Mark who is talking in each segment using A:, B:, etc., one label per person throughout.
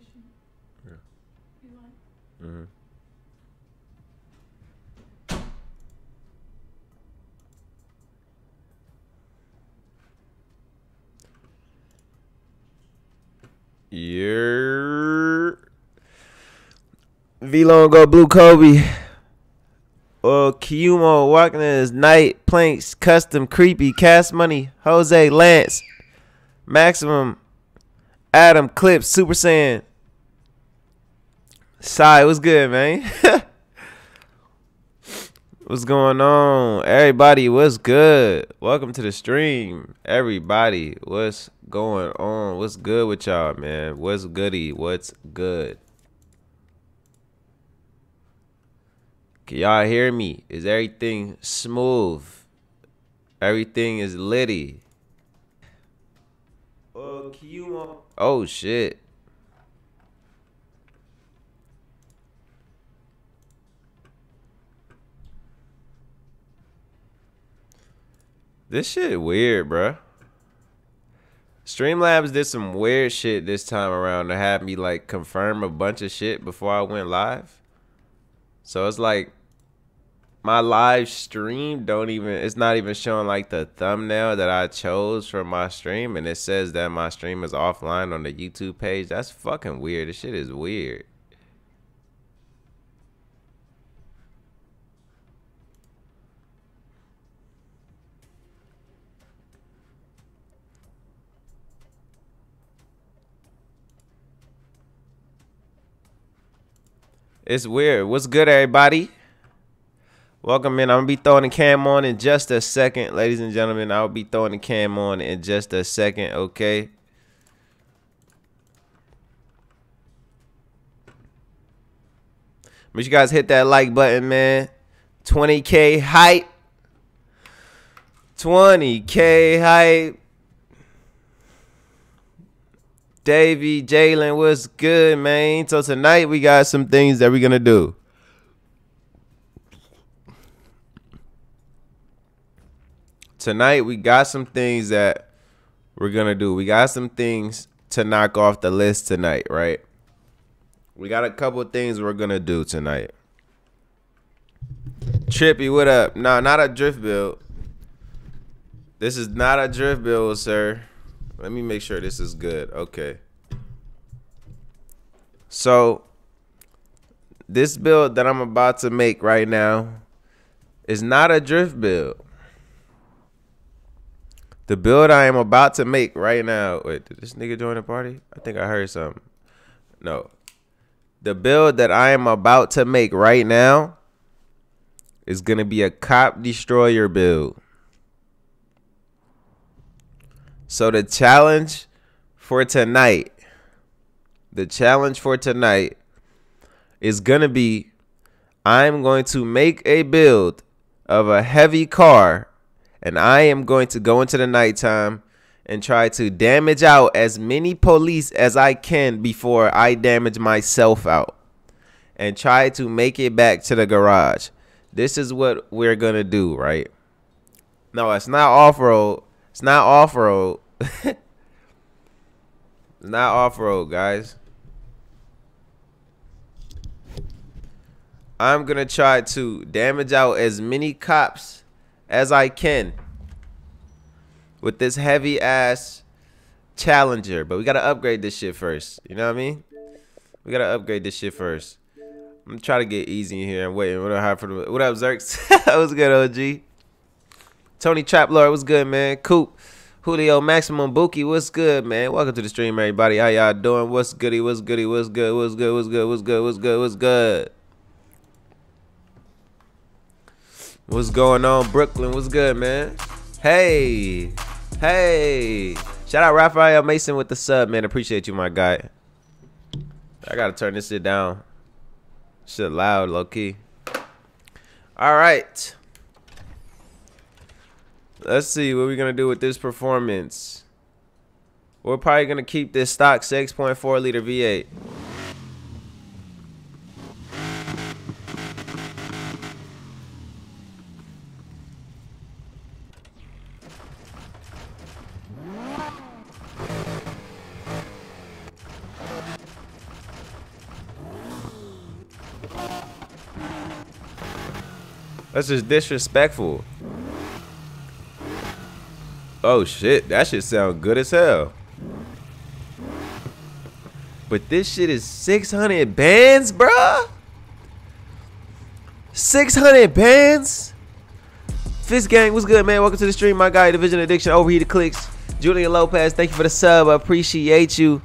A: situation.
B: Yeah.
A: You want?
B: Mm-hmm. Yeah. V-Long go Blue Kobe. Kiyumo walking in his night planks, custom creepy, cast money, Jose Lance, Maximum, Adam Clips, Super Saiyan. Sai, what's good, man? what's going on? Everybody, what's good? Welcome to the stream. Everybody, what's going on? What's good with y'all, man? What's goody? What's good? Can y'all hear me? Is everything smooth? Everything is litty. Oh, uh, oh shit. This shit weird, bruh. Streamlabs did some weird shit this time around to have me like confirm a bunch of shit before I went live. So it's like my live stream don't even it's not even showing like the thumbnail that I chose for my stream and it says that my stream is offline on the YouTube page. That's fucking weird. This shit is weird. It's weird. What's good, everybody? Welcome in. I'm gonna be throwing the cam on in just a second, ladies and gentlemen. I'll be throwing the cam on in just a second, okay? Make sure you guys hit that like button, man. 20k hype. 20k hype. Davey, Jalen, what's good, man? So tonight we got some things that we're gonna do. Tonight we got some things that we're gonna do. We got some things to knock off the list tonight, right? We got a couple things we're gonna do tonight. Trippy, what up? No, not a drift build. This is not a drift build, sir. Let me make sure this is good. Okay. So this build that I'm about to make right now is not a drift build. The build I am about to make right now. Wait, did this nigga join the party? I think I heard something. No. The build that I am about to make right now is going to be a cop destroyer build. So the challenge for tonight, the challenge for tonight is going to be I'm going to make a build of a heavy car and I am going to go into the nighttime and try to damage out as many police as I can before I damage myself out and try to make it back to the garage. This is what we're going to do, right? No, it's not off-road. It's not off-road. it's not off-road, guys. I'm to try to damage out as many cops as I can with this heavy ass challenger. But we got to upgrade this shit first. You know what I mean? We got to upgrade this shit first. I'm trying to get easy in here and waiting. What up, for the, what up Zerks? that was good, OG. Tony Traplord, what's good, man? Coop. Julio Maximum Buki, what's good, man? Welcome to the stream, everybody. How y'all doing? What's goody? What's goody? What's good? What's good? What's good? What's good? What's good? What's good? What's going on, Brooklyn? What's good, man? Hey, hey! Shout out Raphael Mason with the sub, man. Appreciate you, my guy. I gotta turn this shit down. Shit loud, low key. All right. Let's see what we're going to do with this performance. We're probably going to keep this stock 6.4 liter V8. That's just disrespectful. Oh shit, that shit sound good as hell. But this shit is 600 bands, bruh. 600 bands. Fist gang, what's good, man? Welcome to the stream, my guy. Division Addiction, Overheated Clicks. Julian Lopez, thank you for the sub. I appreciate you.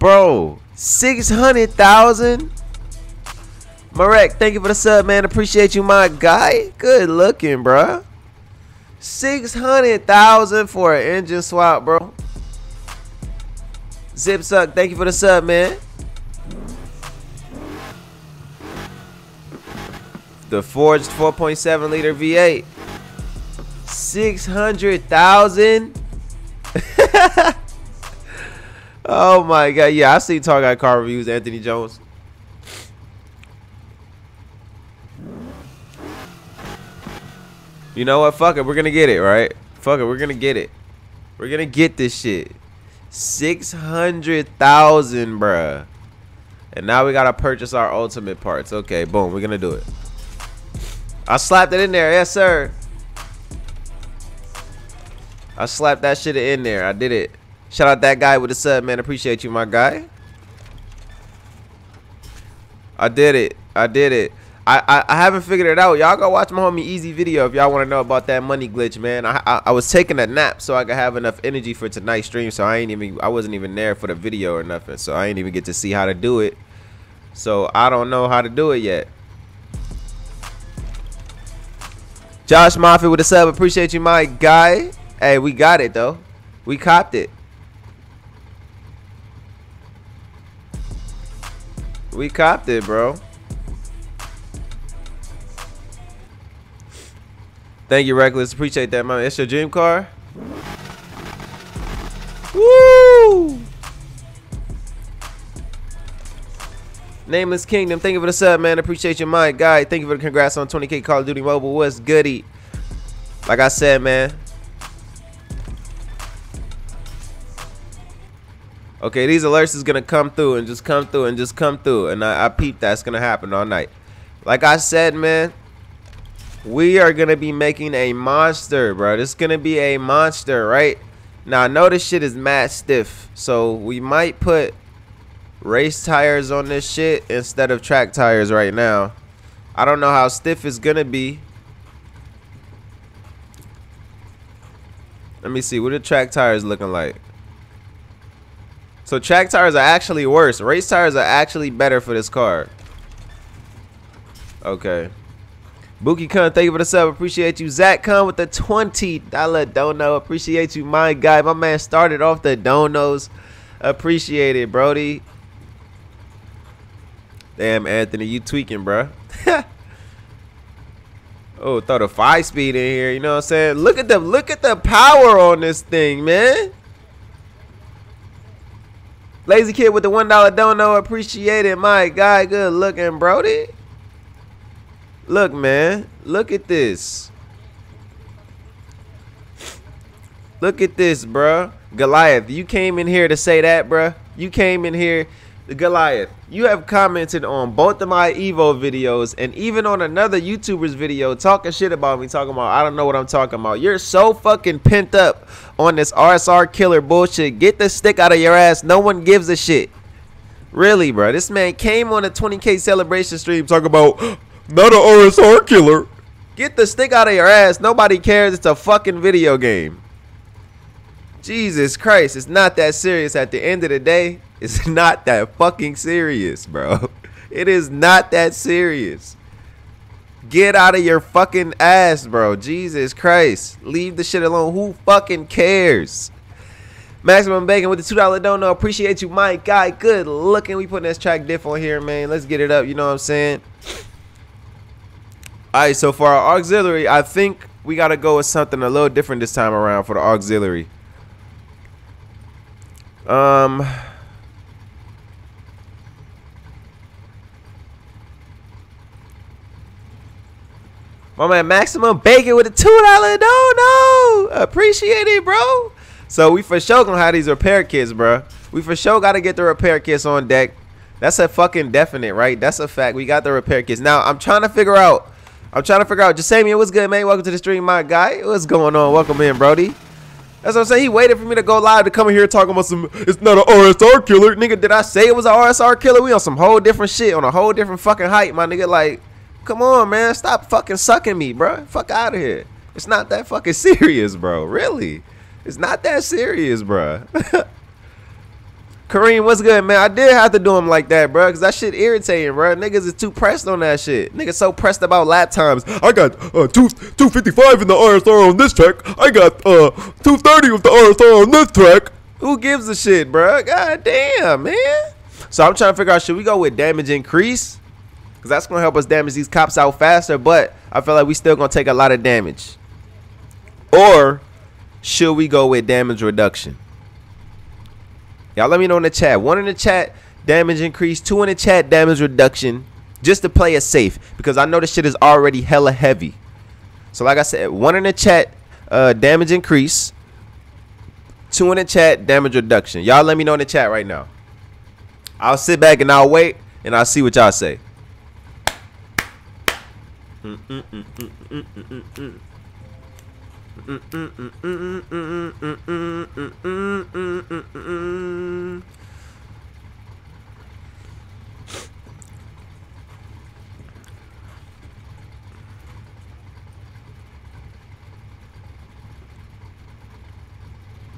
B: Bro, 600,000? Marek, thank you for the sub, man. Appreciate you, my guy. Good looking, bro. 600,000 for an engine swap, bro. Zip Suck, thank you for the sub, man. The forged 4.7 liter V8. 600,000? oh my god. Yeah, I see Target car reviews, Anthony Jones. You know what? Fuck it. We're gonna get it, right? Fuck it. We're gonna get it. We're gonna get this shit. 600,000, bruh. And now we gotta purchase our ultimate parts. Okay, boom. We're gonna do it. I slapped it in there. Yes, sir. I slapped that shit in there. I did it. Shout out that guy with the sub, man. Appreciate you, my guy. I did it. I did it. I, I, I haven't figured it out. Y'all go watch my homie Easy video if y'all want to know about that money glitch, man. I, I, I was taking a nap so I could have enough energy for tonight's stream. So I ain't even I wasn't even there for the video or nothing. So I ain't even get to see how to do it. So I don't know how to do it yet. Josh Moffitt with a sub. Appreciate you, my guy. Hey, we got it though. We copped it. We copped it, bro. Thank you, Reckless. Appreciate that, man. It's your dream car. Woo! Nameless Kingdom. Thank you for the sub, man. Appreciate your mind, guy. Thank you for the congrats on 20k Call of Duty Mobile. What's goody? Like I said, man. Okay, these alerts is gonna come through and just come through and just come through, and I, I peep that's gonna happen all night. Like I said, man, we are gonna be making a monster, bro. This is gonna be a monster, right? Now I know this shit is mad stiff, so we might put race tires on this shit instead of track tires right now. I don't know how stiff it's gonna be. Let me see. What are track tires looking like? So track tires are actually worse. Race tires are actually better for this car. Okay. Bookie Khan, thank you for the sub. Appreciate you. Zach Khan with the $20 dono. Appreciate you, my guy. My man started off the donos. Appreciate it, Brody. Damn, Anthony, you tweaking, bro. oh, throw the five speed in here. You know what I'm saying? Look at the look at the power on this thing, man. Lazy kid with the one dollar dono. Appreciate it, my guy. Good looking, Brody. Look, man. Look at this. Look at this, bruh. Goliath, you came in here to say that, bruh. You came in here. Goliath, you have commented on both of my Evo videos and even on another YouTuber's video talking shit about me, talking about I don't know what I'm talking about. You're so fucking pent up on this RSR killer bullshit. Get the stick out of your ass. No one gives a shit. Really, bro. This man came on a 20k celebration stream talking about not an RSR killer. Get the stick out of your ass. Nobody cares. It's a fucking video game. Jesus Christ. It's not that serious at the end of the day. It's not that fucking serious, bro. It is not that serious. Get out of your fucking ass, bro. Jesus Christ. Leave the shit alone. Who fucking cares? Maximum Bacon with the $2 dono. Appreciate you, my guy. Good looking. We putting this track diff on here, man. Let's get it up. You know what I'm saying? All right, so for our auxiliary, I think we got to go with something a little different this time around for the auxiliary. Um... My man Maximum Bacon with a $2 no no. Appreciate it, bro. So we for sure gonna have these repair kits, bro. We for sure gotta get the repair kits on deck. That's a fucking definite, right? That's a fact. We got the repair kits. Now, I'm trying to figure out. I'm trying to figure out. Jasamian, what's good, man? Welcome to the stream, my guy. What's going on? Welcome in, Brody. That's what I'm saying. He waited for me to go live to come in here talking about some. It's not an RSR killer, nigga. Did I say it was an RSR killer? We on some whole different shit, on a whole different fucking height, my nigga. Like, come on, man. Stop fucking sucking me, bro. Fuck out of here. It's not that fucking serious, bro. Really, it's not that serious, bro. Kareem, what's good, man? I did have to do him like that, bro, because that shit irritating, bro. Niggas is too pressed on that shit. Niggas so pressed about lap times. I got uh, two, 255 in the RSR on this track. I got uh, 230 with the RSR on this track. Who gives a shit, bro? God damn, man. So I'm trying to figure out, should we go with damage increase? Because that's going to help us damage these cops out faster, but I feel like we still going to take a lot of damage. Or should we go with damage reduction? Y'all let me know in the chat. One in the chat, damage increase. Two in the chat, damage reduction. Just to play it safe. Because I know this shit is already hella heavy. So like I said, one in the chat, uh, damage increase. Two in the chat, damage reduction. Y'all let me know in the chat right now. I'll sit back and I'll wait and I'll see what y'all say. Mm -mm -mm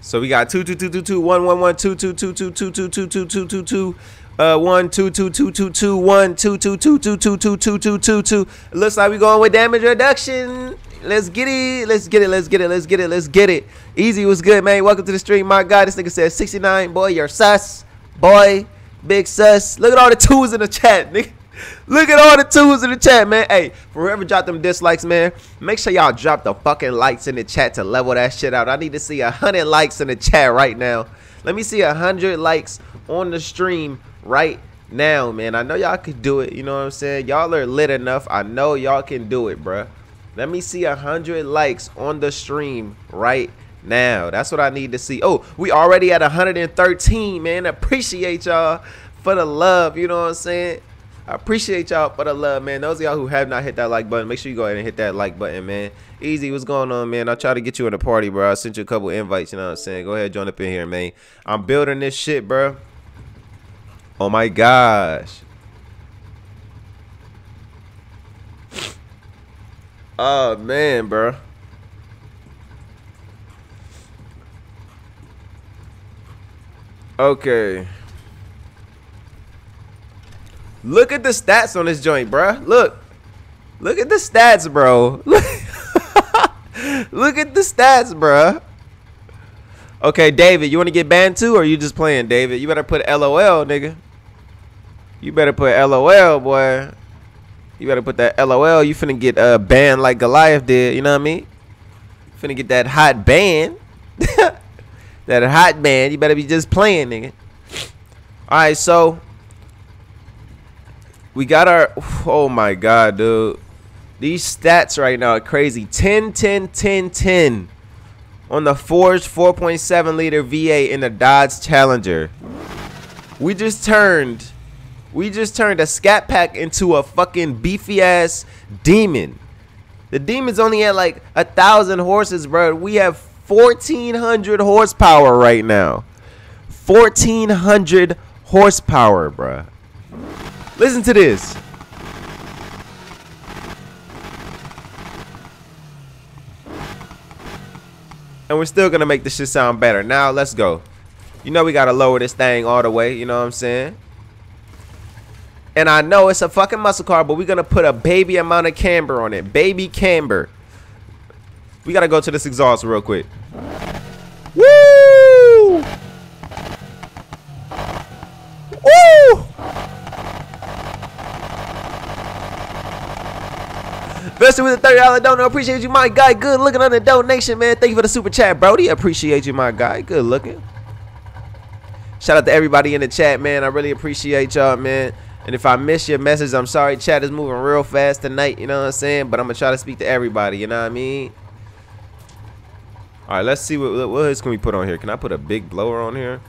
B: so we got two two two two two one one one two two two two two two two two two two two uh one two two two two two one two two two two two two two two two two. Looks like we going with damage reduction. Let's get it. Let's get it. Let's get it. Let's get it. Let's get it. Easy was good, man. Welcome to the stream. My God, this nigga said 69. Boy, you're sus. Boy, big sus. Look at all the twos in the chat, nigga. Look at all the twos in the chat, man. Hey, for whoever dropped them dislikes, man, make sure y'all drop the fucking likes in the chat to level that shit out. I need to see a hundred likes in the chat right now. Let me see a hundred likes on the stream right now, man. I know y'all could do it. You know what I'm saying? Y'all are lit enough. I know y'all can do it, bruh. Let me see a hundred likes on the stream right now. That's what I need to see. Oh, we already at 113, man. Appreciate y'all for the love. You know what I'm saying? I appreciate y'all for the love, man. Those of y'all who have not hit that like button, make sure you go ahead and hit that like button, man. Easy, what's going on, man? I'll try to get you in the party, bro. I sent you a couple invites, you know what I'm saying? Go ahead, join up in here, man. I'm building this shit, bro. Oh my gosh. Oh man, bro. Okay. Look at the stats on this joint, bro. Look. Look at the stats, bro. Look at the stats, bro. Okay, David, you want to get banned too, or you just playing, David? You better put LOL, nigga. You better put LOL, boy. You better put that LOL. You finna get uh, banned like Goliath did. You know what I mean? Finna get that hot ban. that hot ban. You better be just playing, nigga. All right, so we got our. Oh my god, dude. These stats right now are crazy. 10, 10, 10, 10 on the Forged 4.7 liter V8 in the Dodge Challenger. We just turned we just turned a scat pack into a fucking beefy ass demon. The demon's only had like a thousand horses, bro. We have 1400 horsepower right now. 1400 horsepower, bro. Listen to this. And we're still gonna make this shit sound better. Now let's go. You know we gotta lower this thing all the way, you know what I'm saying? And I know it's a fucking muscle car, but we're going to put a baby amount of camber on it. Baby camber. We got to go to this exhaust real quick. Woo! Woo! Vested with a $30 donor. Appreciate you, my guy. Good looking on the donation, man. Thank you for the super chat, Brody. Appreciate you, my guy. Good looking. Shout out to everybody in the chat, man. I really appreciate y'all, man. And if I miss your message, I'm sorry. Chat is moving real fast tonight, you know what I'm saying? But I'm going to try to speak to everybody, you know what I mean? All right, let's see what, what else can we put on here. Can I put a big blower on here?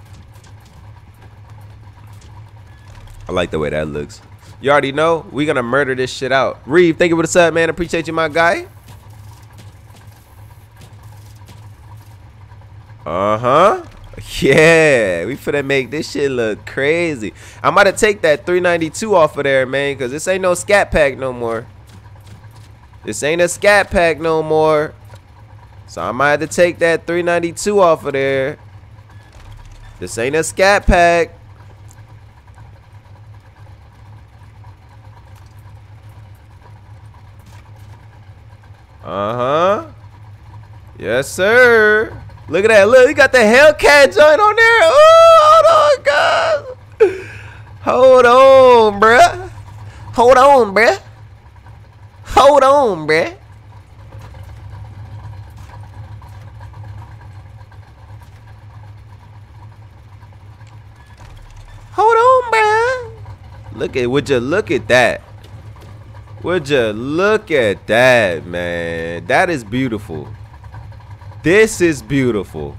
B: I like the way that looks. You already know we're gonna murder this shit out. Reeve, thank you for the sub, man. Appreciate you, my guy. Uh-huh. Yeah, we finna make this shit look crazy. I'm about to take that 392 off of there, man, because this ain't no scat pack no more. This ain't a scat pack no more. So I might have to take that 392 off of there. This ain't a scat pack. Uh-huh. Yes, sir. Look at that. Look, he got the Hellcat joint on there. Oh, hold on, guys. Hold on, bruh. Hold on, bruh. Hold on, bruh. Hold on, bruh. Look at, would you look at that? Would you look at that, man? That is beautiful. This is beautiful.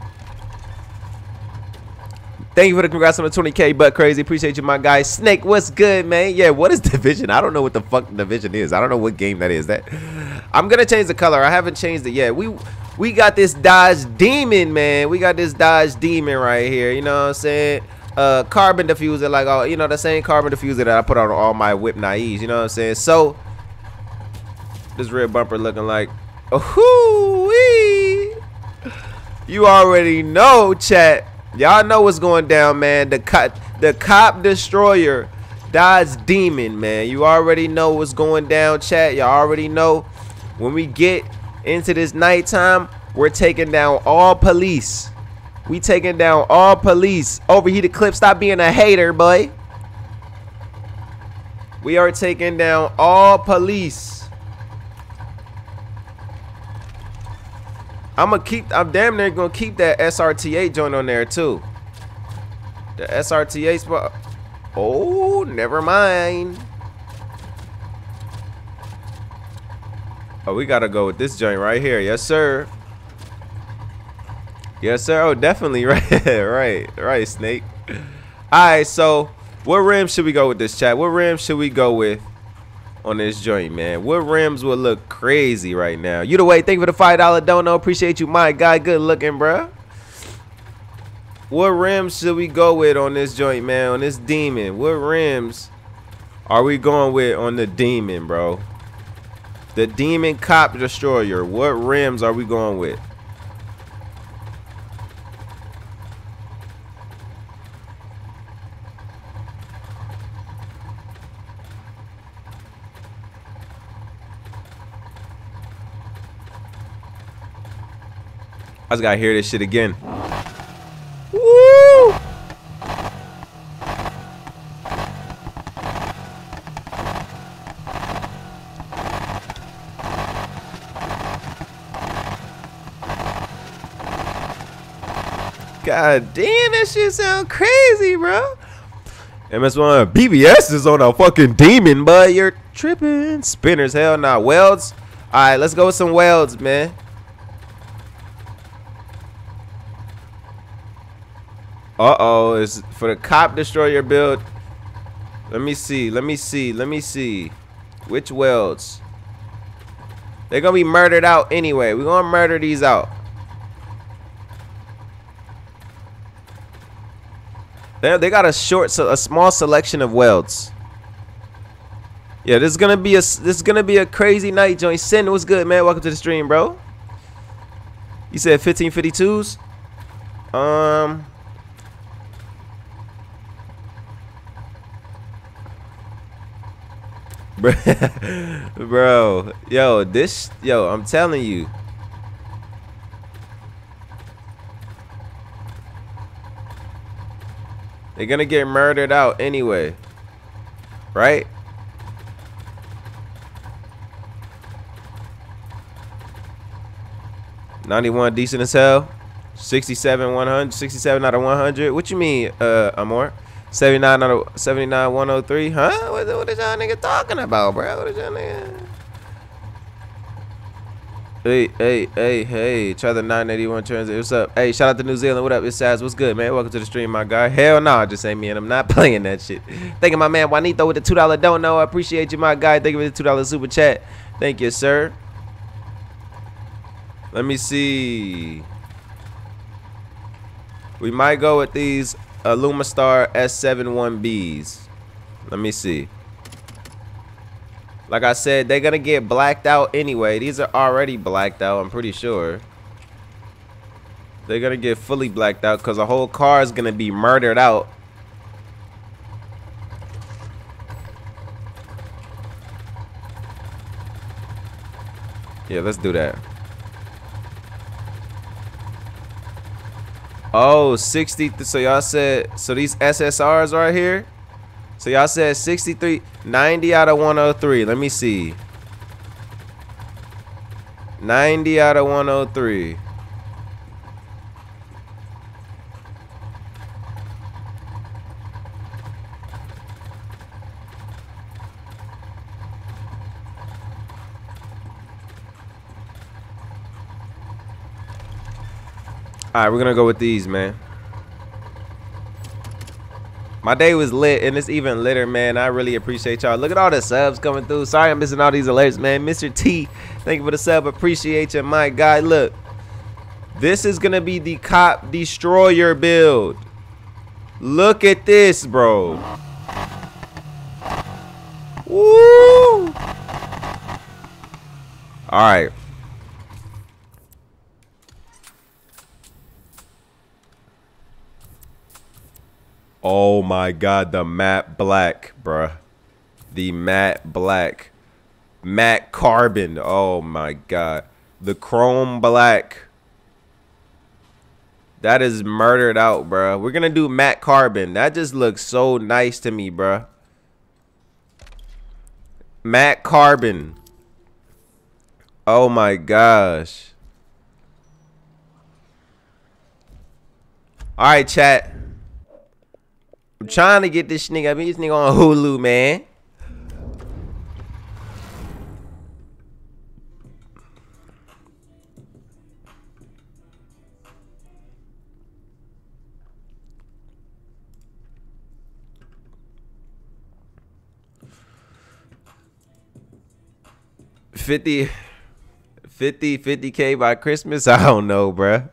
B: Thank you for the congrats on the 20k, but crazy. Appreciate you, my guy. Snake, what's good, man? Yeah, what is division? I don't know what the fuck division is. I don't know what game that is. That I'm gonna change the color. I haven't changed it yet. We we got this Dodge Demon, man. We got this Dodge Demon right here. You know what I'm saying? Uh, carbon diffuser, like all you know, the same carbon diffuser that I put on all my whip naives. You know what I'm saying? So this rear bumper looking like, oh wee. You already know, chat. Y'all know what's going down, man. The cop, the cop destroyer, Dodge Demon, man. You already know what's going down, chat. Y'all already know. When we get into this nighttime, we're taking down all police. We taking down all police. Overheated clip, stop being a hater, boy. We are taking down all police. I'm gonna keep. I'm damn near gonna keep that SRT8 joint on there too. The SRT8 spot. Oh, never mind. Oh, we gotta go with this joint right here. Yes, sir. Yes, sir. Oh, definitely. Right, right, right, Snake. All right. So, what rim should we go with this chat? What rim should we go with? On this joint, man. What rims would look crazy right now? You the way. Thank you for the five dollar dono. Appreciate you, my guy. Good looking, bro. What rims should we go with on this joint, man? On this demon. What rims are we going with on the demon, bro? The demon cop destroyer. What rims are we going with? I just gotta hear this shit again. Woo! God damn, that shit sound crazy, bro. MS1 BBS is on a fucking demon, but you're tripping. Spinners, hell nah. Welds. All right, let's go with some welds, man. Uh-oh, it's for the cop destroyer build. Let me see, let me see, let me see. Which welds? They're gonna be murdered out anyway. We're gonna murder these out. They, they got a short, a small selection of welds. Yeah, this is gonna be a this is gonna be a crazy night, joint. Sin, what's good, man? Welcome to the stream, bro. You said 1552s? Um, bro, yo, this, yo, I'm telling you. They're gonna get murdered out anyway. Right? Ninety-one decent as hell. Sixty-seven, one hundred. Sixty-seven out of one hundred. What you mean, uh, Amor? 79 out of 79 103 huh what, what is y'all nigga talking about bro what is y'all nigga Hey, hey, hey, hey. Try the 981 transit. What's up? Hey, shout out to New Zealand. What up? It's Saz. What's good, man? Welcome to the stream, my guy. Hell no, nah, just ain't me, and I'm not playing that shit. Thank you, my man Juanito with the $2 don't know. I appreciate you, my guy. Thank you for the $2 super chat. Thank you, sir. Let me see. We might go with these Uh, Alumistar S71Bs. Let me see. Like I said, they're going to get blacked out anyway. These are already blacked out, I'm pretty sure. They're going to get fully blacked out because the whole car is going to be murdered out. Yeah, let's do that. Oh, 60. So y'all said, so these SSRs right here. So y'all said 63, 90 out of 103. Let me see. 90 out of 103. All right, we're gonna go with these, man. My day was lit, and it's even litter, man. I really appreciate y'all. Look at all the subs coming through. Sorry I'm missing all these alerts, man. Mr. T, thank you for the sub. Appreciate you, my guy. Look, this is gonna be the cop destroyer build. Look at this, bro. Woo! All right. Oh my god, the matte black, bruh. The matte black. Matte carbon. Oh my god. The chrome black. That is murdered out, bruh. We're gonna do matte carbon. That just looks so nice to me, bruh. Matte carbon. Oh my gosh. All right, chat. I'm trying to get this nigga. I mean, this nigga on Hulu, man. Fifty, fifty, fifty k by Christmas? I don't know, bruh.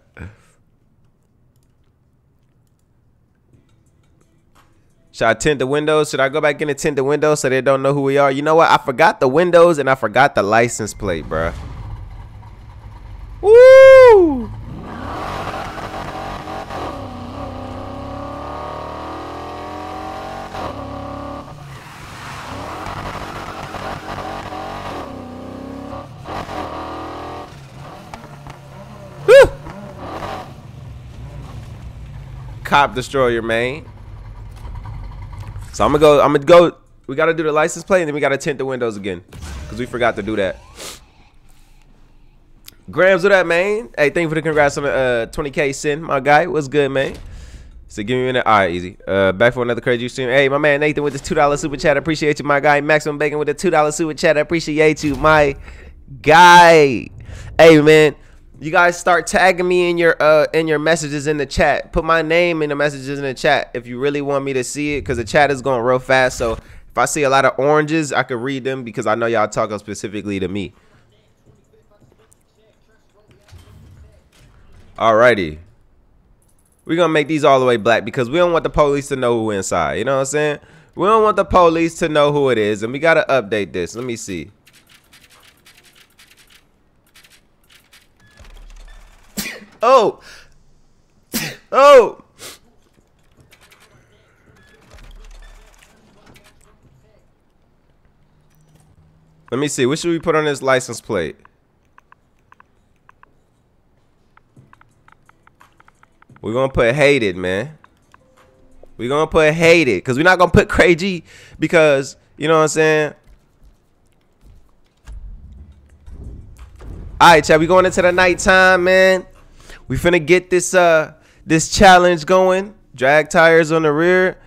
B: Should I tint the windows? Should I go back in and tint the windows so they don't know who we are? You know what? I forgot the windows and I forgot the license plate, bruh. Woo! Cop destroyer, man. So I'm gonna go. I'm gonna go. We gotta do the license plate, and then we gotta tint the windows again, cause we forgot to do that. Grams, what up, man? Hey, thank you for the congrats on the uh, 20k sin, my guy. What's good, man? So give me a minute. All right, easy. Uh, back for another crazy stream. Hey, my man Nathan with this two dollar super chat. Appreciate you, my guy. Maximum Bacon with the two dollar super chat. Appreciate you, my guy. Hey, man you guys start tagging me in your uh in your messages in the chat. Put my name in the messages in the chat if you really want me to see it, because the chat is going real fast. So if I see a lot of oranges, I could read them because I know y'all talking specifically to me. Alrighty. We're gonna make these all the way black because we don't want the police to know who inside. You know what I'm saying? We don't want the police to know who it is, and we gotta update this. Let me see. Oh. Oh. Let me see. What should we put on this license plate? We're going to put hated, man. We're going to put hated because we're not going to put crazy because, you know what I'm saying? All right, chat. We going into the nighttime, man. We finna get this uh this challenge going. Drag tires on the rear.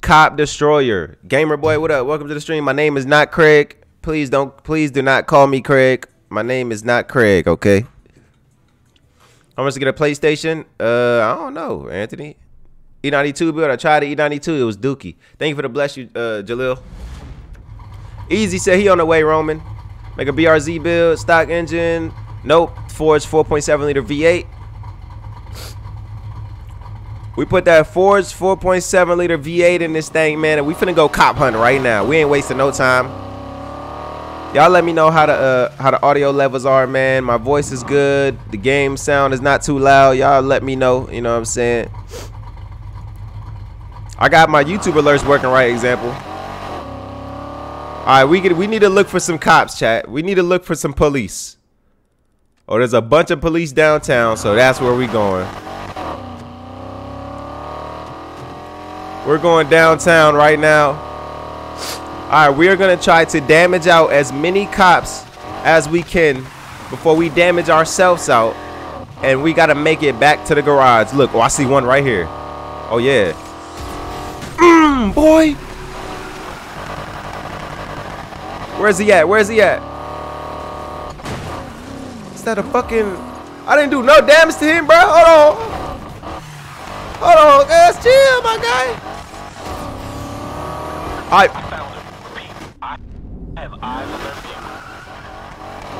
B: Cop Destroyer. Gamer boy, what up? Welcome to the stream. My name is not Craig. Please don't please do not call me Craig. My name is not Craig, okay? How much to get a PlayStation? Uh, I don't know, Anthony. E92 build. I tried the E92. It was Dookie. Thank you for the bless you, uh, Jalil. Easy said he on the way, Roman. Make a BRZ build, stock engine. Nope. Forged 4.7 liter V8. We put that Forged 4.7 liter V8 in this thing, man, and we finna go cop hunt right now. We ain't wasting no time. Y'all let me know how the uh, how the audio levels are, man. My voice is good. The game sound is not too loud. Y'all let me know. You know what I'm saying? I got my YouTube alerts working right. Example. All right, we get we need to look for some cops, chat. We need to look for some police. Oh, there's a bunch of police downtown, so that's where we going. We're going downtown right now. All right, we are gonna try to damage out as many cops as we can before we damage ourselves out, and we gotta make it back to the garage. Look, oh, I see one right here. Oh yeah. Mmm, boy. Where's he at? Where's he at? That a fucking... I didn't do no damage to him, bro. Hold on. Hold on, guys. Chill, my guy. I...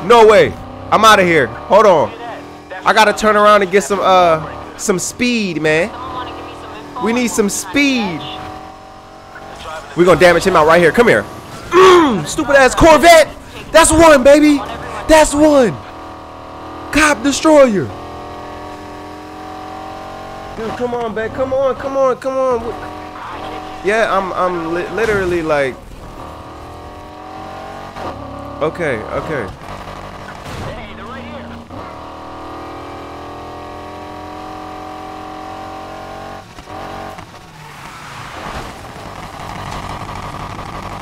B: No way. I'm out of here. Hold on. I gotta turn around and get some uh some speed, man. We need some speed. We're gonna damage him out right here. Come here. Mm, stupid ass Corvette. That's one, baby. That's one. Cop destroyer. Dude, come on, babe. Come on, come on, come on. Yeah, I'm, I'm li literally like. Okay, okay.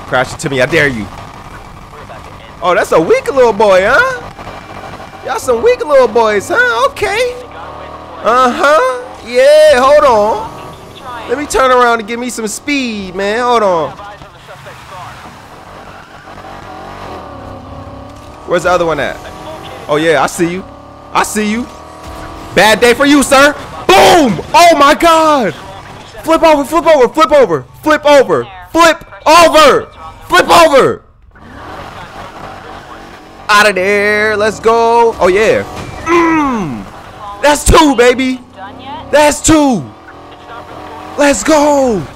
B: Crash it to me, I dare you. Oh, that's a weak little boy, huh? Y'all some weak little boys, huh? Okay. Uh-huh. Yeah, hold on. Let me turn around and give me some speed, man. Hold on. Where's the other one at? Oh, yeah, I see you. I see you. Bad day for you, sir. Boom! Oh, my God. Flip over, flip over, flip over, flip over, flip over. Flip over! Out of there. Let's go. Oh, yeah. Mmm. That's two, baby. That's two. Let's go.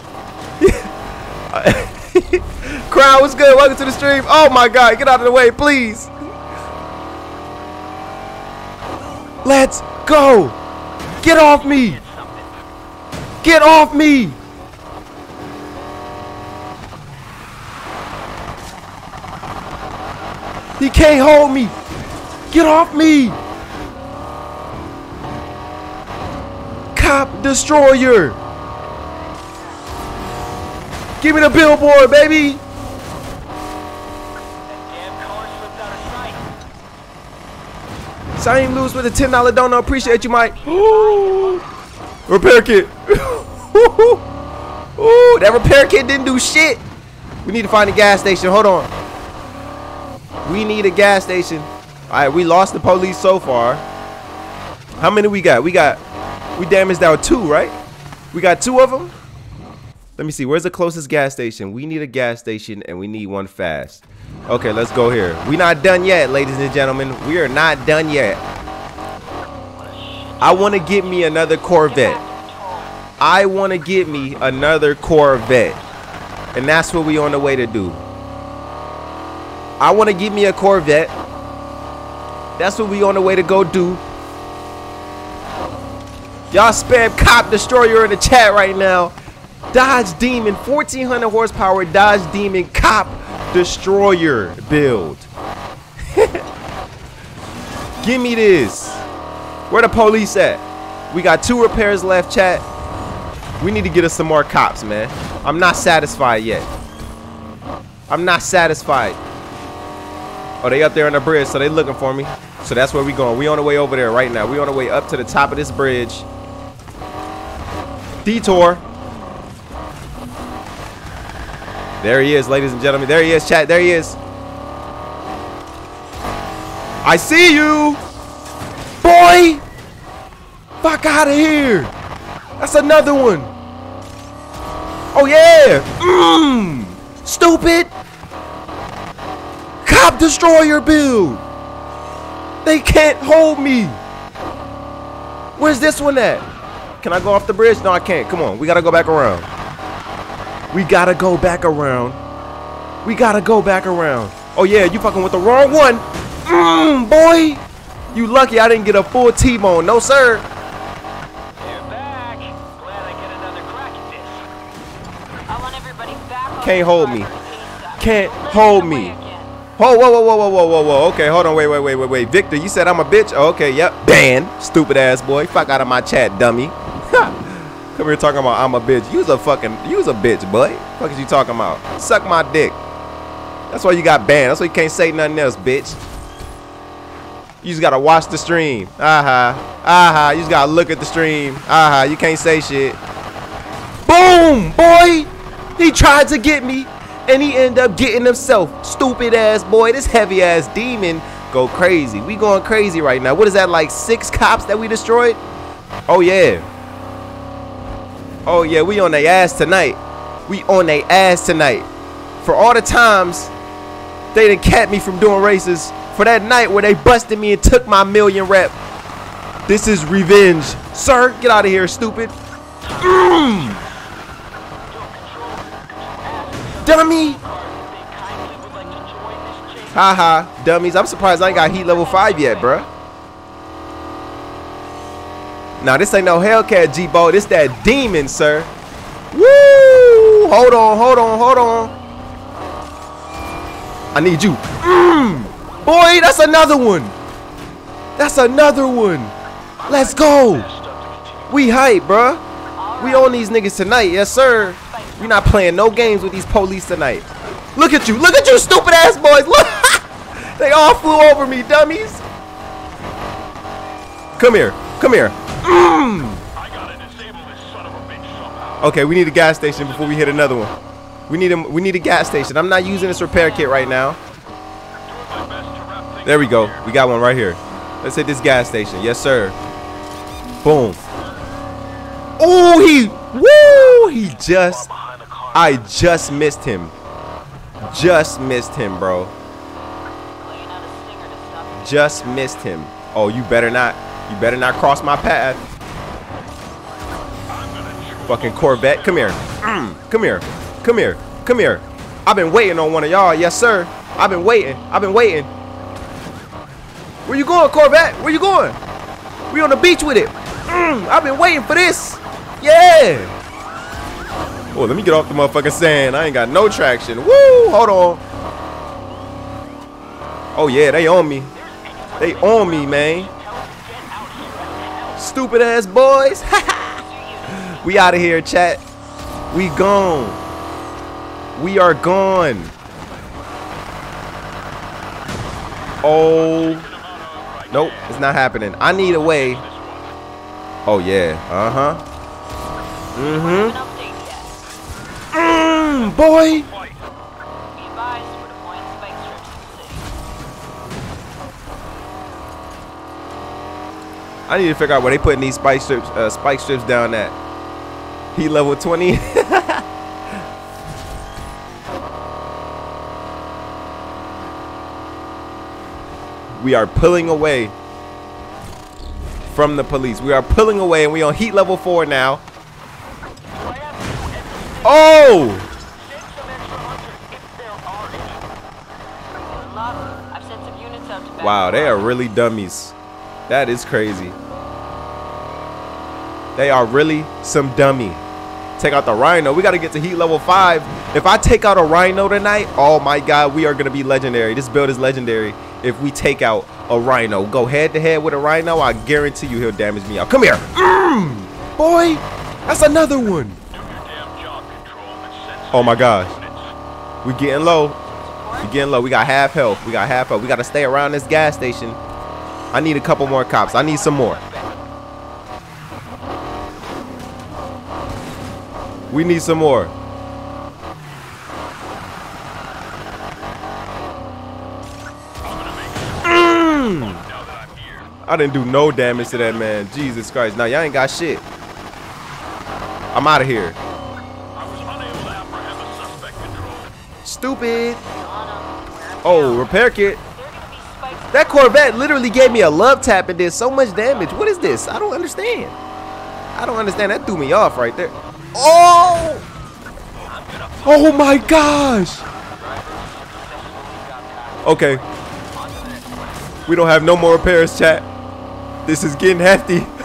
B: Crowd, what's good? Welcome to the stream. Oh, my God. Get out of the way, please. Let's go. Get off me. Get off me. He can't hold me. Get off me. Cop destroyer. Give me the billboard, baby. Ain't lose with a $10 donut. Appreciate you, Mike. Ooh. Repair kit. Ooh, that repair kit didn't do shit. We need to find a gas station. Hold on. We need a gas station. All right, we lost the police so far. How many we got? We got, we damaged out two, right? We got two of them. Let me see. Where's the closest gas station? We need a gas station and we need one fast. Okay, let's go here. We not done yet, ladies and gentlemen. We are not done yet. I want to get me another Corvette. I want to get me another Corvette. And that's what we on the way to do. I want to get me a Corvette. That's what we on the way to go do. Y'all spam cop destroyer in the chat right now. Dodge Demon, 1400 horsepower Dodge Demon cop destroyer build. Give me this. Where the police at? We got two repairs left, chat. We need to get us some more cops, man. I'm not satisfied yet. I'm not satisfied. Oh, they up there on the bridge, so they looking for me. So that's where we going. We on the way over there right now. We on the way up to the top of this bridge. Detour. There he is, ladies and gentlemen. There he is, chat. There he is. I see you. Boy. Fuck out of here. That's another one. Oh, yeah. Mmm. Stupid. Cop destroyer build. They can't hold me. Where's this one at? Can I go off the bridge? No, I can't. Come on. We got to go back around. We got to go back around. We got to go back around. Oh, yeah. You fucking with the wrong one. Mmm, boy. You lucky I didn't get a full T-bone. No, sir. Can't hold me. Can't hold me. Whoa, whoa, whoa, whoa, whoa, whoa, whoa, whoa. Okay, hold on. Wait, wait, wait, wait, wait. Victor, you said I'm a bitch? Okay, yep. Ban. Stupid ass boy. Fuck out of my chat, dummy. Come here talking about I'm a bitch. You's a fucking, you's a bitch, boy. Fuck is you talking about? Suck my dick. That's why you got banned. That's why you can't say nothing else, bitch. You just gotta watch the stream. Aha. Uh-huh. Aha. Uh-huh. You just gotta look at the stream. Aha. Uh-huh. You can't say shit. Boom, boy. He tried to get me, and he end up getting himself. Stupid ass boy. This heavy ass demon go crazy. We going crazy right now. What is that, like six cops that we destroyed? Oh, yeah. Oh, yeah, we on their ass tonight. We on their ass tonight. For all the times they didn't kept me from doing races. For that night where they busted me and took my million rep. This is revenge. Sir, get out of here, stupid. dummy. Haha, -ha, dummies. I'm surprised I ain't got heat level 5 yet, bruh. Now, this ain't no Hellcat G-Bo. This that demon, sir. Woo! Hold on, hold on, hold on. I need you. Mm. Boy, that's another one. That's another one. Let's go. We hype, bruh. We on these niggas tonight. Yes, sir. We're not playing no games with these police tonight. Look at you. Look at you, stupid ass boys. Look. they all flew over me, dummies. Come here. Come here. Mm. Okay, we need a gas station before we hit another one. We need a we need a gas station. I'm not using this repair kit right now. There we go. We got one right here. Let's hit this gas station. Yes, sir. Boom. Oh, he woo! He just I just missed him. Just missed him, bro. Just missed him. Oh, you better not. You better not cross my path. Fucking Corvette. Come here. Mm, come here. Come here. Come here. I've been waiting on one of y'all. Yes, sir. I've been waiting. I've been waiting. Where you going, Corvette? Where you going? We on the beach with it. Mm, I've been waiting for this. Yeah. Oh, let me get off the motherfucking sand. I ain't got no traction. Woo! Hold on. Oh, yeah, they on me. They on me, man. Stupid ass boys. we out of here, chat. We gone. We are gone. Oh. Nope, it's not happening. I need a way. Oh, yeah. Uh-huh. Mm-hmm boy! I need to figure out where they putting these spike strips, uh, spike strips down at. Heat level 20. we are pulling away from the police. We are pulling away and we on heat level 4 now. Oh! Wow, they are really dummies. That is crazy. They are really some dummy. Take out the Rhino. We got to get to heat level 5. If I take out a Rhino tonight, oh my god, we are going to be legendary. This build is legendary if we take out a Rhino. Go head to head with a Rhino, I guarantee you he'll damage me out. Come here. Mm, boy, that's another one. Oh my gosh. We getting low. We getting low. We got half health. We got half health. We got to stay around this gas station. I need a couple more cops. I need some more. We need some more. Mm. I didn't do no damage to that man. Jesus Christ. Now y'all ain't got shit. I'm out of here. Stupid. Oh, repair kit. That Corvette literally gave me a love tap and did so much damage. What is this? I don't understand. I don't understand. That threw me off right there. Oh! Oh my gosh! Okay. We don't have no more repairs, chat. This is getting hefty.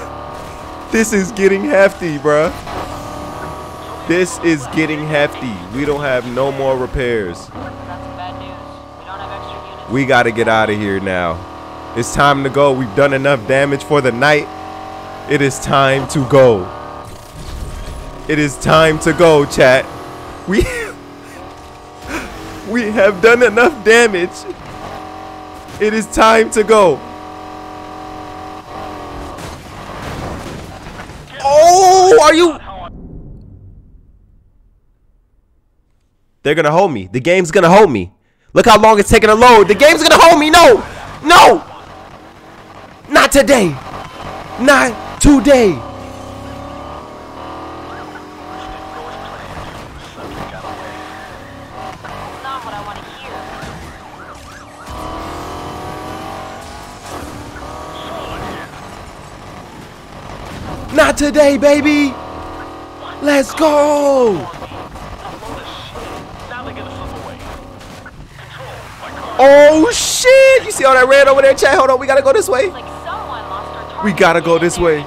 B: This is getting hefty, bruh. This is getting hefty. We don't have no more repairs. We got to get out of here now. It's time to go. We've done enough damage for the night. It is time to go. It is time to go, chat. We We have done enough damage. It is time to go. Oh, are you They're going to hold me. The game's going to hold me. Look how long it's taking to load. The game's gonna hold me. No, no, not today, not today. Not today, baby. Let's go. Oh shit! You see all that red over there, chat? Hold on, we gotta go this way. we gotta go this way.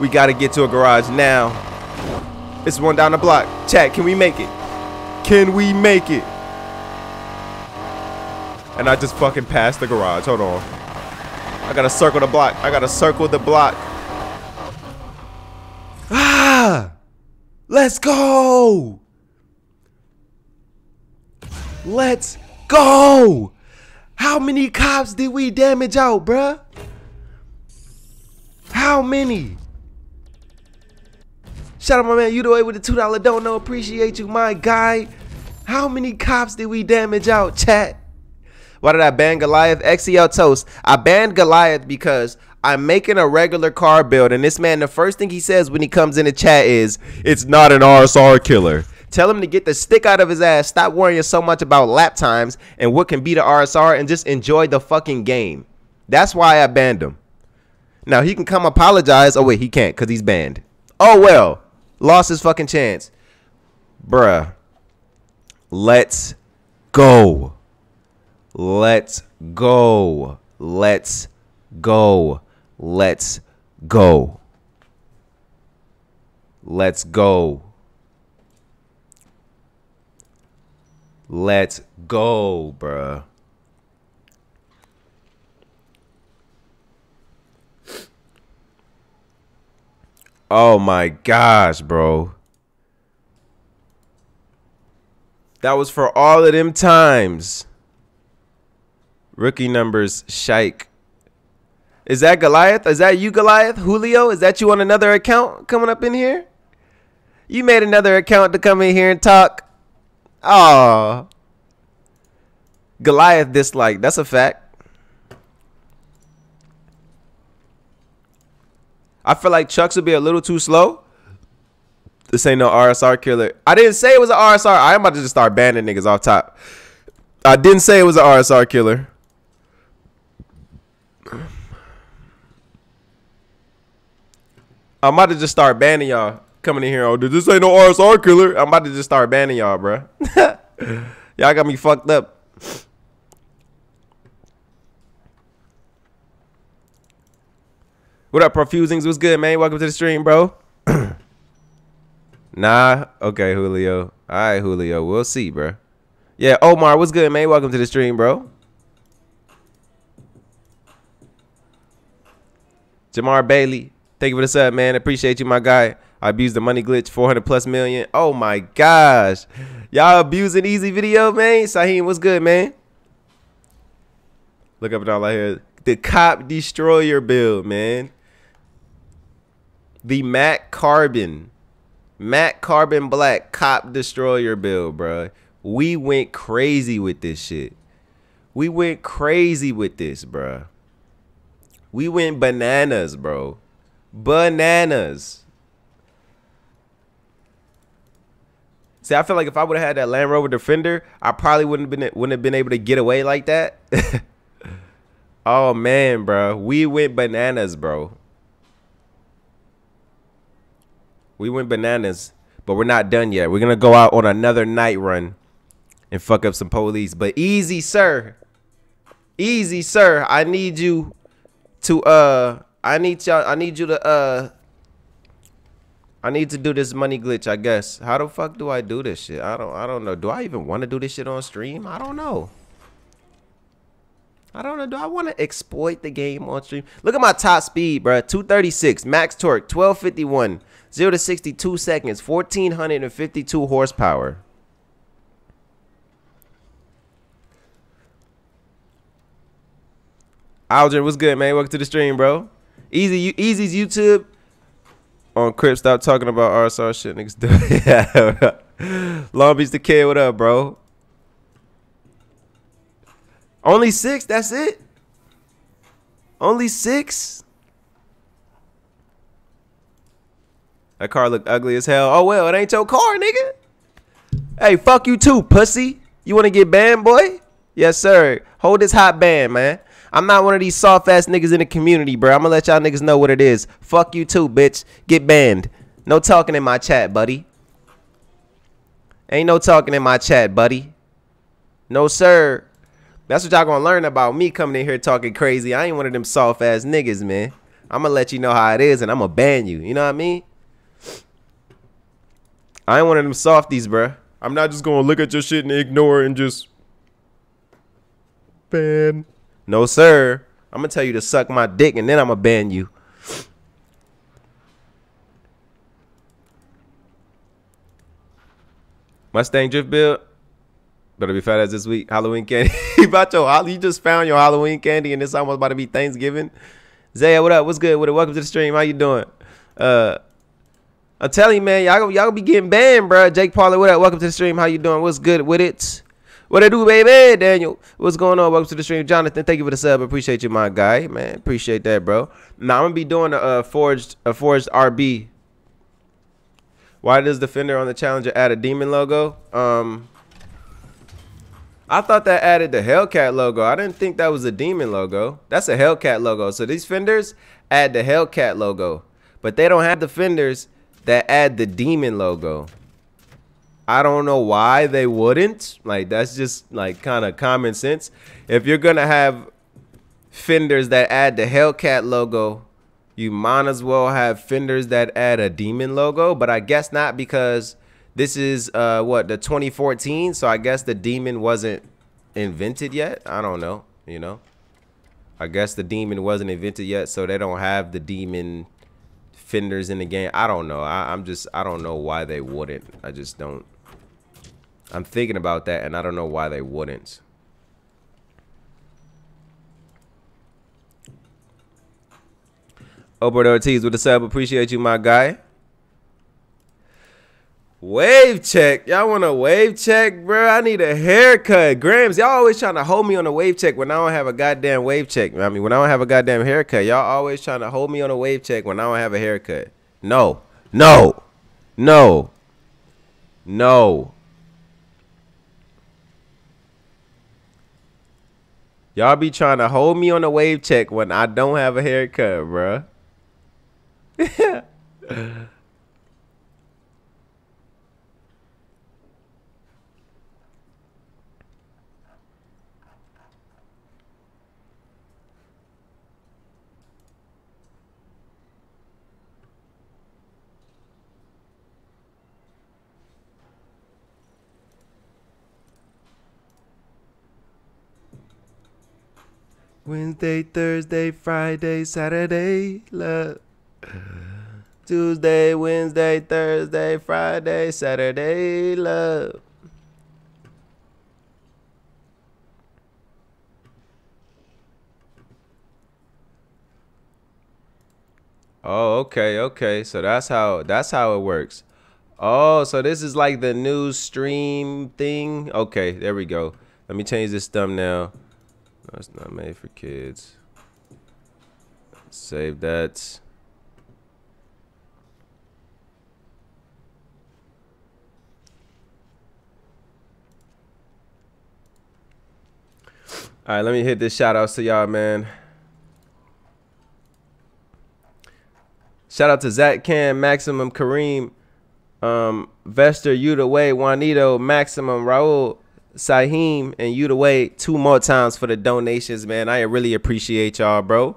B: We gotta get to a garage now. It's one down the block. Chat, can we make it? Can we make it? And I just fucking passed the garage. Hold on. I gotta circle the block. I gotta circle the block. Ah! Let's go! Let's go. How many cops did we damage out, bruh? How many? Shout out my man, way with the $2 don't know. Appreciate you, my guy. How many cops did we damage out, chat? Why did I ban Goliath? XCL Toast. I banned Goliath because I'm making a regular car build, and this man, the first thing he says when he comes in the chat is, it's not an RSR killer. Tell him to get the stick out of his ass. Stop worrying so much about lap times and what can be the RSR and just enjoy the fucking game. That's why I banned him. Now he can come apologize. Oh wait, he can't because he's banned. Oh well, lost his fucking chance, bruh. Let's go. Let's go. Let's go. Let's go. Let's go. Let's go, bruh. Oh my gosh, bro. That was for all of them times. Rookie numbers, Shike. Is that Goliath? Is that you, Goliath? Julio? Is that you on another account coming up in here? You made another account to come in here and talk. Oh. Goliath dislike. That's a fact. I feel like Chucks would be a little too slow. This ain't no RSR killer. I didn't say it was an RSR. I'm about to just start banning niggas off top. I didn't say it was an RSR killer. I'm about to just start banning y'all coming in here. Oh, dude, this ain't no RSR killer. I'm about to just start banning y'all, bro. y'all got me fucked up. What up, Profusings? What's good, man? Welcome to the stream, bro. nah. Okay, Julio. All right, Julio. We'll see, bro. Yeah, Omar, what's good, man? Welcome to the stream, bro. Jamar Bailey, thank you for the sub, man. Appreciate you, my guy. I abused the money glitch, 400 plus million. Oh my gosh. Y'all abusing easy video, man. Saheem, what's good, man? Look up at all I hear. The cop destroyer build, man. The Matt Carbon. Matt Carbon Black cop destroyer build, bro. We went crazy with this shit. We went crazy with this, bruh. We went bananas, bro. Bananas. See, I feel like if I would have had that Land Rover Defender, I probably wouldn't have been wouldn't have been able to get away like that. oh man, bro, we went bananas, bro. We went bananas, but we're not done yet. We're gonna go out on another night run and fuck up some police. But easy, sir. Easy, sir. I need you to uh I need y'all I need you to uh I need to do this money glitch, I guess. How the fuck do I do this shit? I don't I don't know. Do I even want to do this shit on stream? I don't know. I don't know. Do I want to exploit the game on stream? Look at my top speed, bro. 236, max torque, 1251, 0 to 62 seconds, 1452 horsepower. Aldrin, what's good, man? Welcome to the stream, bro. Easy, Easy's YouTube on Crip. Stop talking about RSR shit, niggas. Do yeah. Long Beach the kid. What up, bro? Only six. That's it. Only six. That car looked ugly as hell. Oh well, it ain't your car, nigga. Hey, fuck you too, pussy. You want to get banned, boy? Yes, sir. Hold this hot band, man. I'm not one of these soft ass niggas in the community, bro. I'm gonna let y'all niggas know what it is. Fuck you too, bitch. Get banned. No talking in my chat, buddy. Ain't no talking in my chat, buddy. No, sir. That's what y'all gonna learn about me coming in here talking crazy. I ain't one of them soft ass niggas, man. I'm gonna let you know how it is and I'm gonna ban you. You know what I mean? I ain't one of them softies, bro. I'm not just gonna look at your shit and ignore and just ban. No, sir. I'm gonna tell you to suck my dick and then I'm gonna ban you. Mustang drift build. Better be fat as this week. Halloween candy. about your you just found your Halloween candy and it's almost about to be Thanksgiving. Zaya, what up? What's good with it? Welcome to the stream. How you doing? Uh I'm telling you, man, y'all y'all be getting banned, bro. Jake Parler, what up? Welcome to the stream. How you doing? What's good with it? What I do, baby? Daniel, what's going on? Welcome to the stream. Jonathan, thank you for the sub. Appreciate you, my guy. Man, appreciate that, bro. Now, I'm to be doing a, a, forged a forged RB. Why does Defender on the Challenger add a demon logo? Um, I thought that added the Hellcat logo. I didn't think that was a demon logo. That's a Hellcat logo. So these fenders add the Hellcat logo. But they don't have the fenders that add the demon logo. I don't know why they wouldn't. Like that's just like kind of common sense. If you're gonna have fenders that add the Hellcat logo, you might as well have fenders that add a demon logo. But I guess not because this is uh what the 2014. So I guess the demon wasn't invented yet. I don't know. You know. I guess the demon wasn't invented yet, so they don't have the demon fenders in the game. I don't know. I, I'm just I don't know why they wouldn't. I just don't. I'm thinking about that, and I don't know why they wouldn't. Obert Ortiz with the sub. Appreciate you, my guy. Wave check. Y'all want a wave check, bro? I need a haircut. Grams, y'all always trying to hold me on a wave check when I don't have a goddamn wave check. I mean, when I don't have a goddamn haircut. Y'all always trying to hold me on a wave check when I don't have a haircut. No. No. No. No. Y'all be trying to hold me on a wave check when I don't have a haircut, bruh. Wednesday, Thursday, Friday, Saturday, love. Tuesday, Wednesday, Thursday, Friday, Saturday, love. Oh, okay, okay. So that's how that's how it works. Oh, so this is like the new stream thing. Okay, there we go. Let me change this thumbnail. That's not made for kids. Save that. All right, let me hit this shout outs to y'all, man. Shout out to Zach Cam, Maximum Kareem, um, Vester, Yuda Way, Juanito, Maximum, Raul, Saheem, and you to wait two more times for the donations, man. I really appreciate y'all, bro.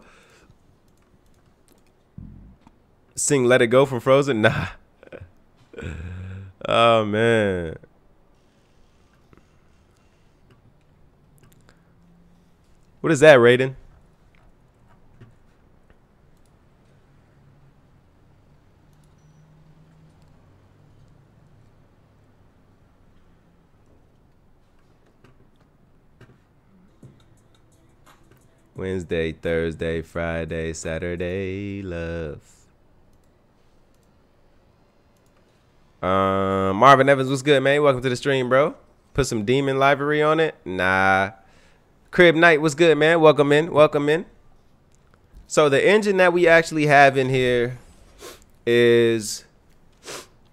B: Sing Let It Go from Frozen? Nah. oh, man. What is that, Raiden? Wednesday, Thursday, Friday, Saturday, love. Um, Marvin Evans, what's good, man? Welcome to the stream, bro. Put some demon library on it? Nah. Crib Night, what's good, man? Welcome in. Welcome in. So the engine that we actually have in here is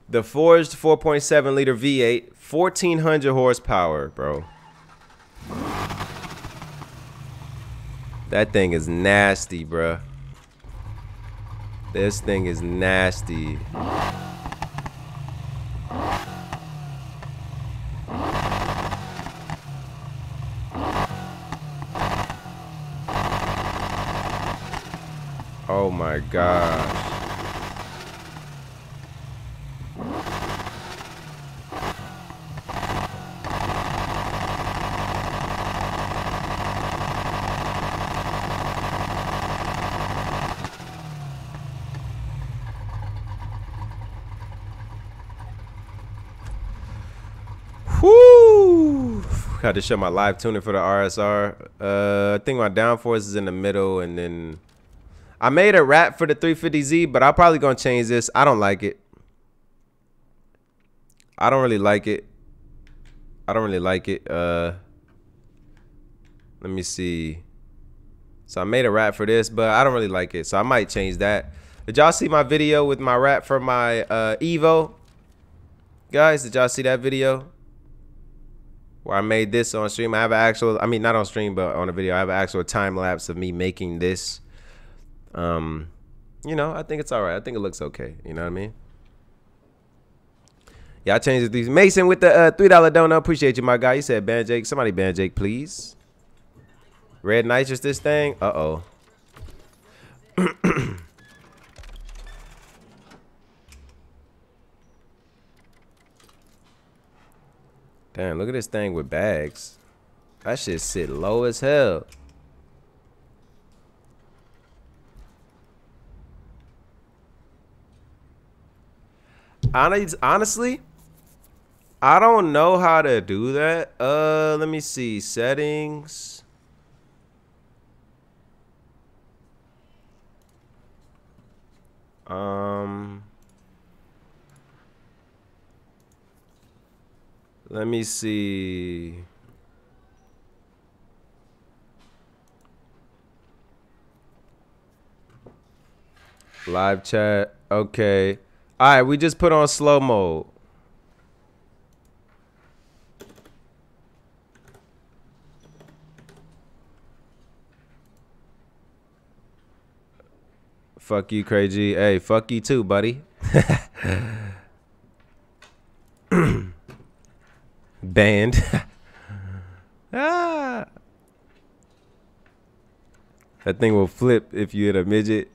B: the forged 4.7 liter V8, 1400 horsepower, bro. That thing is nasty, bruh. This thing is nasty. Oh my gosh. Got to show my live tuning for the RSR. Uh, I think my downforce is in the middle, and then I made a wrap for the 350Z, but I'm probably gonna change this. I don't like it. I don't really like it. I don't really like it. Uh, let me see. So I made a wrap for this, but I don't really like it. So I might change that. Did y'all see my video with my wrap for my uh, Evo? Guys, did y'all see that video? Where I made this on stream. I have an actual, I mean, not on stream, but on a video. I have an actual time lapse of me making this. Um, you know, I think it's all right. I think it looks okay. You know what I mean? Yeah, I changed these. Mason with the uh, three dollar donut. Appreciate you, my guy. You said ban Jake. Somebody ban Jake, please. Red nitrous this thing. Uh Damn, look at this thing with bags. That shit sit low as hell. honestly, I don't know how to do that. Uh, let me see settings. Um, let me see. Live chat. Okay. All right, we just put on slow mode. Fuck you, crazy. Hey, fuck you too, buddy. Banned. ah. That thing will flip if you hit a midget.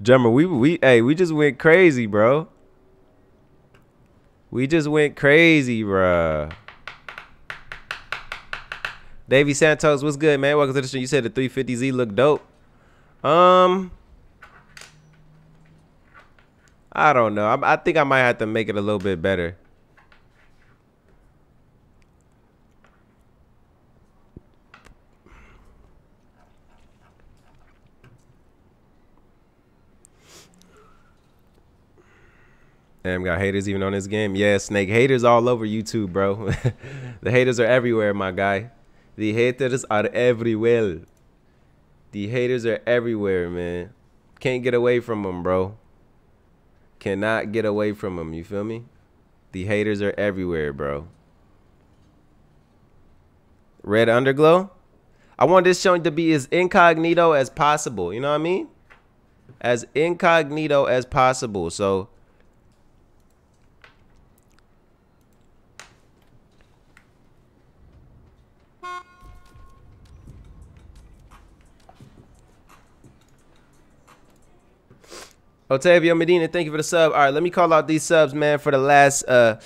B: Drummer, we we hey, we just went crazy, bro. We just went crazy, bruh. Davey Santos, what's good, man? Welcome to the show. You said the 350Z looked dope. Um, I don't know. I, I think I might have to make it a little bit better. Damn, got haters even on this game. Yeah, Snake. Haters all over YouTube, bro. the haters are everywhere, my guy. The haters are everywhere. The haters are everywhere, man. Can't get away from them, bro. Cannot get away from them. You feel me? The haters are everywhere, bro. Red underglow. I want this show to be as incognito as possible. You know what I mean? As incognito as possible. So Otavio Medina, thank you for the sub. All right, let me call out these subs, man, for the last uh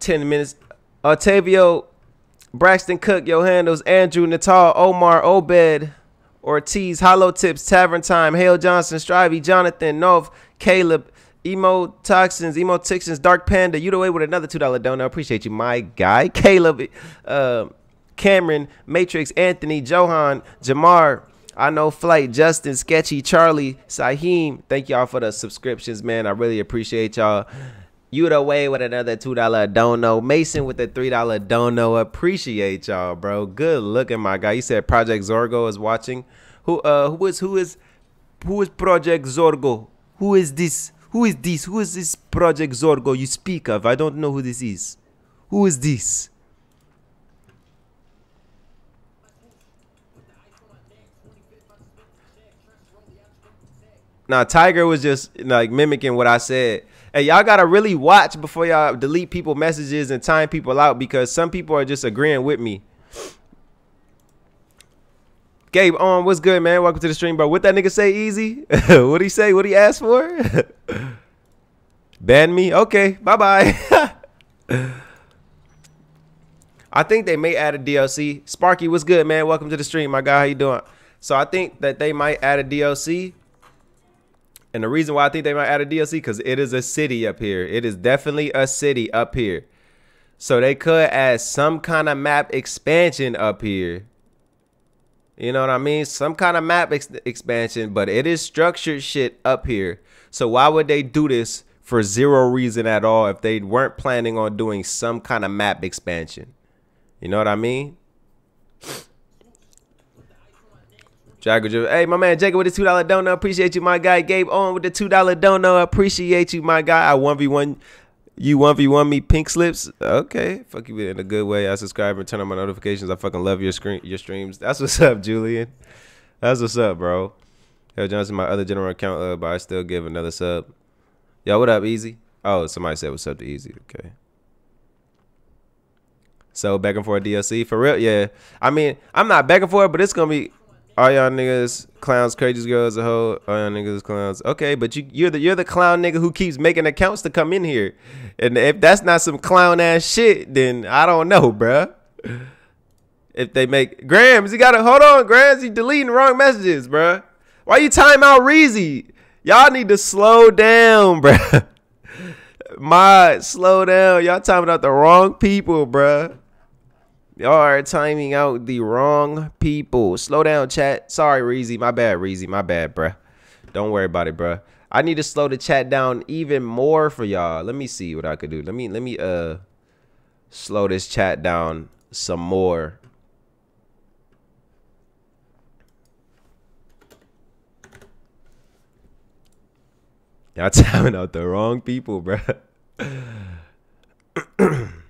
B: 10 minutes. Otavio, Braxton Cook, Yo Handles, Andrew, Natal, Omar, Obed, Ortiz, Hollow Tips, Tavern Time, Hale Johnson, Strivey, Jonathan, North, Caleb, Emo Toxins, Emo Tixins, Dark Panda, you the way with another $2 donor. Appreciate you, my guy. Caleb, uh, Cameron, Matrix, Anthony, Johan, Jamar, I know Flight, Justin, Sketchy, Charlie, Saheem. Thank y'all for the subscriptions, man. I really appreciate y'all. You the way with another two dollar don't know. Mason with the three dollar don't know. Appreciate y'all, bro. Good looking, my guy. You said Project Zorgo is watching. Who uh who is who is who is Project Zorgo? Who is this? Who is this? Who is this Project Zorgo you speak of? I don't know who this is. Who is this? Now Tiger was just like mimicking what I said. Hey, y'all gotta really watch before y'all delete people messages and time people out because some people are just agreeing with me. Gabe, on um, what's good, man? Welcome to the stream, bro. What that nigga say? Easy. what he say? What he asked for? Ban me? Okay. Bye bye. I think they may add a DLC. Sparky, what's good, man? Welcome to the stream, my guy. How you doing? So I think that they might add a DLC and the reason why I think they might add a DLC because it is a city up here. It is definitely a city up here. So they could add some kind of map expansion up here. You know what I mean? Some kind of map ex expansion, but it is structured shit up here. So why would they do this for zero reason at all if they weren't planning on doing some kind of map expansion? You know what I mean? Jagger, hey, my man Jacob with the two dollar donut. Appreciate you, my guy. Gabe Owen with the two dollar donut. Appreciate you, my guy. I one v one. You one v one me pink slips. Okay, fuck you in a good way. I subscribe and turn on my notifications. I fucking love your screen, your streams. That's what's up, Julian. That's what's up, bro. Hell Johnson, my other general account, uh, but I still give another sub. Yo, what up, Easy? Oh, somebody said what's up to Easy. Okay. So begging for a DLC for real? Yeah. I mean, I'm not begging for it, but it's gonna be all y'all niggas clowns, crazy girls a whole. All y'all niggas clowns. Okay, but you you're the you're the clown nigga who keeps making accounts to come in here, and if that's not some clown ass shit, then I don't know, bruh. If they make Grams, you gotta hold on, Grams. You deleting wrong messages, bruh. Why you time out Reezy? Y'all need to slow down, bruh. My slow down. Y'all timing out the wrong people, bruh. Y'all are timing out the wrong people. Slow down, chat. Sorry, Reezy. My bad, Reezy. My bad, bruh. Don't worry about it, bruh. I need to slow the chat down even more for y'all. Let me see what I could do. Let me let me uh slow this chat down some more. Y'all timing out the wrong people, bruh.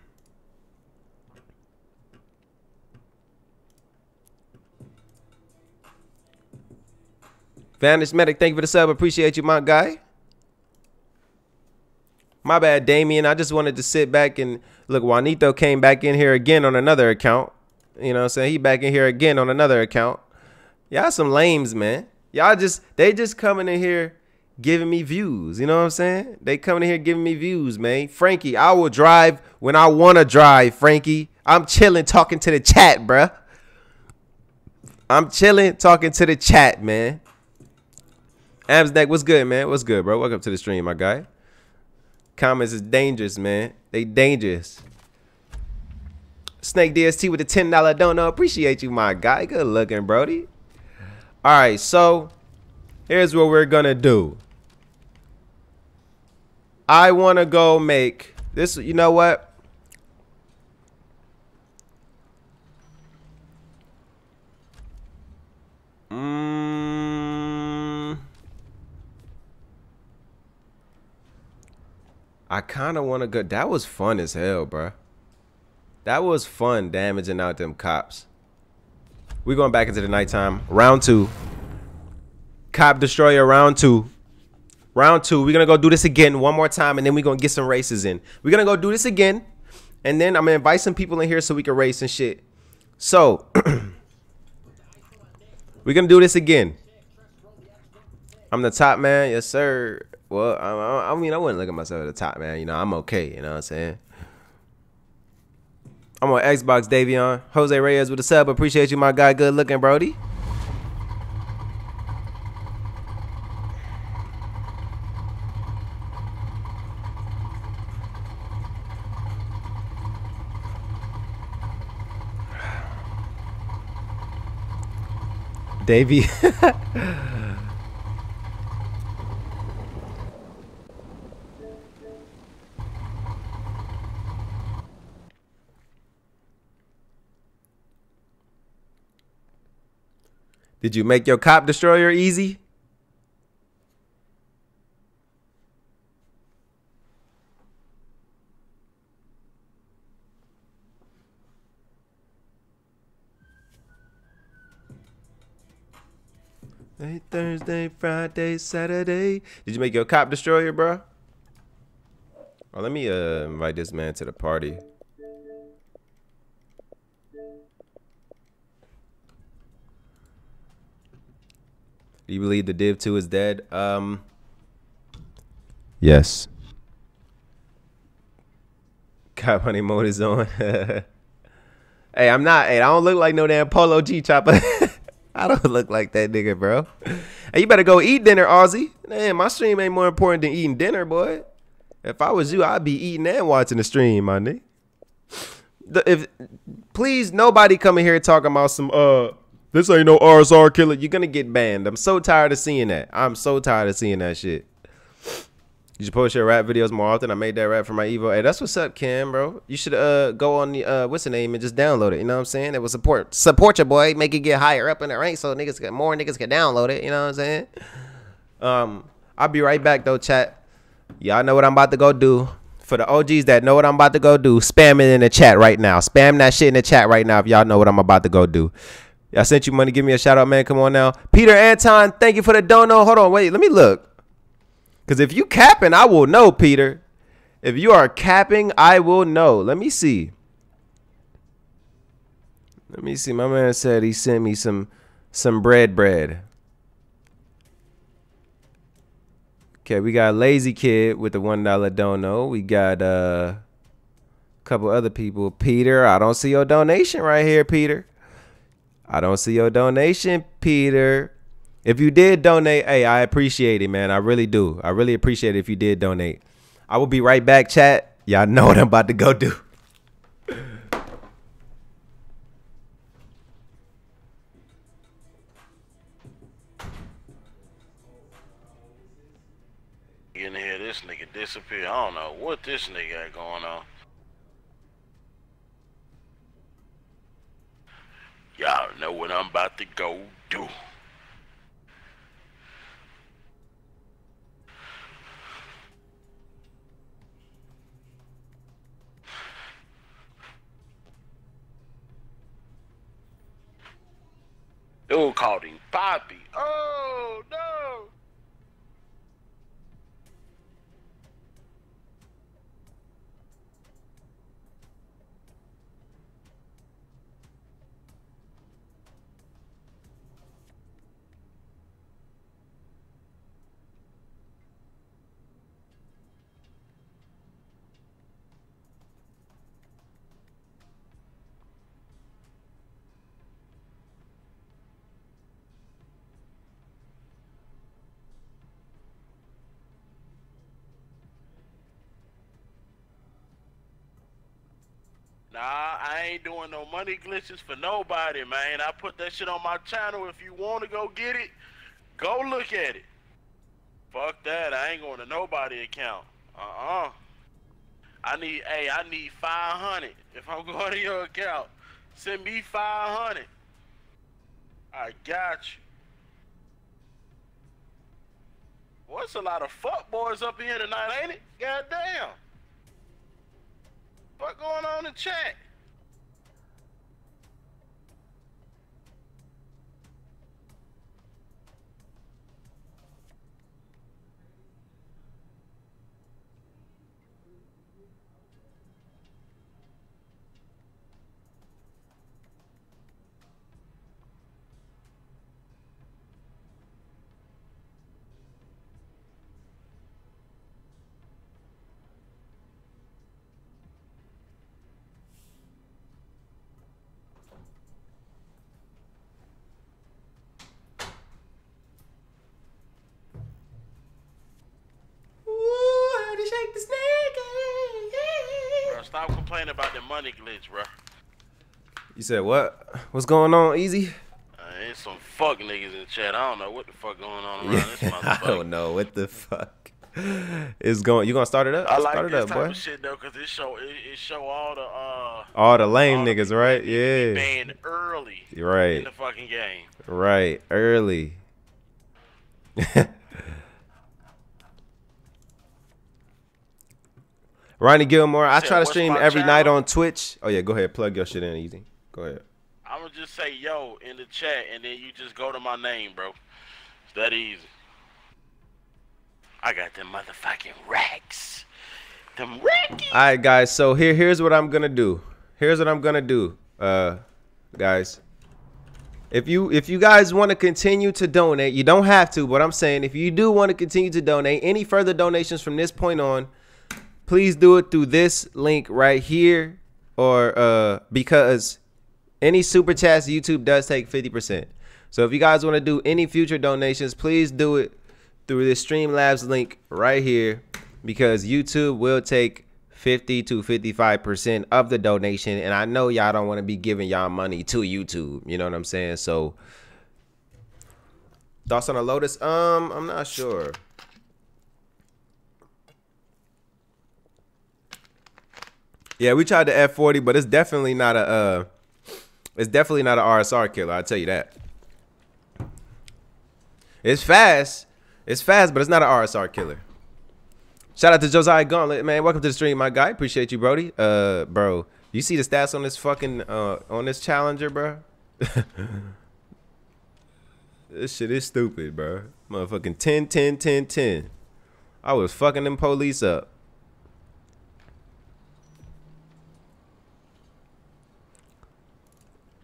B: Vanish Medic, thank you for the sub. Appreciate you, my guy. My bad, Damien. I just wanted to sit back and look. Juanito came back in here again on another account. You know what I'm saying? He back in here again on another account. Y'all some lames, man. Y'all just, they just coming in here giving me views. You know what I'm saying? They coming in here giving me views, man. Frankie, I will drive when I want to drive, Frankie. I'm chilling talking to the chat, bruh. I'm chilling talking to the chat, man. Absnack, what's good, man? What's good, bro? Welcome to the stream, my guy. Comments is dangerous, man. They dangerous. Snake DST with the $10 donut. Appreciate you, my guy. Good looking, Brody. All right, so here's what we're going to do. I want to go make this. You know what? Mmm. I kind of want to go. That was fun as hell, bro. That was fun damaging out them cops. we going back into the nighttime. Round two. Cop Destroyer round two. Round two. We're going to go do this again one more time, and then we're going to get some races in. We're going to go do this again, and then I'm going to invite some people in here so we can race and shit. So, we're going to do this again. I'm the top man. Yes, sir. Well, I, I mean, I wouldn't look at myself at the top man. You know, I'm okay. You know what I'm saying? I'm on Xbox, Davion. Jose Reyes with a sub. Appreciate you, my guy. Good looking, Brody. Davey. Did you make your cop destroyer easy? Thursday, Friday, Saturday. Did you make your cop destroyer, bro? Oh, let me uh, invite this man to the party. Do you believe the Div 2 is dead? Um Yes. Cop honey mode is on. hey, I'm not. Hey, I don't look like no damn Polo G chopper. I don't look like that nigga, bro. Hey, you better go eat dinner, Aussie. Man, my stream ain't more important than eating dinner, boy. If I was you, I'd be eating and watching the stream, my nigga. The, if please, nobody coming here talking about some uh this ain't no RSR killer. You're gonna get banned. I'm so tired of seeing that. I'm so tired of seeing that shit. You should post your rap videos more often. I made that rap for my Evo. Hey, that's what's up, Cam, bro. You should uh go on the uh what's the name and just download it. You know what I'm saying? It will support support your boy, make it get higher up in the rank so niggas get more niggas can download it. You know what I'm saying? Um, I'll be right back though, chat. Y'all know what I'm about to go do. For the OGs that know what I'm about to go do, spam it in the chat right now. Spam that shit in the chat right now if y'all know what I'm about to go do. I sent you money. Give me a shout out, man. Come on now. Peter Anton, thank you for the dono. Hold on, wait. Let me look. Because if you capping, I will know, Peter. If you are capping, I will know. Let me see. Let me see. My man said he sent me some some bread bread. Okay, we got Lazy Kid with the one dollar dono. We got uh, a couple other people. Peter, I don't see your donation right here, Peter. I don't see your donation, Peter. If you did donate, hey, I appreciate it, man. I really do. I really appreciate it if you did donate. I will be right back, chat. Y'all know what I'm about to go do.
A: You gonna hear this nigga disappear. I don't know what this nigga got going on. Y'all know what I'm about to go do. Dude called him Poppy. Oh no! Nah, I ain't doing no money glitches for nobody, man. I put that shit on my channel. If you want to go get it, go look at it. Fuck that. I ain't going to nobody account. Uh-uh. I need, hey, I need 500. If I'm going to your account, send me 500. I got you. What's a lot of fuck boys up here tonight, ain't it? God damn. What going on in chat? Complaining about the money glitch, bro.
B: You said what? What's going on, Easy?
A: Uh, ain't some fuck niggas in the chat. I don't know what the fuck going on around this
B: Yeah, I don't know what the fuck is going. You gonna start it up?
A: I like
B: start it
A: this
B: up,
A: type
B: boy.
A: of shit though, cause it show it, it show all the uh
B: All the lame
A: all
B: niggas,
A: people
B: right?
A: that need to be
B: Yeah,
A: banned early
B: You're
A: in the fucking game.
B: right, early. Ronnie Gilmore, I try to stream every night on Twitch. Oh yeah, go ahead, plug your shit in, Easy. Go ahead.
A: I'm gonna just say yo in the chat, and then you just go to my name, bro. It's that easy. I got them motherfucking racks. Them racks.
B: All right, guys. So here, here's what I'm gonna do. Here's what I'm gonna do, uh, guys. If you if you guys want to continue to donate, you don't have to, but I'm saying if you do want to continue to donate, any further donations from this point on, please do it through this link right here, or uh, because any super chats YouTube does take 50%. So if you guys want to do any future donations, please do it through this Streamlabs link right here because YouTube will take 50 to 55% of the donation and I know y'all don't want to be giving y'all money to YouTube, you know what I'm saying? So thoughts on a Lotus? Um, I'm not sure. Yeah, we tried the F40, but it's definitely not a uh it's definitely not an RSR killer, I'll tell you that. It's fast. It's fast, but it's not an RSR killer. Shout out to Josiah Gauntlet, man. Welcome to the stream, my guy. Appreciate you, Brody. Uh, bro, you see the stats on this fucking uh on this challenger, bro? this shit is stupid, bro. Motherfucking 10, 10, 10, 10. I was fucking them police up.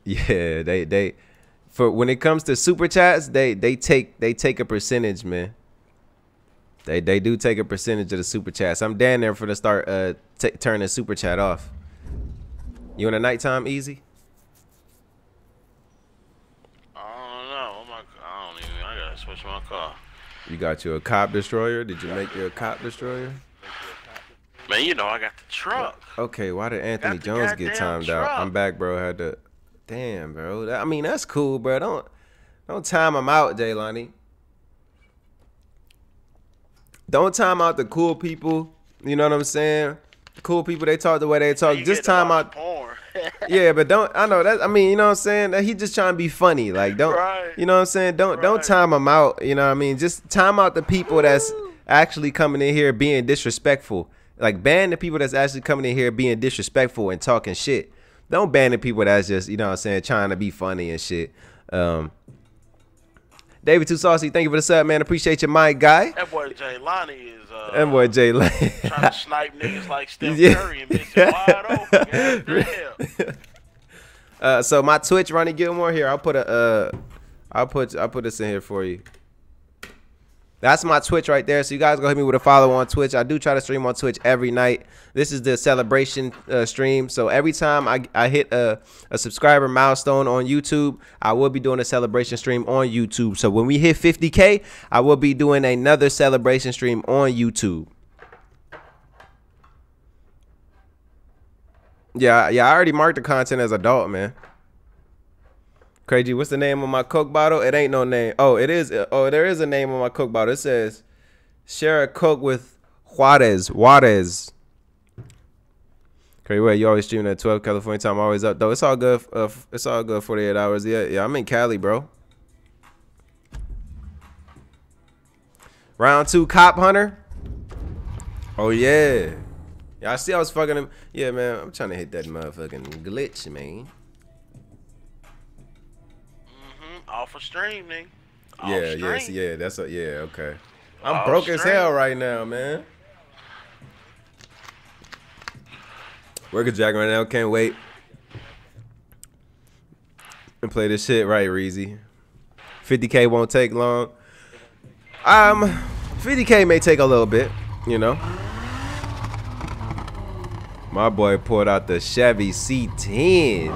B: Yeah, they they for when it comes to super chats, they they take they take a percentage, man. They they do take a percentage of the super chats. I'm down there for the start uh t- turn the super chat off. You in a nighttime easy?
A: I don't know. My, I don't even. I gotta switch my car.
B: You got you a cop destroyer? Did you make you a cop destroyer?
A: Man, you know I got the truck.
B: Okay, why did Anthony Jones get timed out? I'm back, bro. Had to. Damn, bro. I mean, that's cool, bro. Don't don't time him out, Jaylani. Don't time out the cool people. You know what I'm saying? The cool people they talk the way they talk. Just time out. Yeah, but don't. I know that. I mean, you know what I'm saying? He just trying to be funny. Like, don't.
A: Right.
B: You know what I'm saying? Don't don't time him out. You know what I mean? Just time out the people that's actually coming in here being disrespectful. Like ban the people that's actually coming in here being disrespectful and talking shit. Don't ban the people that's just you know what I'm saying trying to be funny and shit. Um. David Too Saucy, thank you for the sub, man. Appreciate your mic, guy.
A: that boy Jay Lonnie is uh,
B: And boy Jay Lane.
A: trying to snipe niggas like Steph
B: Yeah.
A: Curry and miss it wide open.
B: Uh, so my Twitch, Ronnie Gilmore here. I'll put a, uh, I'll put, I'll put this in here for you. That's my Twitch right there. So you guys go hit me with a follow on Twitch. I do try to stream on Twitch every night. This is the celebration uh, stream. So every time I, I hit a, a subscriber milestone on YouTube, I will be doing a celebration stream on YouTube. So when we hit 50K, I will be doing another celebration stream on YouTube. Yeah, yeah, I already marked the content as adult, man. CrayG, what's the name of my Coke bottle? It ain't no name. Oh, it is. Oh, there is a name on my Coke bottle. It says, "Share a Coke with Juarez." Juarez. CrayG, way you always streaming at 12 California time. Always up though. It's all good. Uh, it's all good. 48 hours. Yeah, yeah. I'm in Cali, bro. Round two, Cop Hunter. Oh yeah, Y'all see I was fucking him? Yeah, man. I'm trying to hit that motherfucking glitch, man.
A: Off of stream, nigga. Off
B: yeah,
A: stream.
B: yes, yeah. That's a yeah. Okay. I'm
A: Off
B: broke as hell right now, man. Working Jack right now. Can't wait. And play this shit right, Reezy. 50k won't take long. Um, 50k may take a little bit, you know. My boy pulled out the Chevy C10.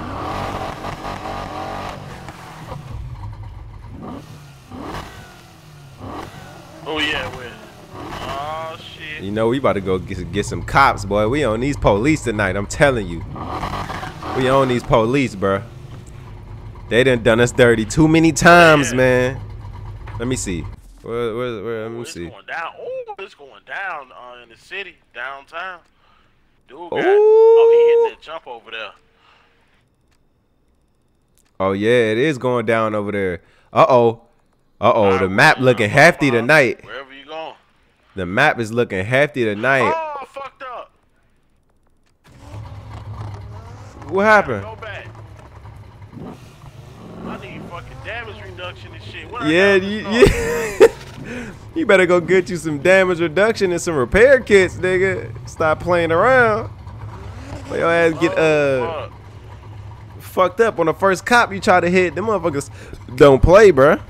A: Oh yeah, with. Oh shit.
B: You know, we about to go get, get some cops, boy. We on these police tonight. I'm telling you. We on these police, bruh. They done done us dirty too many times,
A: Yeah.
B: man. Let me see. Where, where, where, let
A: Oh,
B: me
A: it's
B: see.
A: going down. Oh, it's going down uh, in the city, downtown. Dude, got, oh, he hit that jump over there.
B: Oh yeah, it is going down over there. Uh oh. Uh oh. The map looking hefty tonight.
A: Wherever you going.
B: The map is looking hefty tonight.
A: Oh, fucked up.
B: What happened?
A: Go back. I need fucking damage reduction and shit. What
B: Yeah, you, yeah. you better go get you some damage reduction and some repair kits, nigga. Stop playing around. Let your ass get uh
A: Oh, fuck.
B: fucked up on the first cop you try to hit. Them motherfuckers don't play, bruh.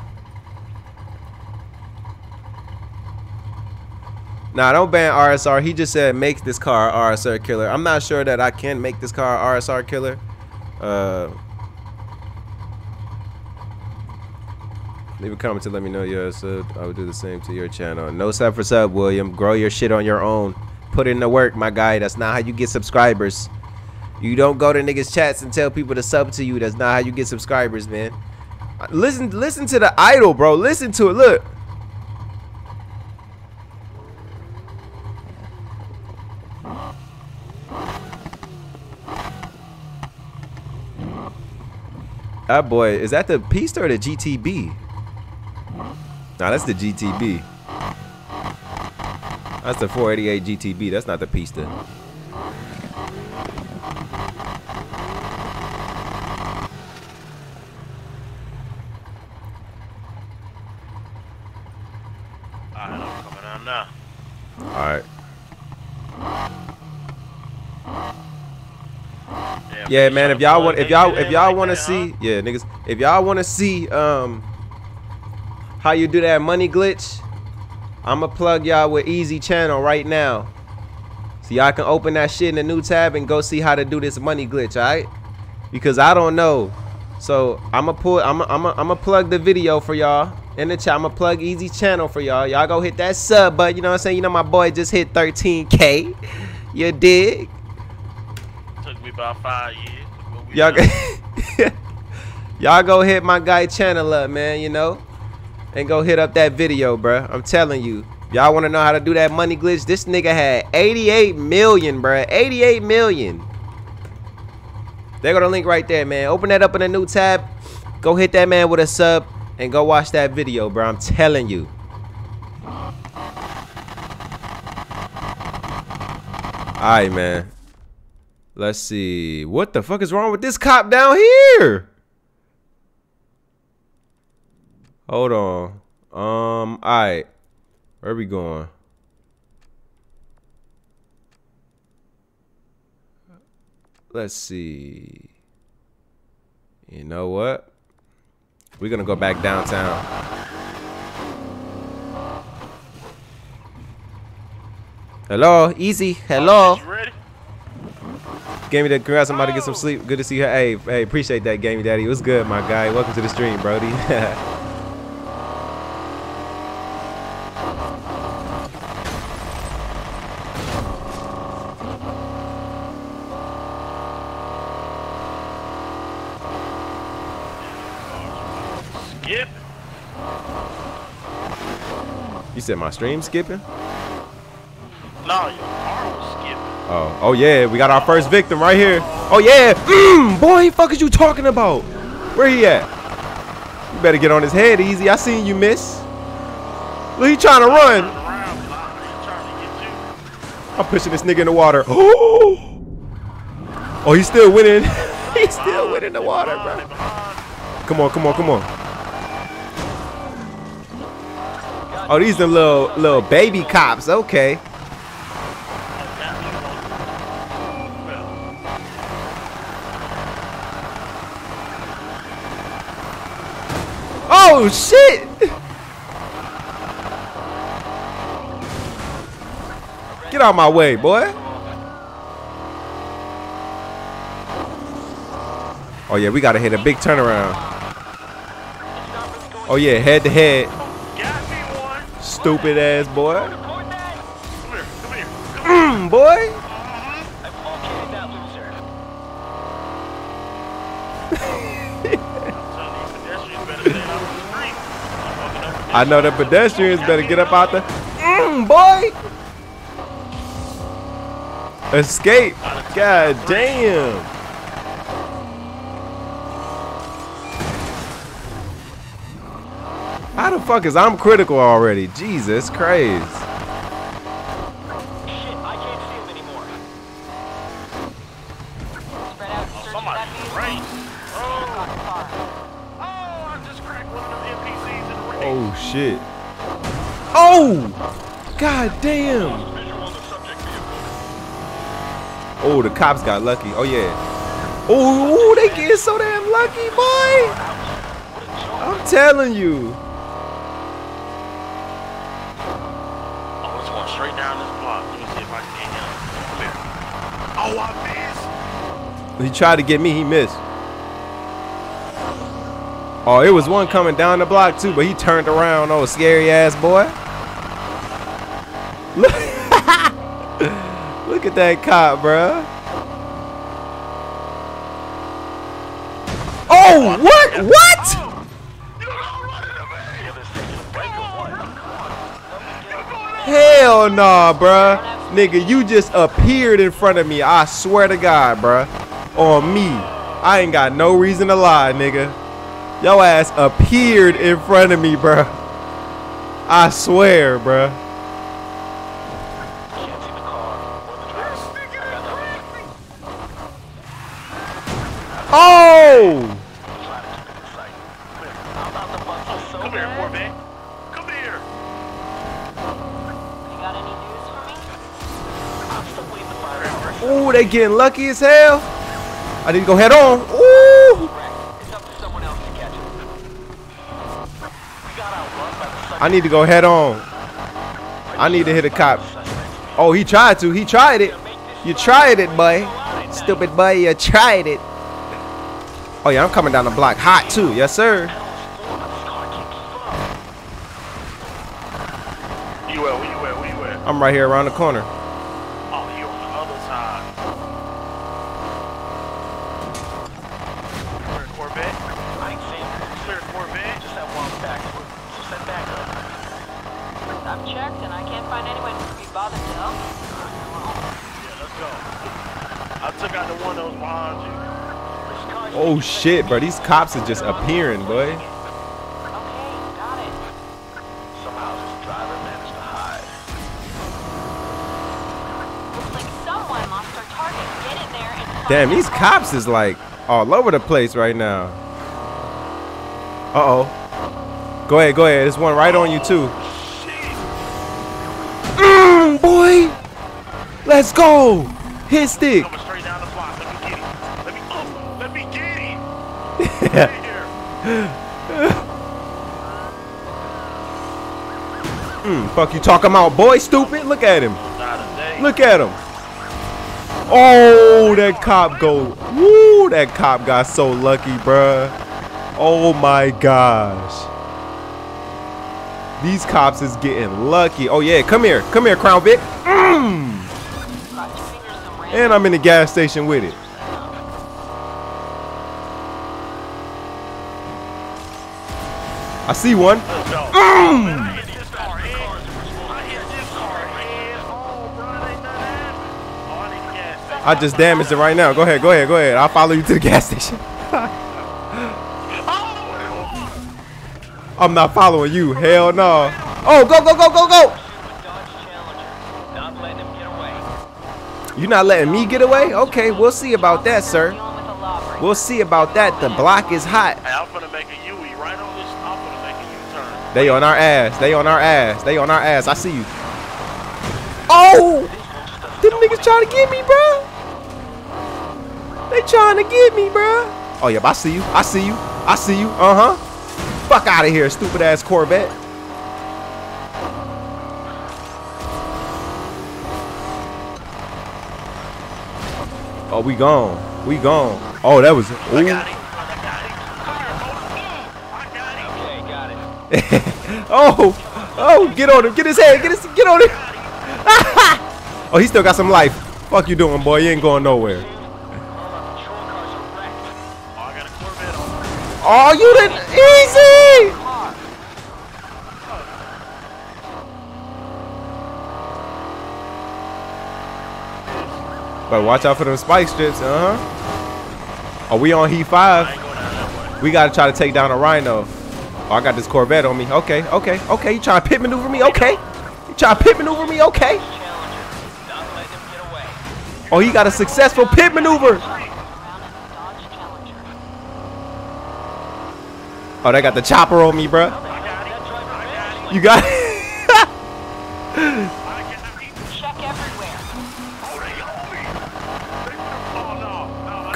B: Nah, don't ban RSR. He just said make this car RSR killer. I'm not sure that I can make this car RSR killer. Uh, leave a comment to let me know you're a. I would do the same to your channel. No sub for sub, William. Grow your shit on your own. Put in the work, my guy. That's not how you get subscribers. You don't go to niggas chats and tell people to sub to you. That's not how you get subscribers, man. Listen, listen to the idol, bro. Listen to it. Look. That boy, is that the Pista or the GTB? Nah, that's the GTB. That's the 488 GTB. That's not the Pista.
A: Ah, Alright, I'm coming out now.
B: All right.
A: Damn,
B: Yeah, man. If y'all want, if y'all, if y'all want to see, yeah, niggas. If y'all want to see, um, how you do that money glitch, I'ma plug y'all with Easy Channel right now, so y'all can open that shit in a new tab and go see how to do this money glitch, all right? Because I don't know, so I'ma pull, I'ma, I'ma, I'ma plug the video for y'all in the chat. I'ma plug Easy Channel for y'all. Y'all go hit that sub button. You know what I'm saying? You know my boy just hit 13k. You dig?
A: Me about five years.
B: Y'all,
A: done.
B: y'all go hit my guy channel up, man. You know, and go hit up that video, bruh. I'm telling you, y'all want to know how to do that money glitch? This nigga had 88 million, bruh. 88 million. There go the link right there, man. Open that up in a new tab. Go hit that man with a sub and go watch that video, bro. I'm telling you. All right, man. Let's see. What the fuck is wrong with this cop down here? Hold on. Um, all right. Where we going? Let's see. You know what? We're gonna go back downtown. Hello, easy. Hello.
A: You ready?
B: Gave me the congrats. I'm about to get some oh. sleep. Good to see you. Hey, hey, appreciate that, Gamey Daddy. It was good, my guy. Welcome to the stream, Brody.
A: Skip.
B: you said my stream skipping?
A: No, your car was skipping.
B: Oh, oh yeah, we got our first victim right here. Oh yeah, mm, boy, fuck is you talking about? Where he at? You better get on his head easy. I seen you miss. Look, he trying to run. I'm pushing this nigga in the water. Oh, he's still winning. he's still winning the water, bro. Come on, come on, come on. Oh, these are little little baby cops. Okay. Oh shit! Get out my way, boy. Oh yeah, we gotta hit a big turnaround. Oh yeah, head to head.
A: Got me one.
B: Stupid ass boy.
A: Come here, come here.
B: Mm, boy.
C: I've located that loser.
A: I'm telling you, pedestrians better stay out the street. I'm fucking up
B: I know the pedestrians better get up out the. Mm, boy. Escape. God damn. How the fuck is I'm critical already? Jesus Christ. God damn. Oh, the cops got lucky. Oh yeah. Oh, they get so damn lucky, boy. I'm telling you.
A: Oh, it's going straight down this block. Let me see if I can get him. Come here. Oh, I missed.
B: He tried to get me, he missed. Oh, it was one coming down the block too, but he turned around. Oh, scary ass boy. Look, Look at that cop, bruh. Oh, what? What? Hell nah, bruh. Nigga, you just appeared in front of me. I swear to God, bruh. On me. I ain't got no reason to lie, nigga. Your ass appeared in front of me, bruh. I swear, bruh.
C: Can't see the car or the driver. I got nothing.
B: Oh!
C: Trying to keep it in sight. I'm about to bust you so
A: Come here,
C: bad.
A: Corvette. Come here.
C: You got any news for me? Still waiting to find out.
B: Ooh, they getting lucky as hell. I need to go head on. Ooh! I need to go head on. I need to hit a cop. Oh, he tried to. He tried it. You tried it, boy. Stupid boy, you tried it. Oh yeah, I'm coming down the block hot too. Yes, sir.
A: You at? Where you at? Where you at?
B: I'm right here around the corner.
A: Oh, you on the other side. Come here, Corvette.
C: I ain't seen him.
A: Come here, Corvette.
C: Just that one back. So send back up.
D: I've checked and I can't find anyone who'd be bothered to help.
A: Yeah, let's go. I took out the one that was behind you.
B: Oh shit, bro. These cops are just appearing, boy.
D: Okay, got it.
C: Somehow this driver managed to hide.
D: Looks like someone lost our target. Get in there and find
B: Damn, these cops is like all over the place right now. Uh oh. Go ahead, go ahead. There's one right on you too. Mm, boy. Let's go. Hit stick. Mm, fuck you talking about, boy? Stupid. Look at him. Look at him. Oh, that cop go. Woo, that cop got so lucky, bruh. Oh my gosh. These cops is getting lucky. Oh yeah, come here. Come here, Crown Vic. Mm. And I'm in the gas station with it. I see one.
A: Let's go. Man, I hit this car head. I hit this car head. Oh, bro, ain't nothing happened. Oh, I see one.
B: I just damaged it right now. Go ahead, go ahead, go ahead. I'll follow you to the gas station. I'm not following you. Hell no. Oh, go, go, go, go, go.
C: You're Not letting
B: me get away? Okay, we'll see about that, sir. We'll see about that. The block is hot.
A: Hey, I'm finna make a U right on this. I'm finna make a U-turn.
B: They on our ass. They on our ass. They on our ass. I see you. Oh! Them niggas trying to get me, bro. They trying to get me, bro. Oh, yep. I see you. I see you. I see you. Uh huh. Fuck out of here, stupid ass Corvette. Oh, we gone. We gone. Oh, that was. Ooh.
A: got it. I got it. I got it.
C: Okay, got it.
B: Oh, oh, get on him. Get his head. Get his, get on him. oh, he still got some life. Fuck you doing, boy? You ain't going nowhere.
A: Oh.
B: Oh, you didn't easy. But watch out for them spike strips, uh huh. Are we on heat five? We gotta try to take down a rhino. Oh, I got this Corvette on me. Okay, okay, okay. You trying to pit maneuver me? Okay. You trying to pit maneuver me? Okay. Oh, he got a successful pit maneuver. Oh, they got the chopper on me,
A: it.
B: You got
A: it.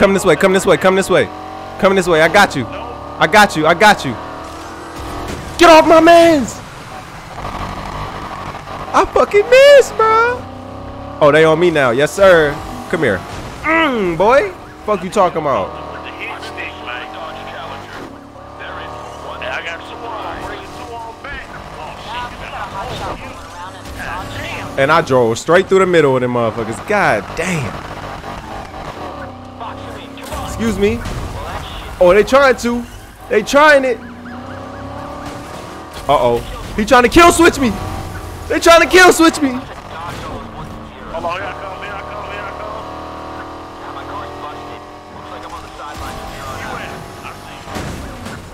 B: Come this way, come this way, come this way. Come this way. I got you. I got you. I got you. Get off my mans. I fucking missed, bro. Oh, they on me now. Yes, sir. Come here. Mmm, boy. Fuck you talking about? And I drove straight through the middle of them motherfuckers. God damn. Excuse me. Oh, they trying to. They trying it. Uh-oh. He trying to kill switch me. They trying to kill switch me.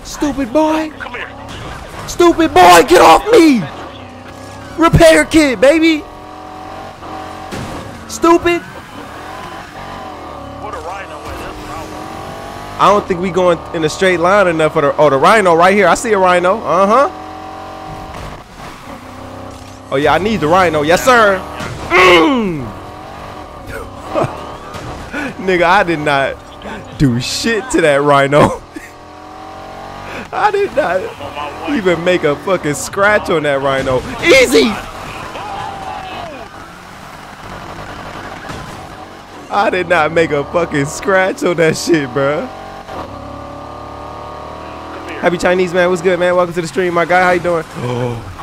B: Stupid boy.
A: you. Come here.
B: Stupid boy, get off me. Repair kit, baby. Stupid.
A: What a rhino at? That's what I.
B: I don't think we going in a straight line enough for the oh the rhino right here. I see a rhino. Uh-huh. Oh yeah, I need the rhino. Yes, sir. Mm. Nigga, I did not do shit to that rhino. I did not even make a fucking scratch on that rhino. Easy. I did not make a fucking scratch on that shit, bruh. Happy Chinese man, what's good, man? Welcome to the stream, my guy. How you doing?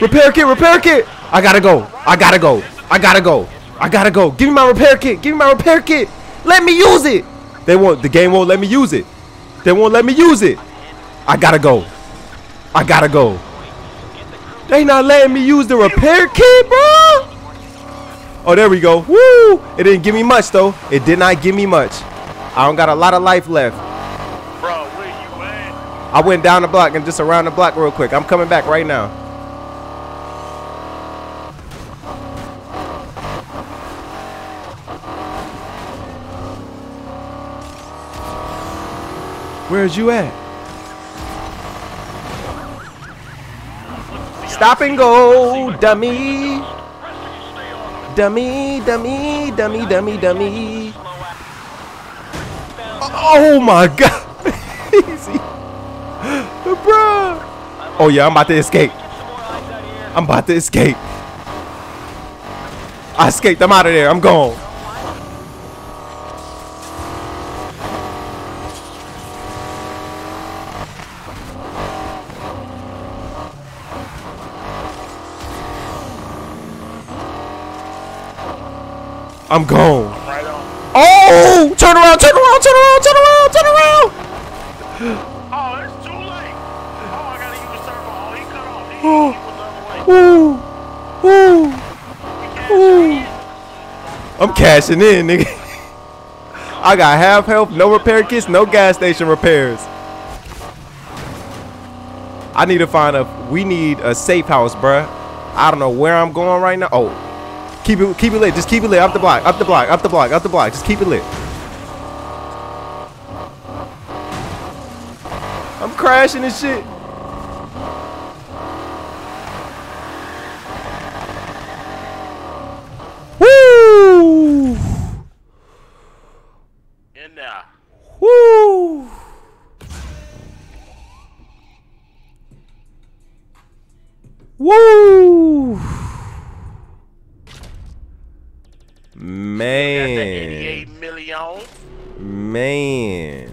B: Repair kit, repair kit. I gotta go. I gotta go. I gotta go. I gotta go. Give me my repair kit. Give me my repair kit. Let me use it. They won't. The game won't let me use it. They won't let me use it. I gotta go. I gotta go. They not letting me use the repair kit, bro. Oh, there we go. Woo! It didn't give me much though. It did not give me much. I don't got a lot of life left.
A: Bro, where you at?
B: I went down the block and just around the block real quick. I'm coming back right now. Where's you at? Stop and go, dummy. Dummy, dummy, dummy, dummy, dummy. Oh, oh my god. Oh yeah, I'm about to escape. I'm about to escape. I escaped. I'm out of there. I'm gone. I'm gone.
A: Right on.
B: Oh! Turn around, turn around, turn around, turn around, turn around!
A: Oh, it's too late. Oh, I gotta use the servo. Oh, he cut off. He,
B: Oh.
A: he was the other way.
B: Ooh! Ooh! Ooh! I'm cashing in, nigga. I got half health, no repair kits, no gas station repairs. I need to find a. We need a safe house, bruh. I don't know where I'm going right now. Oh, keep it keep it lit. Just keep it lit. Up the block. Up the block. Up the block. Up the block. Just keep it lit. I'm crashing and shit. Woo!
A: In there.
B: Woo! Woo!
A: Got that
B: Man.
A: 88 million.
B: Man.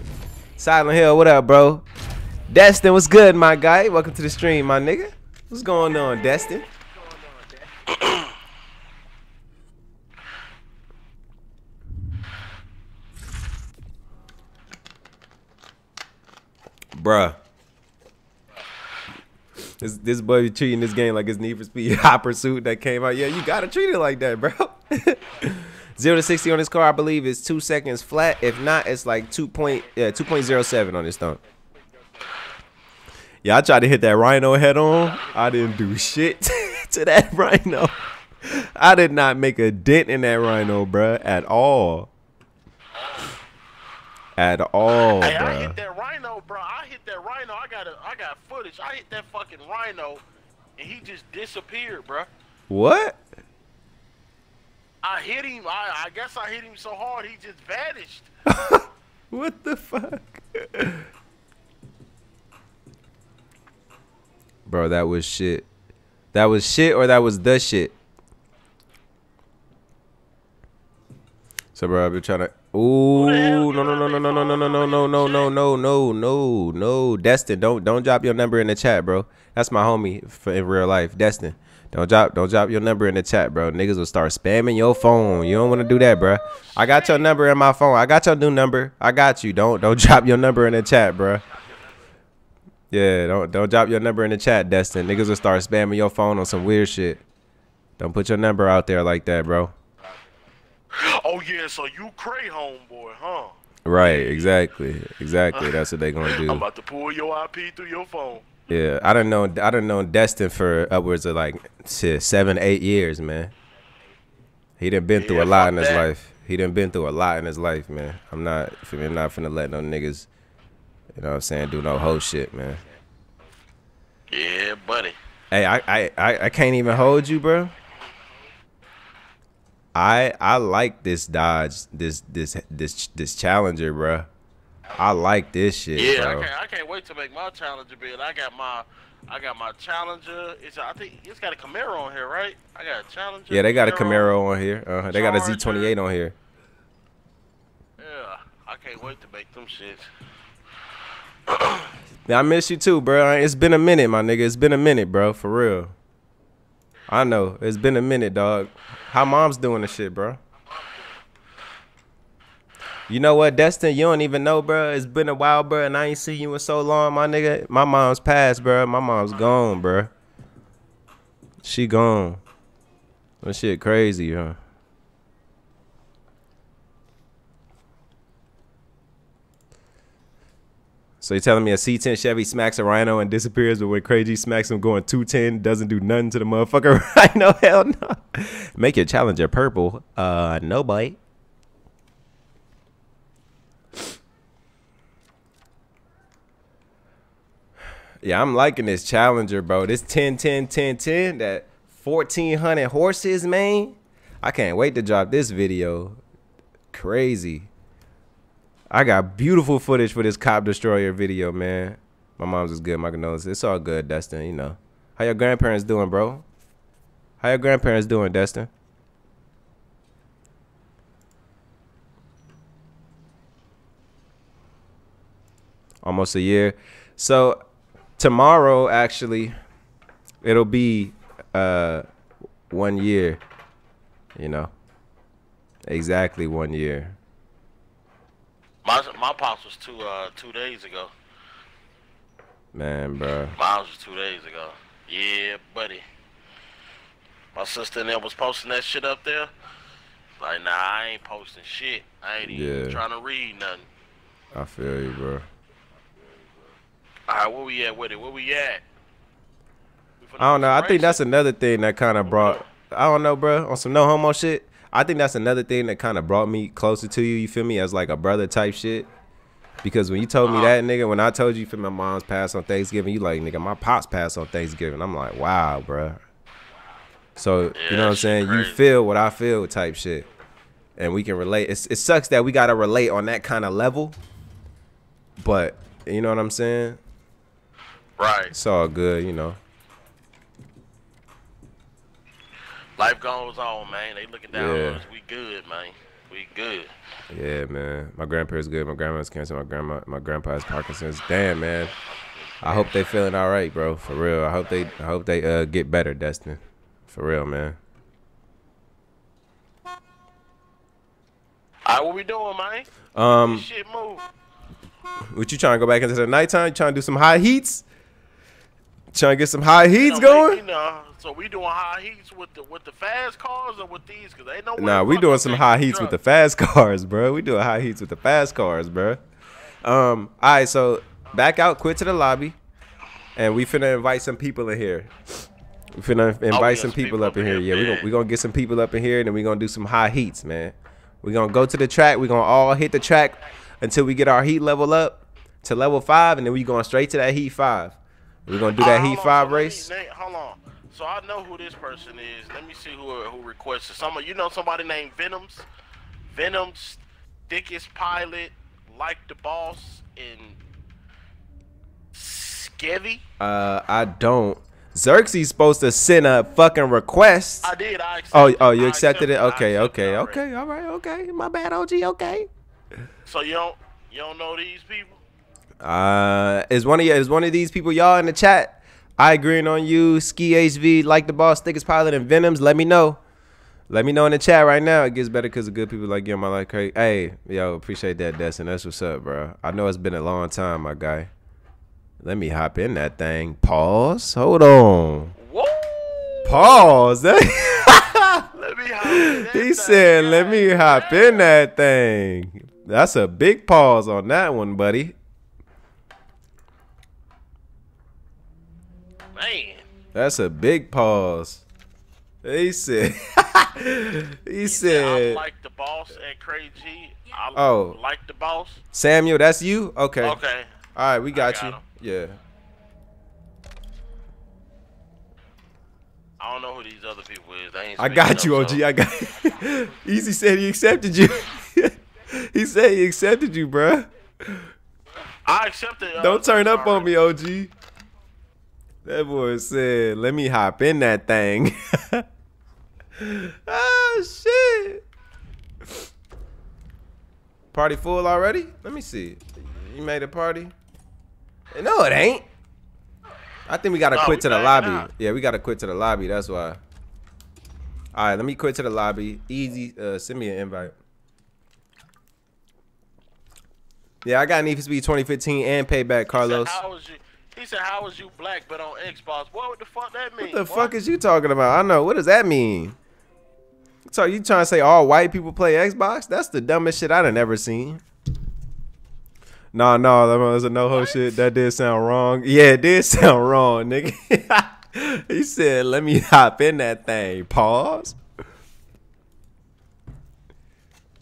B: Silent Hill, what up, bro? Destin, what's good, my guy? Welcome to the stream, my nigga. What's going on, Destin? Bruh. This this boy be treating this game like it's Need for Speed Hot Pursuit that came out. Yeah, you gotta treat it like that, bro. Zero to sixty on this car, I believe, is two seconds flat. If not, it's like two point yeah two point zero seven on this thumb. Yeah, I tried to hit that Rhino head on. I didn't do shit to that Rhino. I did not make a dent in that Rhino, bruh, at all. At all,
A: Hey, I hit that rhino, bro. I hit that rhino. I got a, I got footage. I hit that fucking rhino, and he just disappeared, bro.
B: What?
A: I hit him. I, I guess I hit him so hard he just vanished.
B: What the fuck? Bro, that was shit. That was shit or that was the shit. So bro, I've been trying to Ooh, no, no, no, no, no, no, no, no, no, no, no, no, no, no, no, no. Destin, don't don't drop your number in the chat, bro. That's my homie for in real life. Destin. Don't drop don't drop your number in the chat, bro. Niggas will start spamming your phone. You don't want to do that, bro. I got your number in my phone. I got your new number. I got you. Don't don't drop your number in the chat, bro. Yeah, don't don't drop your number in the chat, Destin. Niggas will start spamming your phone on some weird shit. Don't put your number out there like that, bro.
A: Oh yeah, so you cray homeboy, huh?
B: Right, exactly, exactly. That's what they gonna do.
A: I'm about to pull your IP through your phone.
B: Yeah, I don't know. I don't know Destin for upwards of like shit, seven, eight years, man. He done been through a lot in his
A: that.
B: life. He done been through a lot in his life, man. I'm not, I'm not finna let no niggas, you know what I'm saying, do no whole shit, man.
A: Yeah, buddy.
B: Hey, I, I, I, I can't even hold you, bro. I, I like this Dodge, this, this, this, this Challenger, bro. I like this shit,
A: Yeah,
B: bro.
A: I can't, I can't wait to make my Challenger build. I got my, I got my Challenger. It's I think it's got a Camaro on here, right? I got a Challenger.
B: Yeah, they got a Camaro on here. Uh, they got a
A: Charger.
B: Z28 on here.
A: Yeah, I can't wait to make them shits.
B: I miss you too, bro. It's been a minute, my nigga. It's been a minute, bro. For real. I know. It's been a minute, dog. How mom's doing the shit, bro? You know what, Destin? You don't even know, bro. It's been a while, bro, and I ain't seen you in so long, my nigga. My mom's passed, bro. My mom's gone, bro. She gone. That shit crazy, huh? So you're telling me a C10 Chevy smacks a Rhino and disappears, but when Crazy smacks him going 210, doesn't do nothing to the motherfucker Rhino? Hell no. Make your Challenger purple. Uh, no bite. Yeah, I'm liking this Challenger, bro. This 10, 10, 10, 10, that 1400 horses, man. I can't wait to drop this video. Crazy. I got beautiful footage for this cop destroyer video, man. My mom's is good. My condolences. It's all good, Destin. You know. How your grandparents doing, bro? How your grandparents doing, Destin? Almost a year. So tomorrow, actually, it'll be uh one year. You know. Exactly one year.
A: My my pops was two uh two days ago.
B: Man, bro.
A: Mine was two days ago. Yeah, buddy. My sister and them was posting that shit up there. Like, nah, I ain't posting shit. I ain't even
B: Yeah.
A: trying to read nothing.
B: I feel you, bro.
A: Alright, where we at with it? Where we at? We
B: I don't know. I think that's another thing that kind of brought I don't know, bro, on some no homo shit. I think that's another thing that kind of brought me closer to you. You feel me? As like a brother type shit. Because when you told me oh. that, nigga, when I told you for my mom's passed on Thanksgiving, you like, nigga, my pops passed on Thanksgiving. I'm like, wow, bro. So you know what I'm saying? You feel what I feel, type shit, and we can relate. It's, it sucks that we gotta relate on that kind of level, but you know what I'm saying?
A: Right.
B: It's all good, you know.
A: Life goes on, man. They looking down
B: Yeah.
A: on us. We good, man. We good.
B: Yeah, man. My grandparents good. My grandma's cancer. My grandma, my grandpa has Parkinson's. Damn, man. I hope they feeling all right, bro. For real. I hope they, I hope they uh get better, Destin. For real, man.
A: All right, what we doing, man?
B: Um,
A: Shit move.
B: what you trying to go back into the nighttime? You trying to do some high heats? Trying to get some high
A: You
B: heats
A: know,
B: going?
A: You know, so we doing high heats with the with the fast cars or with these? Cause they know.
B: Nah, we doing some high heats with the fast cars, bro. We doing high heats with the fast cars, bro. Um, all right, so back out, quit to the lobby, and we finna invite some people in here. We finna invite
A: Oh, got
B: some
A: some
B: people
A: people
B: up in
A: up
B: here. Yeah,
A: here,
B: we gonna we gonna get some people up in here, and then we gonna do some high heats, man. We gonna go to the track. We gonna all hit the track until we get our heat level up to level five, and then we going straight to that heat five. We're gonna do that
A: Hold
B: heat five race.
A: Nate, hold on. So I know who this person is. Let me see who who requested. Some you know somebody named Venoms. Venoms, thickest pilot, like the boss, and Skevy.
B: Uh, I don't. Xerxes supposed to send a fucking request.
A: I did. I accepted,
B: Oh, oh, you
A: I
B: accepted it? Okay,
A: accepted
B: okay, okay. All right, okay. My bad, OG. Okay.
A: So you don't you don't know these people?
B: Uh, is one of you is one of these people y'all in the chat? I agreeing on you. Ski HV, like the boss, thickest pilot, and Venoms. Let me know. Let me know in the chat right now. It gets better because of good people like you in my life. Craig. Hey, yo, appreciate that, Destin. That's what's up, bro. I know it's been a long time, my guy. Let me hop in that thing. Pause. Hold on.
A: Whoa!
B: Pause.
A: Let me hop in that
B: he
A: thing,
B: said, "Let me hop in that thing." That's a big pause on that one, buddy.
A: Man,
B: That's a big pause. He said. he
A: I
B: said.
A: like the boss at Craig G. I
B: Oh.
A: like the boss.
B: Samuel, that's you. Okay.
A: Okay.
B: All right, we got,
A: got
B: you.
A: him.
B: Yeah.
A: I don't know who these other people is. They ain't
B: I got you, OG.
A: so-
B: I got. Easy said he accepted you. he said he accepted you, bruh.
A: I accepted. uh,
B: Don't turn up on me, OG. That boy said, "Let me hop in that thing." oh shit! Party full already? Let me see. You made a party? No, it ain't. I think we gotta
A: No,
B: quit
A: we
B: to the lobby.
A: out.
B: Yeah, we gotta quit to the lobby. That's why. All right, let me quit to the lobby. Easy. Uh, send me an invite. Yeah, I got Need for Speed 2015 and Payback, Carlos.
A: how was you? He said, "How was you black but on Xbox?" What the fuck that mean?
B: What the fuck is you talking about? I know. What does that mean? So you trying to say all white people play Xbox? That's the dumbest shit I done ever seen. No, no, that was a no ho shit. That did sound wrong. Yeah, it did sound wrong, nigga. he said, "Let me hop in that thing." Pause.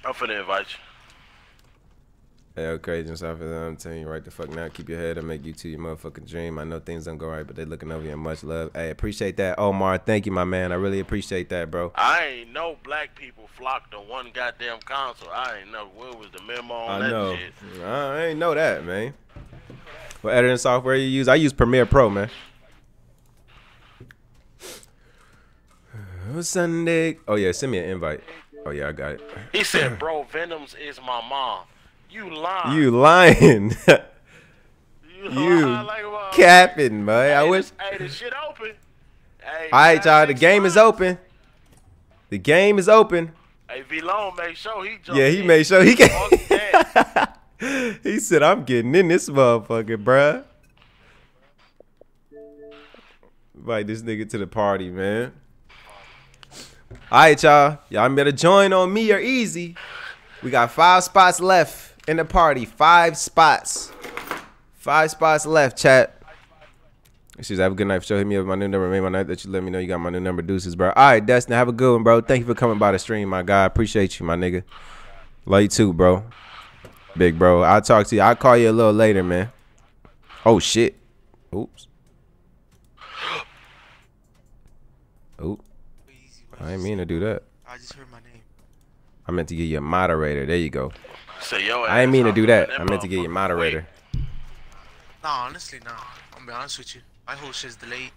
A: I'm finna invite you.
B: Hey, okay, just off of that, I'm telling you right the fuck now. Keep your head and make you to your motherfucking dream. I know things don't go right, but they looking over you and much love. Hey, appreciate that, Omar. Thank you, my man. I really appreciate that, bro.
A: I ain't know black people flocked to one goddamn console. I ain't know what was the memo on
B: I
A: that
B: know.
A: shit.
B: I ain't know that, man. What editing software you use? I use Premiere Pro, man. Sunday. Oh yeah, send me an invite. Oh yeah, I got it.
A: He said, "Bro, Venoms is my mom." You lying?
B: You lying?
A: you,
B: you
A: lying like a
B: capping, man.
A: Hey,
B: I wish.
A: Hey, the shit open. Hey,
B: All right, y'all. The game is open. The game is open.
A: Hey, V Long made sure he jumped
B: Yeah, he
A: in.
B: made sure he can. he said, "I'm getting in this motherfucker, bruh." Invite this nigga to the party, man. All right, y'all. Y'all better join on me or easy. We got five spots left in the party. Five spots. Five spots left, chat. She says, have a good night. Show sure. Hit me up my new number. Made my night that you let me know you got my new number. Deuces, bro. All right, Dustin. Have a good one, bro. Thank you for coming by the stream, my guy. Appreciate you, my nigga. Love you too, bro. Big bro. I'll talk to you. I'll call you a little later, man. Oh shit. Oops. Oop. I didn't mean to do that.
E: I just heard my name.
B: I meant to get you a moderator. There you go.
A: Say yo.
B: I didn't mean to do that. I meant to get your moderator.
E: Nah, honestly, nah. I'm gonna be honest with you. My whole shit's delayed.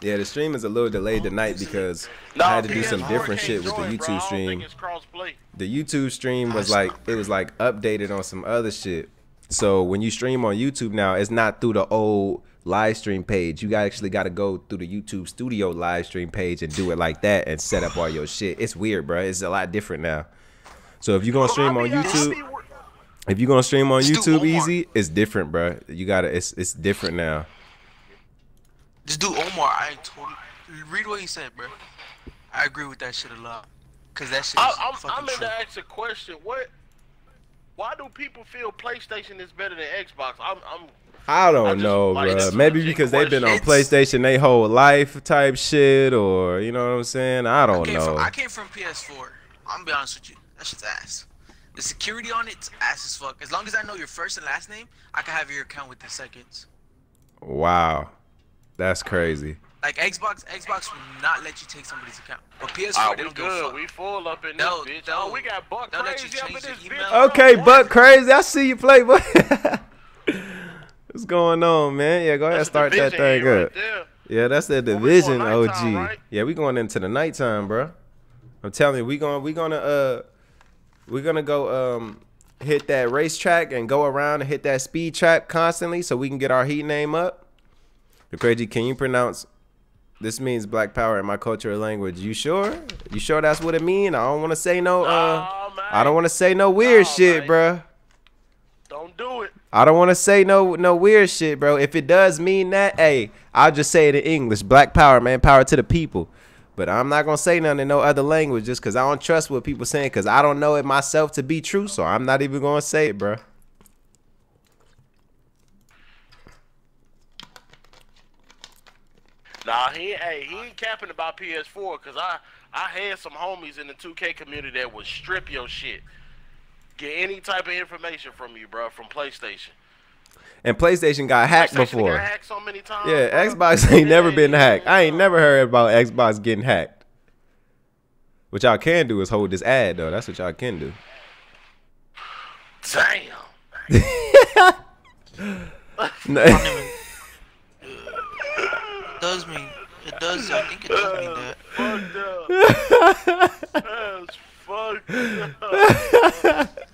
B: Yeah, the stream is a little delayed tonight because
A: No,
B: I had to do some different shit with the. YouTube stream.
A: think it's cross-play.
B: the YouTube stream was like it was like updated on some other shit. So when you stream on YouTube now, it's not through the old live stream page. You actually got to go through the YouTube Studio live stream page and do it like that and set up all your shit. It's weird, bro. It's a lot different now. So if you're gonna stream on YouTube, if you're gonna stream on YouTube easy, it's different, bro. You gotta, it's it's different now.
E: This dude Omar, I totally read what he said, bro. I agree with that shit a lot. Cause that shit is
A: I, I'm, I'm in
E: true.
A: to ask a question. What? Why do people feel PlayStation is better than Xbox? I'm, I'm
B: I
A: I
B: don't
A: just-
B: know, bro. Maybe because they've been on. PlayStation they whole life type shit, or you know what I'm saying. I
E: I
B: don't
E: came,
B: know.
E: from, I came from PS4. I'm gonna be honest with you. That shit's ass. The security on it's ass as fuck. As long as I know your first and last name, I can have your account within seconds.
B: Wow, that's crazy.
E: Like Xbox, Xbox will not let you take somebody's account. But PS4,
A: Ah,
E: they
A: we
E: don't give a
A: good.
E: fuck.
A: We full up in
E: They'll-
A: this bitch.
E: they'll-
A: oh, we got Buck
E: they'll let you
A: crazy up in this bitch.
E: email.
B: Okay, Buck crazy. I see you play, boy. What's going on, man? Yeah, go ahead,
A: That's
B: start that thing
A: right
B: up.
A: there.
B: Yeah, that's the division, OG.
A: right?
B: Yeah, we going into the nighttime, bro. I'm telling you, we going we gonna uh we gonna go um hit that racetrack and go around and hit that speed trap constantly so we can get our heat name up. The crazy, can you pronounce this means black power in my cultural language? You sure? You sure that's what it mean? I don't want to say no uh. I don't want to say no weird shit,
A: man.
B: bruh. I don't want to say no no weird shit, bro. If it does mean that, hey, I'll just say it in English. Black power, man. Power to the people. But I'm not gonna say nothing in no other language just because I don't trust what people saying because I don't know it myself to be true. So I'm not even gonna say it, bro.
A: Nah, he hey he ain't capping about PS4 because I I had some homies in the 2K community that would strip your shit, get any type of information from you, bro, from PlayStation.
B: And PlayStation got hacked
A: PlayStation
B: before.
A: got hacked so many times.
B: Yeah,
A: bro.
B: Xbox ain't never been
A: yeah,
B: hacked. I ain't never heard about Xbox getting hacked. What y'all can do is hold this ad though. That's what y'all can do.
A: Damn.
B: No-
E: It does mean. It does. I think it does mean that.
A: Fucked up. That's fucked up.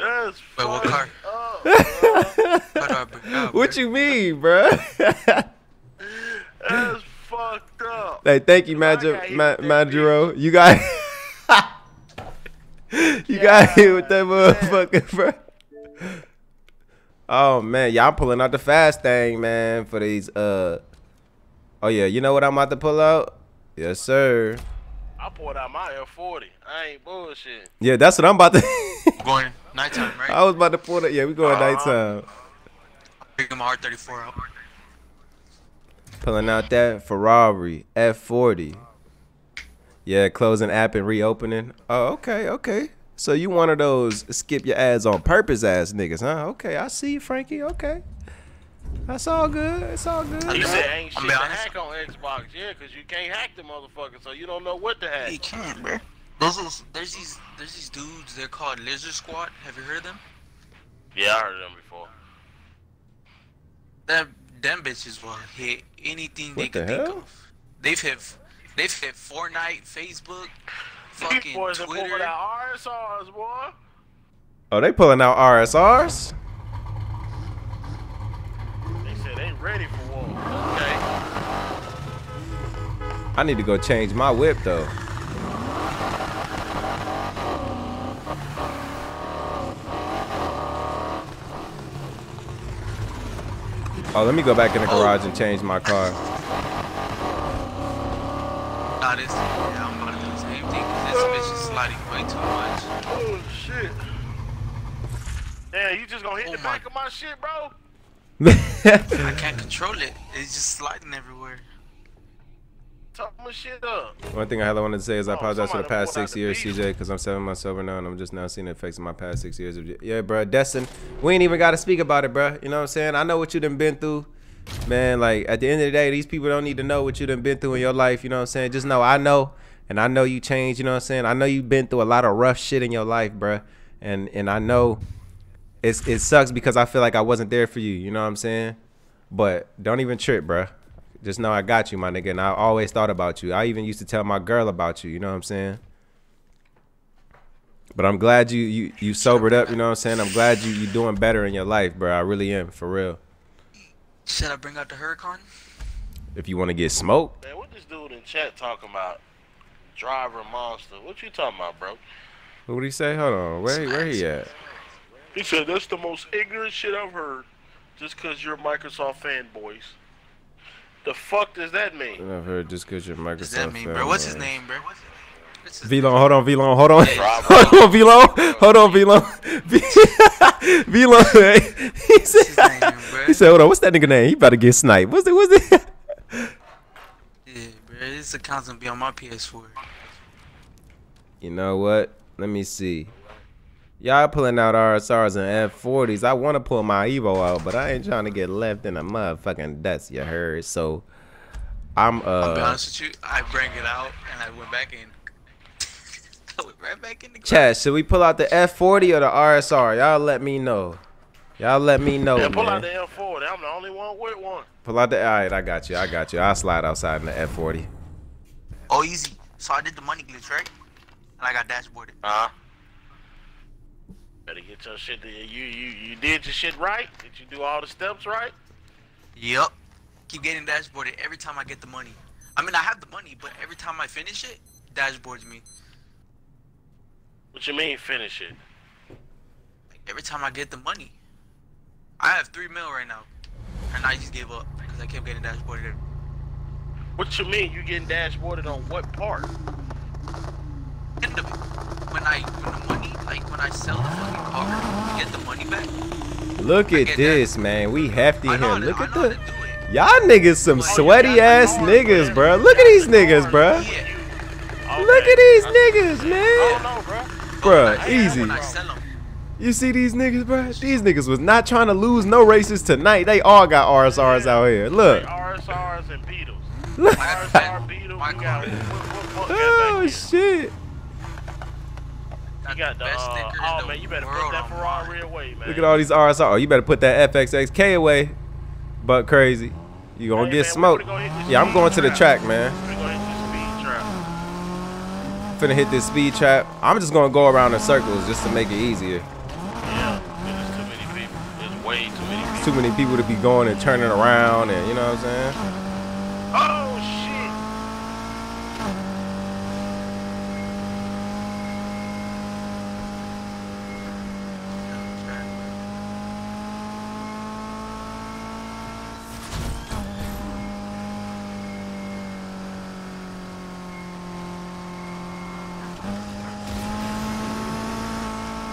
A: That's
E: Wait, what car?
A: up, bro.
E: How do I bring up,
B: what you mean, bro?
A: That's fucked up.
B: Hey, thank you,
A: I
B: Major, Ma-
A: with.
B: You got, you got hit with that motherfucker, bro. Oh man, y'all pulling out the fast thing, man, for these. Uh, oh yeah, you know what I'm about to pull out? Yes, sir.
A: I pulled out my F40. I ain't bullshit.
B: Yeah, that's what I'm about to.
E: Going nighttime, right?
B: I was about to pull it. Yeah, we going
A: Uh-huh.
B: nighttime.
E: Bring my R34 out.
B: Pulling out that Ferrari F40. Yeah, closing app and reopening. Oh, okay, okay. So you one of those skip your ads on purpose ass niggas, huh? Okay, I see you, Frankie. Okay. That's all good. It's all good.
A: You
E: Yeah.
A: said ain't shit to hack on Xbox, yeah, because you can't hack the motherfucker, so you don't know what to hack.
E: You can't, bro. There's this, there's these, there's these dudes. They're called Lizard Squad. Have you heard of them?
A: Yeah, I heard of them before.
E: Them, them bitches will hit anything they
B: What the
E: can think
B: hell?
E: of. They've hit, they've hit Fortnite, Facebook,
A: These
E: fucking
A: boys are pulling
E: Twitter.
A: out RSRs, boy.
B: Oh, they pulling out RSRs.
A: They said they ready for war. Okay.
B: I need to go change my whip though. Oh, let me go back in the oh. garage and change my car.
E: Nah, this, yeah, I'm gonna do the same thing 'cause this bitch is sliding way too much.
A: Oh shit. Damn, you just gonna hit
E: Oh
A: the
E: my-
A: back of my shit, bro?
E: I can't control it. It's just sliding everywhere.
A: Shit up.
B: One thing I hella wanted to say is I
A: Oh,
B: apologize for the past six years. CJ, because I'm seven months sober now, and I'm just now seeing the effects of my past six years of yeah, bro. Dustin, we ain't even got to speak about it, bro. You know what I'm saying? I know what you done been through, man. Like at the end of the day, these people don't need to know what you done been through in your life. You know what I'm saying? Just know I know, and I know you changed. You know what I'm saying? I know you've been through a lot of rough shit in your life, bro, and and I know it's it sucks because I feel like I wasn't there for you. You know what I'm saying? But don't even trip, bro. Just know I got you, my nigga, and I always thought about you. I even used to tell my girl about you. You know what I'm saying? But I'm glad you you you sobered up. You know what I'm saying? I'm glad you you doing better in your life, bro. I really am, for real.
E: Should I bring out the Huracan?
B: If you want to get smoked,
A: Man, what this dude in chat talking about? Driver monster. What you talking about, bro?
B: what would he say? Hold on, where where he at?
A: He said that's the most ignorant shit I've heard. Just cause you're Microsoft fanboys. The fuck does that mean?
B: I've heard just because you're Microsoft.
E: Does that mean, bro? What's his name, bro? What's his
B: V-Lone, hold on, V-Lone, hold on.
A: Bravo.
B: hold on, V-Lone. Hold on, V-Lone. V- V-Lone. He
E: his
B: said,
E: name, bro?
B: he said, hold on, what's that nigga name? He about to get sniped. What's it, what's it?
E: Yeah, bro. This account's gonna be on my PS4.
B: You know what? Let me see. Y'all pulling out RSRs and F40s. I want to pull my Evo out, but I ain't trying to get left in a motherfucking dust, you heard? So, I'm, uh...
E: I'll be honest with you. I bring it out and I went back in. I went right back in the
B: Chad, should we pull out the F40 or the RSR? Y'all let me know. Y'all let me know,
A: Yeah, pull out the L4. I'm the only one with one.
B: Pull out the, all right, I got you, I got you. I'll slide outside in the F40.
E: Oh, easy. So I did the money glitch, right? And I got dashboarded.
A: Uh huh. Better get your shit. To, you you you did your shit right. Did you do all the steps right?
E: Yup. Keep getting dashboarded every time I get the money. I mean, I have the money, but every time I finish it, dashboards me.
A: What you mean finish it?
E: Like, every time I get the money. I have three mil right now, and I just gave up because I kept getting dashboarded.
A: What you mean you getting dashboarded on what part?
E: End of it. When I when the money, like when I sell the fucking car, to get the money back.
B: Look at
E: get
B: this, man. We hefty
E: I
B: here.
E: know to-
B: Look
E: I
B: at the.
E: to do it.
B: Y'all niggas some
A: Oh,
B: sweaty
A: got
B: ass
A: the
B: niggas,
A: cars,
B: bro. Look at these niggas,
A: cars,
B: bro.
E: Yeah.
A: Okay.
B: Look at these niggas, man.
A: know, bro.
B: Bruh, easy.
E: When I sell 'em.
B: You see these niggas, bro? These niggas was not trying to lose no races tonight. They all got RSRs out here. Look.
A: RSRs and Beetles.
B: Look.
A: RSR Beetle.
E: My
A: You got
E: car.
A: what, what, what, what
B: Oh
A: got back
B: shit.
A: You got the,
E: best
A: uh,
E: sticker in
A: oh
E: the
A: man, you better put that Ferrari
E: mine.
A: away, man.
B: Look at all these RSR. Oh, you better put that FXXK away. But crazy. You gonna
A: Hey,
B: get
A: man,
B: smoked.
A: go
B: Yeah, I'm
A: speed
B: going to the track, man.
A: We're gonna hit this speed trap.
B: Finna hit this speed trap. I'm just gonna go around in circles just to make it easier.
A: Yeah, there's too many people. There's way too many people.
B: Too many people to be going and turning around and you know what I'm saying?
A: Oh shit!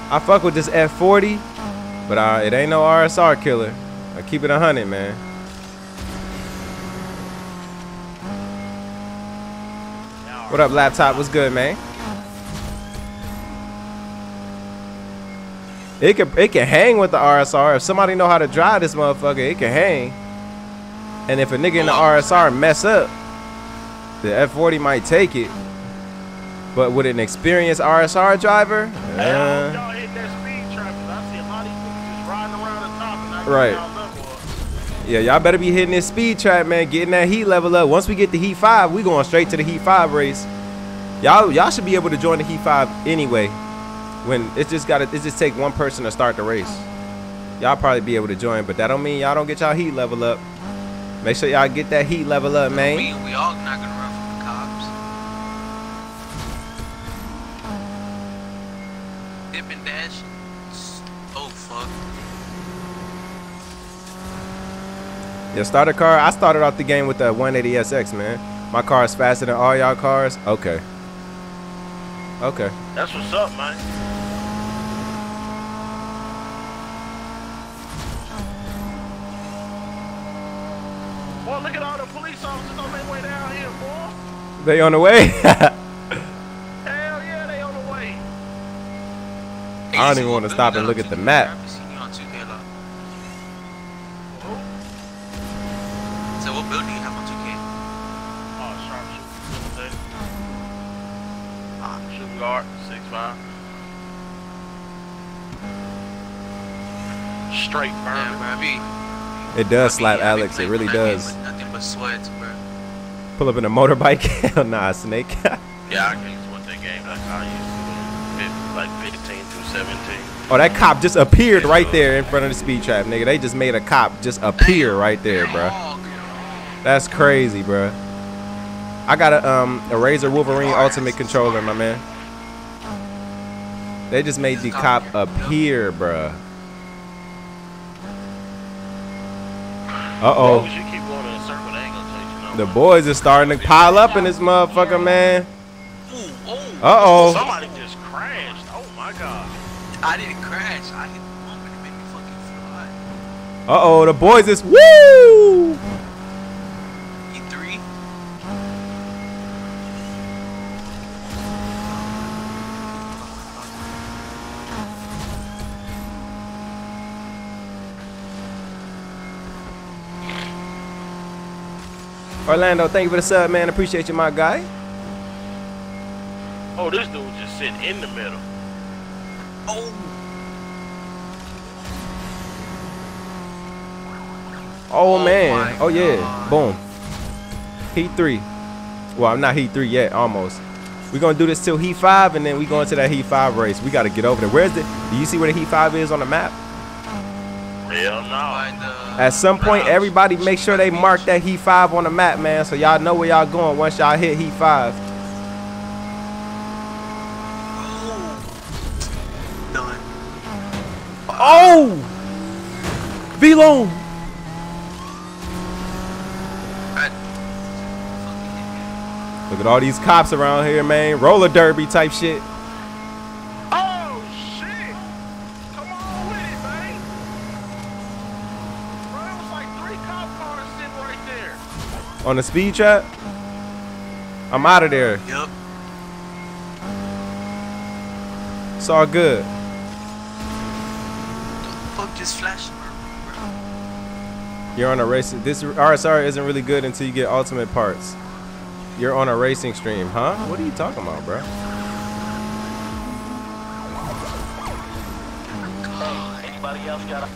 B: I fuck with this F40, but uh, it ain't no RSR killer. I keep it 100, man. What up, laptop? What's good, man? It can it can hang with the RSR. If somebody know how to drive this motherfucker, it can hang. And if a nigga in the RSR mess up, the F40 might take it. But with an experienced RSR driver,
A: Hey, I hope
B: uh,
A: y'all hit that speed trap 'cause I see a lot of these niggas just riding around the top and not
B: Right.
A: getting y'all level up.
B: yeah, y'all better be hitting this speed trap, man. Getting that heat level up. Once we get the heat five, we going straight to the heat five race. Y'all, y'all should be able to join the heat five anyway. When it just got to, it just take one person to start the race. Y'all probably be able to join, but that don't mean y'all don't get y'all heat level up. Make sure y'all get that heat level up, man.
E: We, we all not gonna run from the cops. Dip and dash. Oh fuck.
B: Your starter car, I started off the game with the 180SX, man. My car is faster than all y'all cars. Okay. Okay.
A: That's what's up, man. boy, look at all the police officers on their way down here, boy.
B: They on the way.
A: Hell yeah, they on the way.
B: I don't even wanna stop and look at the map.
E: taking? I seen you on 2K lot. So what building you have on 2K?
A: Oh, sharpshooter. Ah, shooting guard, six five. Straight
E: Yeah, bro. Be,
B: it does
E: I
B: slap
E: I be
B: Alex. It really does.
E: Nothing but sweats, bro.
B: Pull up in a motorbike. Hell nah, Snake.
A: Yeah, I can use one that game like I used to, like 15 through 17.
B: oh, that cop just appeared right there in front of the speed trap, nigga. They just made a cop just appear right there, bruh.
E: Oh,
B: That's crazy, bro. I got a um a Razer Wolverine Ultimate controller, my man. They just made the cop appear, bruh. Uh
A: As long
B: oh.
A: as you keep going in a circle, they ain't gonna take you no
B: The boys are starting to pile up in this motherfucker, man.
E: Oh.
B: Uh oh.
A: Somebody just crashed. Oh my god.
E: I didn't crash. I hit the bump and it made me fucking fly.
B: Uh oh. The boys is woo. Orlando, thank you for the sub, man. Appreciate you, my guy.
A: Oh, this dude just sitting in the middle.
E: Oh.
B: Oh,
E: Oh
B: man. Oh yeah.
E: God.
B: Boom. Heat three. Well, I'm not heat three yet. Almost. We're gonna do this till heat five, and then we go into that heat five race. We gotta get over there. Where's the? Do you see where the heat five is on the map?
A: Hell no.
B: At some point, everybody make sure they mark that heat five on the map, man, so y'all know where y'all going once y'all hit heat five.
E: Oh. Done.
B: Oh! V-Lone! Look at all these cops around here, man. Roller derby type shit.
A: Oh shit! Come on with it, man. Bro, it was like three cop cars sitting right there.
B: On the speed trap. I'm out of there.
E: Yup.
B: It's all good.
E: Fuck just flashing, bro.
B: You're on a racing. This RSR isn't really good until you get ultimate parts. You're on a racing stream, huh? What are you talking about, bro?
C: Anybody else got a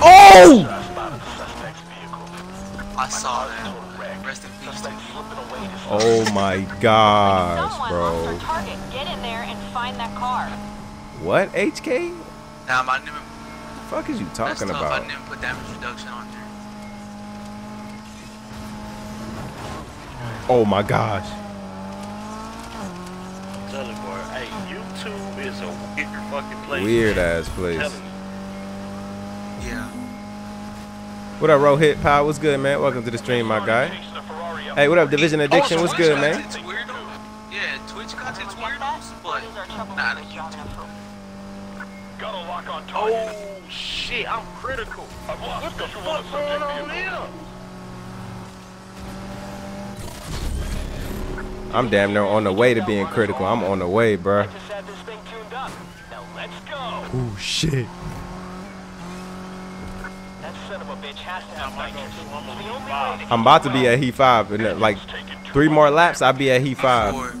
B: Oh!
C: spotted the suspect's vehicle?
E: I saw that. Rest in peace.
C: Suspect away
B: Oh my gosh, bro.
D: target. Get in there and find that car.
B: What? HK?
E: Nah, I didn't
B: The fuck is you talking
E: tough. I
B: about?
E: didn't put damage reduction on there.
B: Oh my gosh.
A: I'm telling you, boy. Hey, YouTube is a weird fucking place.
B: Weird ass place.
A: I'm telling you.
E: Yeah.
B: What up, Rohit Power? What's good, man? Welcome to the stream, my guy. Hey, what up, Division Addiction? What's good, man?
E: Yeah, Twitch content's
D: Get that?
E: weirdos, but nah, the
D: troublemakers driving
E: YouTube.
D: up
C: Got a lock on oh, target.
A: Oh shit! I'm critical.
C: I've
A: What the
C: visual
A: fuck going on here?
B: I'm damn near on the way to being critical. I'm on the way, bruh. Oh
A: had I'm
B: about to be at heat five. In like three more laps, I'll be at heat five.
E: Before,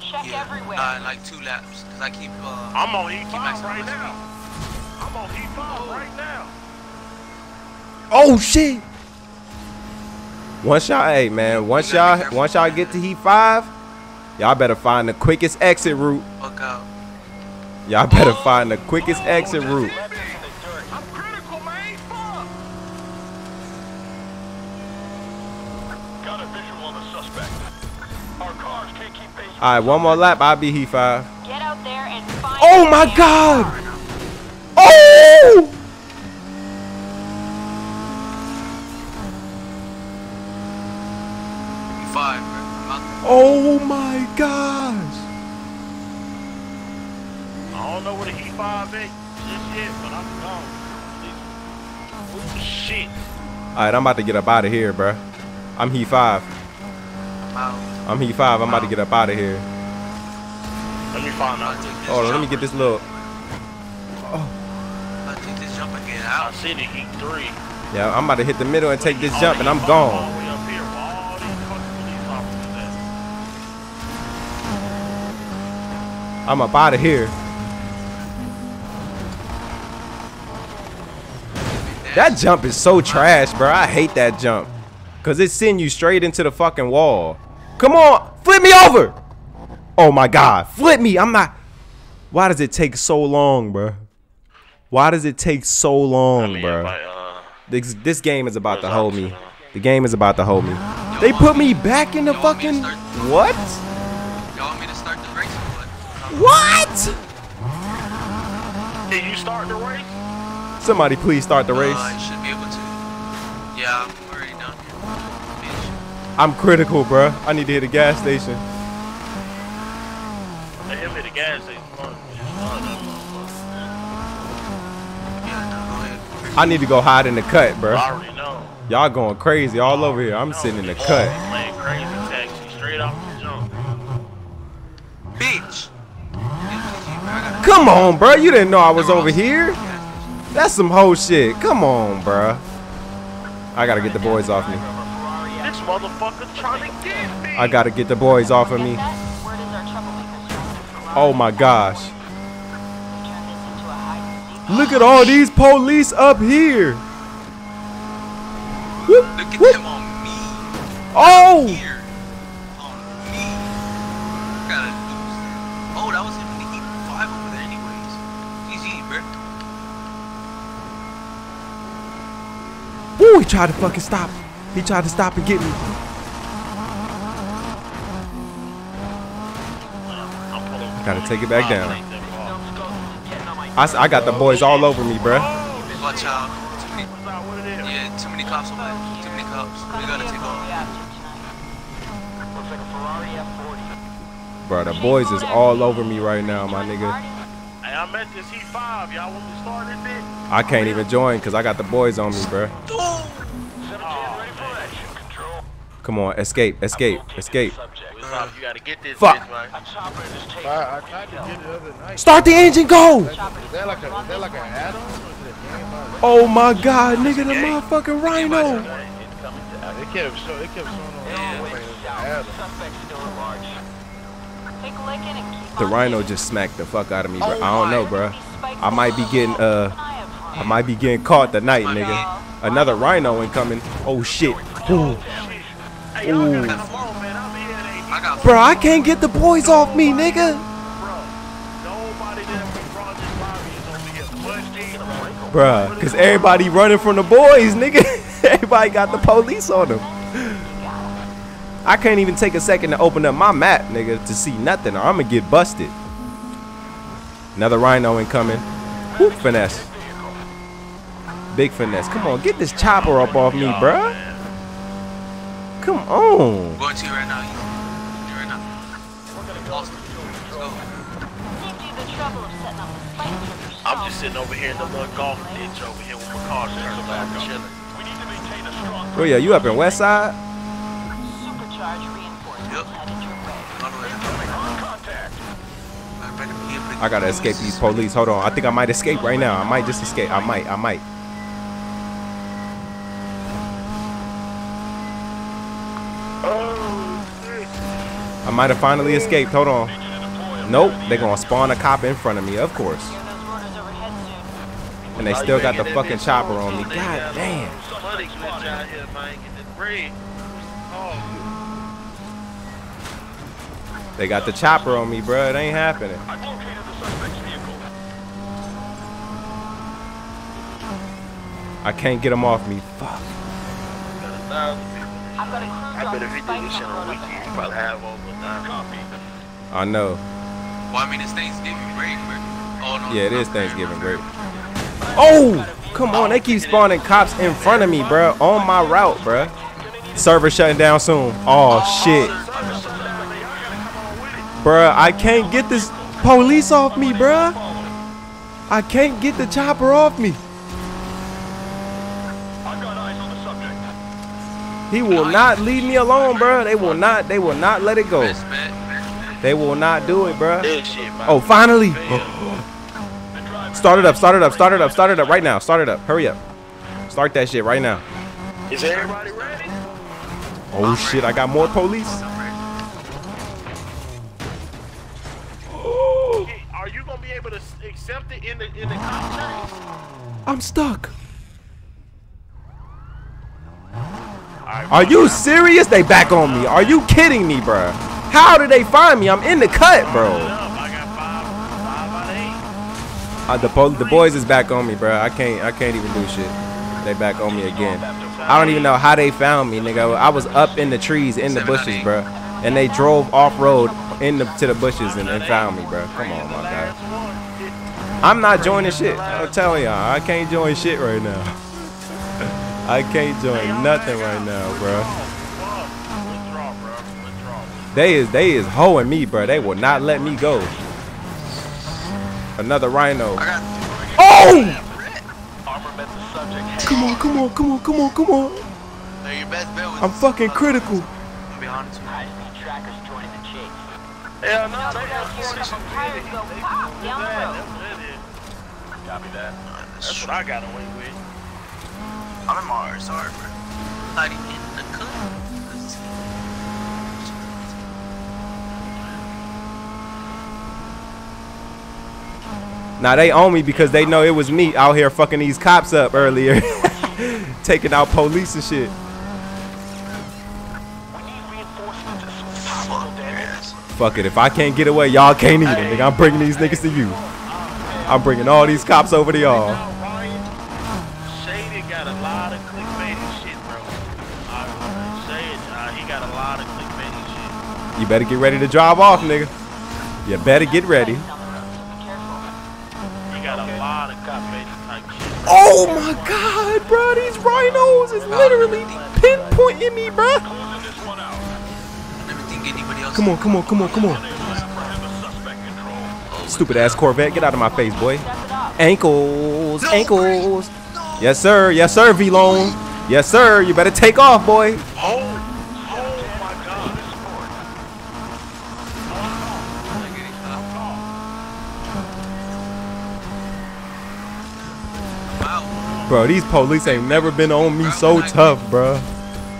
D: Check
E: yeah,
D: everywhere.
E: uh, like two laps, cause I keep. Uh,
A: I'm on heat five right now. I'm on heat five right now.
B: Oh shit. Once y'all, hey man, once y'all, once y'all get to heat five, y'all better find the quickest exit route. Y'all better find the quickest exit route. All right, one more lap, I'll be he five.
D: Get out there and find
B: Oh my God! Oh!
E: Five, bro. I'm out
B: Oh my gosh!
A: I don't know where the heat five is just yet, but I'm gone. Oh shit.
B: All right, I'm about to get up out of here, bruh. I'm Heat 5.
E: I'm out.
B: I'm Heat 5. I'm about to get up out of here.
A: Let me find
E: I'll
A: out.
E: take this
B: Hold on, let me get this little. Oh.
E: I'll take this jump and get
A: I
E: out.
A: see the Heat 3.
B: Yeah, I'm about to hit the middle and take this
A: Oh,
B: jump, and I'm gone.
A: the way up here where all these fucking police officers at.
B: I'm up out of here. That jump is so trash, bro. I hate that jump. Cause it send you straight into the fucking wall. Come on, flip me over. Oh my god, flip me. I'm not. Why does it take so long, bro? Why does it take so long,
A: I mean,
B: bro?
A: like, uh,
B: This, this game is about to hold me. The game is about to hold me. They put me back in the
E: Y'all want me to
B: fucking what?
E: Y'all want me to start the race what?
B: What?
A: did you start the race?
B: Somebody please start the race.
E: Uh, I should be able to. Yeah, I'm already down here. Bitch.
B: I'm critical, bruh. I need to hit a gas station.
A: They hit me the gas station. Fuck, just start that motherfucker.
E: Yeah, no, go ahead.
B: I need to go hide in the cut,
A: I
B: bruh.
A: already know.
B: Y'all going crazy all over here. I'm sitting in the cut.
A: Playing crazy taxi straight off the jump.
E: Bitch! Yeah, I gotta-
B: Come on, bruh. You didn't know I was over here? That's some whole shit. Come on, bruh. I gotta get the boys off me.
A: This motherfucker trying to get me.
B: I gotta get the boys off of me.
D: that? Word is our troublemakers
B: Oh my gosh.
D: Turn this into a hide and seek.
B: Look at all these police up here. Whoop,
E: Look at
B: whoop.
E: them on me.
B: Oh!
E: Here. On me. Gotta lose. Oh, that was him in the five over there anyways. Easy, bro.
B: Woo, he tried to fucking stop. He tried to stop and get me.
A: I'm.
B: Gotta take it back down.
A: I'll take that ball.
B: I, s- I got the boys all over me, bruh.
E: Watch out. Too many,
A: What's that? What it is?
E: yeah, too many cops over there. Too many cops. We gotta take off.
C: Looks like a Ferrari F40.
B: Bro, the boys is all over me right now, my nigga.
A: Hey, I'm at this Heat 5. Y'all want to start this bit?
B: I can't even join because I got the boys on me, bruh. Come on, escape, escape, escape.
C: Subject.
A: What's up? You gotta get this
B: Fuck.
A: bitch, man.
C: A chopper in this tape.
F: I, I tried to get it the other night.
B: Start the engine, go!
F: Like a like an add-on or is it a game? I
B: Oh my god, nigga, the motherfucking rhino.
F: It kept show, it kept showing on the screen as an add-on.
C: Suspect still at large.
D: Take a lick in and keep
B: The
D: on
B: rhino just smacked the fuck out of me, bro.
E: Oh
B: I don't know, bro. I might be getting, uh,
D: an eye out for
B: I might be getting caught tonight, nigga. Another rhino incoming. Oh shit. Ooh.
A: Hey,
B: Ooh.
A: gotta man. I'm here at
E: I
B: Bro, I can't get the boys off me, nigga.
A: Bro, nobody that we brought this lobby is over here busting.
B: Bruh, because everybody running from the boys, nigga. everybody got the police on them. I can't even take a second to open up my map, nigga, to see nothing, or I'm gonna get busted. Another rhino incoming. Whoop, finesse. Big finesse. Come on, get this chopper up off me, bruh. Come on.
E: I'm going to you right now. You right now. Lost. Let's go.
D: Saved you the trouble of setting up the spike trip yourself.
A: I'm just sitting over here in the little golf ditch over here with my car turned back chilling.
C: We need to maintain a strong
B: Oh yeah, you up in West Side?
D: Supercharged reinforcements
E: Yep.
D: headed your way.
E: All the way down.
C: contact.
E: I better be able to
B: I gotta escape these police. Hold on. I think I might escape right now. I might just escape. I might. I might. I might have finally escaped. Hold on. Nope. They're gonna spawn a cop in front of me, of course. And they still got the fucking chopper on me. God damn. They got the chopper on me, bro. It ain't happening. I can't get them off me. Fuck.
A: Got a thousand people.
D: I've got a cruise
A: I
D: on
A: bet if he did
D: spike
A: this shit on
D: road
A: weekend, he probably have over a thousand.
C: Copy.
B: I know.
E: Well, I mean, it's Thanksgiving break, bro. Oh, no.
B: Yeah,
E: it's
B: Thanksgiving
E: fair.
B: break. Oh, come on. They keep spawning cops in front of me, bro. On my route, bro. Server shutting down soon. Oh, shit. Bruh, I can't get this police off me, bruh. I can't get the chopper off me.
C: I've got eyes on the subject.
B: He will not leave me alone, bro. They will not. They will not let it go. They will not do it, bro.
A: Shit, man.
B: Oh, finally. Oh. Oh. Start it up. Start it up. Start it up. Start it up right now. Start it up. Hurry up. Start that shit right now.
A: Is everybody ready?
B: Oh shit! I got more police.
A: Okay, oh. Are you gonna be able to accept it in the in the chase?
B: I'm stuck. Are you serious? They back on me. Are you kidding me, bro? How did they find me? I'm in the cut, bro. Uh, the the boys is back on me, bro. I can't I can't even do shit. They back on me again. I don't even know how they found me, nigga. I was up in the trees, in the bushes, bro. And they drove off road in the to the bushes and, and found me, bro. Come on, my guy. I'm not joining shit. I'm telling y'all, I can't join shit right now. I can't join nothing right now, bro.
A: Withdraw, bro. Withdraw.
B: They is they is hoeing me, bro. They will not let me go. Another rhino. Oh!
C: Armor met.
B: Come on, come on, come on, come on, come on.
E: no, your best bet was
B: I'm fucking critical.
E: I'll be honest with you.
D: High-speed trackers joining the chase.
A: Hell no, they got
D: hearing
A: 46
D: some tires go pop down the road.
A: That's what it is.
C: Copy that.
A: That's what I got away with.
E: I'm in Mars, sorry, bro. Not in the cut.
B: Now they own me because they know it was me out here fucking these cops up earlier. Taking out police and shit.
C: We need reinforcements as soon as possible, damn it.
B: Fuck it. If I can't get away, y'all can't either. Nigga, I'm bringing these niggas to you. I'm bringing all these cops over to y'all.
A: Now, Ryan, Shady got a lot of clickbaiting shit, bro. Uh, Shady, uh, he got a lot of clickbaiting shit.
B: You better get ready to drive off, nigga. You better get ready.
D: Be careful.
A: He got a lot of clickbaiting type shit.
B: Oh my god, bro. These rhinos is literally pinpointing me, bro.
C: Closing this one out.
E: I never think anybody else.
B: Come on, come on, come on, come on.
C: Apprehend the suspect control.
B: Stupid ass Corvette. Get out of my face, boy.
D: Step it up.
B: Ankles, ankles. Yes, sir. Yes, sir, V-Lone. Yes, sir. You better take off, boy.
A: Oh, oh my God.
E: Wow.
B: Bro, these police ain't never been on me so tough, bro.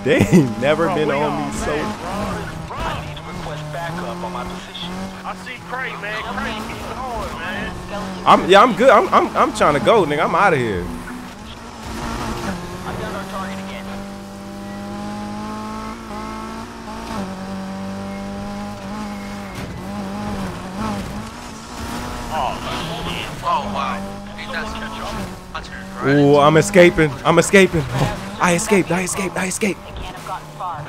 B: They ain't never
A: Bro,
B: been on
A: all
B: me so.
A: mad, bro.
C: I need to request backup on my position.
A: I see CrayG, man. CrayG, keep going, man.
B: I'm yeah, I'm good. I'm I'm, I'm trying to go, nigga. I'm out of here.
C: I got our target again.
A: Oh, shit.
E: Oh wow. Ain't that some My turn, right?
B: Ooh, I'm escaping. I'm escaping. Oh, I escaped. I escaped. I escaped.
D: They can't have gotten far.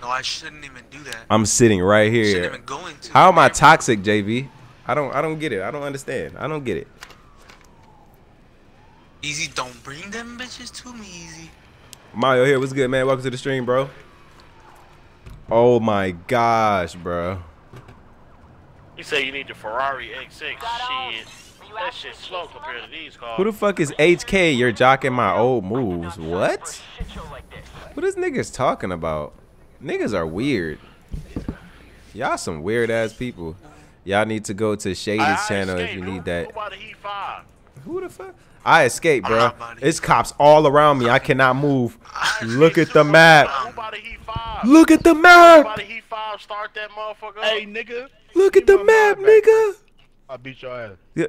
E: No, I shouldn't even do that.
B: I'm sitting right here.
E: even go into.
B: How am I toxic, JV? I don't I don't get it. I don't understand. I don't get it.
E: Easy, don't bring them bitches to me, easy.
B: Mario here. What's good, man? Welcome to the stream, bro. Oh my gosh, bro.
A: You say you need the Ferrari X6. Shit.
D: Were you
A: That
D: after
A: shit's
D: the
A: slow compared to these cars.
B: Who the fuck is HK? You're jocking my old moves. What?
C: Shit show like this.
B: What is niggas talking about? Niggas are weird. Y'all some weird ass people. Y'all need to go to
A: I-
B: Shady's
A: I
B: channel if you need that.
A: Who the Heat 5?
B: Who the fuck? I escaped,
E: I'm
B: bro.
E: not about it.
B: It's cops all around me. I cannot move. Look at the map.
A: Who bought the Heat 5?
B: Look at the map.
A: bought the Heat 5? Start that motherfucker.
F: Hey, nigga.
B: Look at the
F: my
B: map, nigga.
F: I beat your ass.
B: Yeah.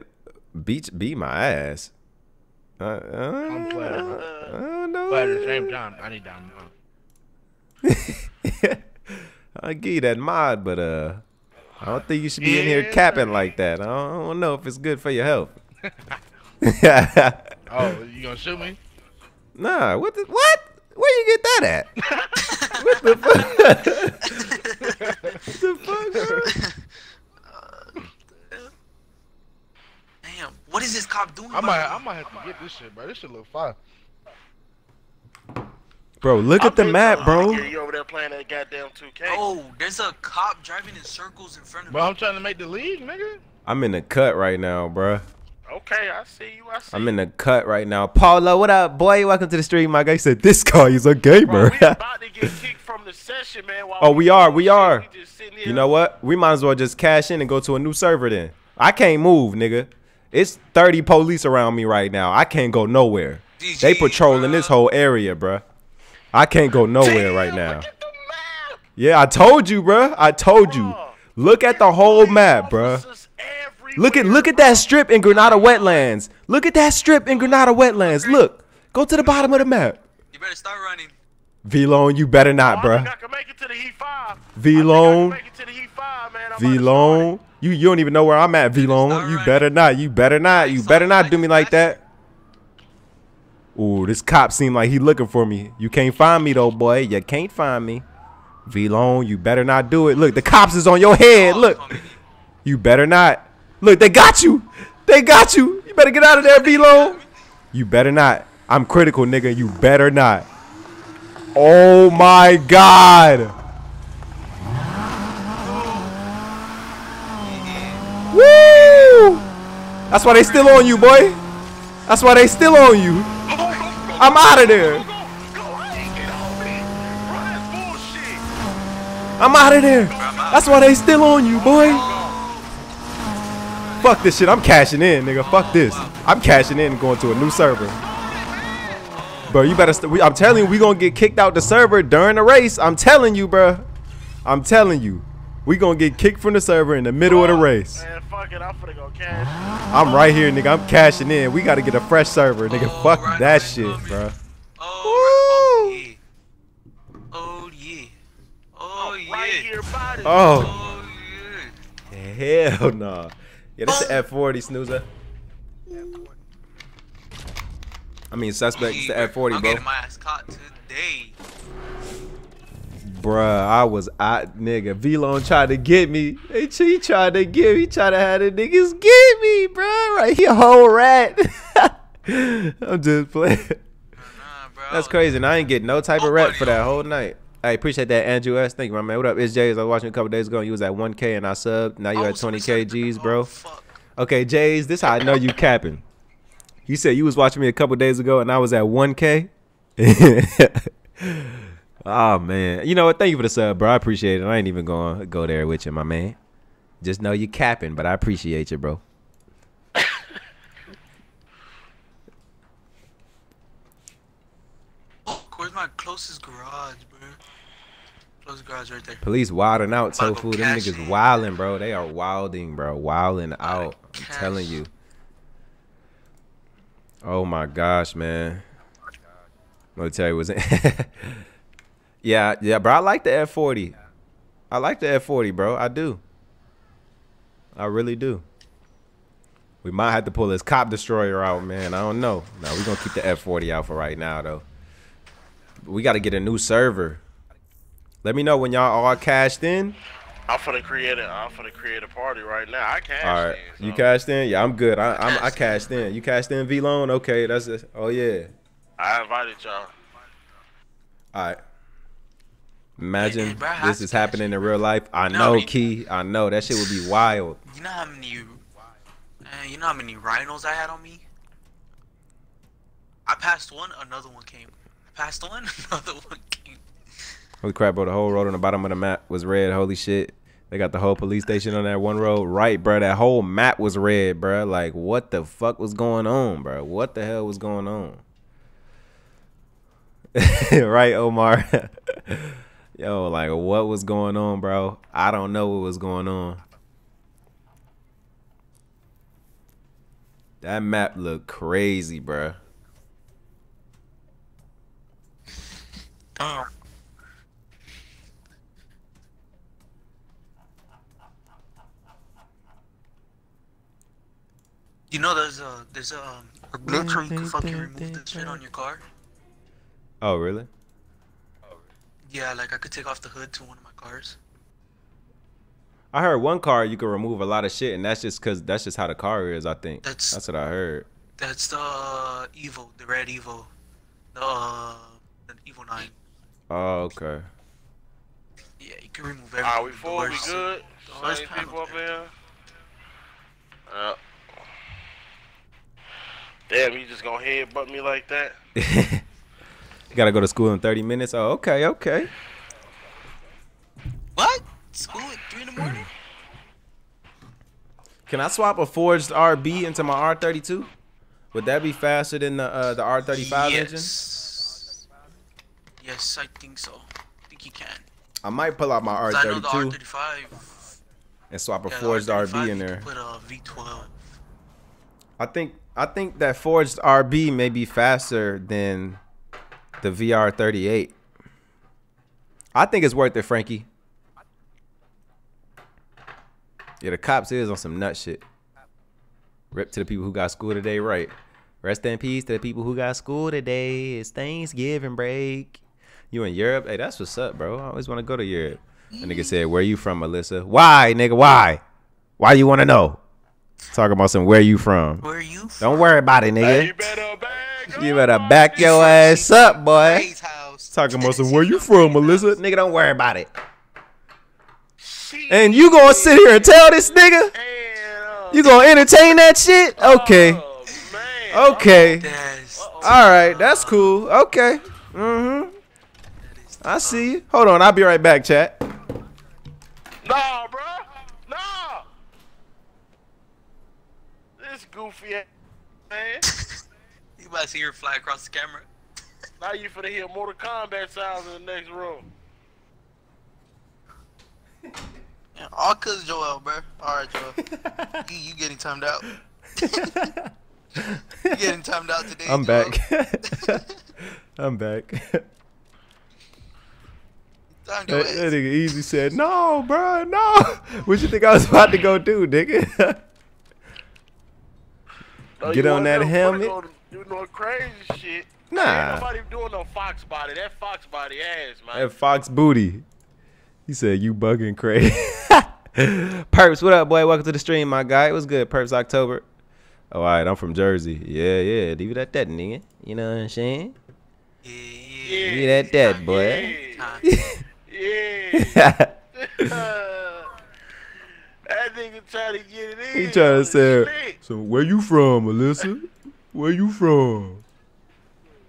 B: Beat beat my ass. Uh, uh,
F: I'm playing.
B: I don't know.
F: But at the same time, I need that uh,
B: I'll give you that mod, but uh, I don't think you should be in here capping like that. I don't, I don't know if it's good for your health.
F: Oh, you gonna shoot me?
B: nah, what the what? Where you get that at? what the fuck? what the fuck, bro?
E: Damn, what is this cop doing?
F: I might. I might have to get this shit, bro. This shit look fire.
B: Bro, look at the map, bro.
A: You over there playing that goddamn 2K.
E: Oh, there's a cop driving in circles in front of
F: But
E: me.
F: I'm trying to make the league, nigga.
B: I'm in the cut right now, bro.
A: Okay, I see you. I see.
B: I'm in the cut right now. Paulo, what up, boy? Welcome to the stream. My guy said this guy is a
A: Bro,
B: gamer.
A: we about to get kicked from the session, man. While
B: Oh, we are, we are.
A: We just here.
B: you know what? We might as well just cash in and go to a new server then. I can't move, nigga. It's 30 police around me right now. I can't go nowhere. They patrolling this whole area, bruh. I can't go nowhere right now.
A: Look at the map.
B: Yeah, I told you, bruh. I told you. Look at the whole map, bruh. Look at look at that strip in Granada wetlands. Look at that strip in Granada wetlands. Look. Go to the bottom of the map.
E: You better start running.
B: V-Lone, you better not,
A: bro. I think
B: bruh.
A: I can make it to the Heat 5.
B: V-Lone.
A: I think I can make it to the Heat 5, man. I'm about to start
B: V-Lone. You you don't even know where I'm at, V-Lone. You better not. You better not. You better not do me like that. Ooh, this cop seem like he looking for me. You can't find me though, boy. You can't find me. V-Lone, you better not do it. Look, the cops is on your head. Look. You better not. Look, they got you. They got you. You better get out of there, V-Lo. You better not. I'm critical, nigga. You better not. Oh my God. Woo! That's why they still on you, boy. That's why they still on you. I'm out of there. I'm out of there. That's why they still on you, boy. Fuck this shit. I'm cashing in, nigga. Fuck this. I'm cashing in and going to a new server. Bro, you better. St- we, I'm telling you, we gonna get kicked out the server during the race. I'm telling you, bro. I'm telling you, we gonna get kicked from the server in the middle of the race.
A: Man, fuck it. I'm finna go cash.
B: I'm right here, nigga. I'm cashing in. We gotta get a fresh server, nigga.
E: Oh,
B: Fuck
E: right,
B: that
E: right,
B: shit,
E: mommy.
B: bro.
E: Oh, right. oh yeah. Oh yeah. Oh yeah.
A: here by this.
B: Oh,
E: Oh yeah.
B: hell no. Yeah, this is F40 snoozer. I mean, suspect. It's the
E: Yeah,
B: F40,
E: I'm
B: bro.
E: getting my ass caught today.
B: Bruh, I was out, nigga. V-Lone tried to get me. He, he tried to get me. He tried to have the niggas get me, bruh. Right here, whole rat. I'm just playing.
E: Nah, bro.
B: That's crazy. And I ain't get no type of rep for that whole night. I appreciate that, Andrew S. Thank you, my man. What up? It's Jays. I was watching a couple days ago. And you was at 1K and I subbed. Now you
E: Oh,
B: at 20K
E: said-
B: G's,
E: oh,
B: bro.
E: fuck.
B: Okay, Jays, this how I know you capping. You said you was watching me a couple days ago and I was at 1K. oh ah, man. You know what? Thank you for the sub, bro. I appreciate it. I ain't even gonna go there with you, my man. Just know you capping, but I appreciate you, bro.
E: Where's my closest garage, bro? Closest garage right there.
B: Police wilding out, tofu. Them niggas
E: in.
B: wilding, bro. They are wilding, bro. Wilding out. I'm telling you. Oh my gosh, man. Let me tell you, was yeah, yeah, bro. I like the F40. I like the F40, bro. I do. I really do. We might have to pull this cop destroyer out, man. I don't know. No, we're gonna keep the F40 out for right now, though. We got to get a new server. Let me know when y'all all cashed in.
A: I'm finna create a. I'm finna create a party right now. I can't.
B: All right, you cashed in. Yeah, I'm good. I, I'm I cashed in. You cashed in V-Lone. Okay, that's it. Oh yeah.
A: I invited y'all.
B: All right. Imagine
E: Hey, bro,
B: this
E: to
B: is happening
E: in,
B: in real life. I
E: You know
B: know, Key. I know that shit would be wild.
E: You know how many, man, you know how many rhinos I had on me? I passed one, another one came. I passed one, another one came.
B: Holy crap, bro! The whole road on the bottom of the map was red. Holy shit! They got the whole police station on that one road. Right, bro. That whole map was red, bro. Like, what the fuck was going on, bro? What the hell was going on? right, Omar. Yo, like, what was going on, bro? I don't know what was going on. That map looked crazy, bro.
E: Damn. Um, You know there's a there's a, um, a glitch where you can fucking remove the shit on your car.
B: Oh, really?
E: Yeah, like I could take off the hood to one of my cars.
B: I heard one car you can remove a lot of shit, and that's just cause that's just how the car is. I think
E: That's-
B: that's what I heard.
E: That's the uh, Evo, the red Evo, the uh, the Evo Nine.
B: Oh, okay.
E: Yeah, you can remove everything.
A: Are we full? We good?
E: doors,
A: Same
E: panels,
A: people up
E: everything.
A: here. Damn, you just gonna headbutt me like that?
B: You gotta go to school in 30 minutes. Oh, okay, okay.
E: What? School at three in the morning?
B: Can I swap a forged RB into my R32? Would that be faster than the uh, the R35 engine?
E: yes. Yes, I think so. I think you can.
B: I might pull out my
E: 'Cause I know the
B: R32
E: R35.
B: and swap a
E: yeah, the
B: forged
E: R35,
B: RB in
E: you can
B: there.
E: Put a V12.
B: I think I think that forged RB may be faster than the VR38. I think it's worth it, Frankie. Yeah, the cops is on some nut shit. Rip to the people who got school today, right? Rest in peace to the people who got school today. It's Thanksgiving break. You in Europe? Hey, that's what's up, bro. I always want to go to Europe. A nigga said, "Where you from, Melissa? Why, nigga? Why? Why you want to know?" Talking about some where you from.
E: Where are you?
B: Don't worry about it,
A: Hey, you
B: nigga.
A: better back
B: You better back your ass up, boy.
E: Ray's house.
B: Talking about some where you
E: from
B: from, Melissa?
E: house.
B: Nigga, don't worry about it.
A: Shit.
B: And you gonna sit here and tell this nigga?
A: And, uh,
B: You gonna entertain that shit? Okay.
A: Oh, man.
B: Okay. All right, that's cool. Okay. Mm-hmm. I see you. Hold on, I'll be right back, chat.
A: Nah, bro. Nah. This goofy ass man.
E: you about to see her fly across the camera.
A: Now you finna hear Mortal Kombat sounds in the next room.
E: Yeah, all cause Joel, bro. All right, Joel. you, you getting timed out. you getting timed out today.
B: I'm
E: Joel.
B: back. I'm back. That, that nigga easy said, no, bro, no. What you think I was about to go do, nigga?
A: No,
B: Get on that helmet.
A: go Do no crazy shit.
B: Nah.
A: Ain't nobody doing no fox body. That fox body ass, man.
B: That Fox booty. He said, you bugging crazy. Perps, what up, boy? Welcome to the stream, my guy. It was good, Perps October. Oh, all right, I'm from Jersey. Yeah, yeah. Leave it at that, nigga. You know what I'm saying?
E: Yeah, yeah.
A: Yeah.
B: Leave it at that, boy.
A: Yeah. Yeah. that nigga trying to get it in.
B: he trying to
A: the
B: say,
A: slick.
B: so where you from, Melissa? Where you from?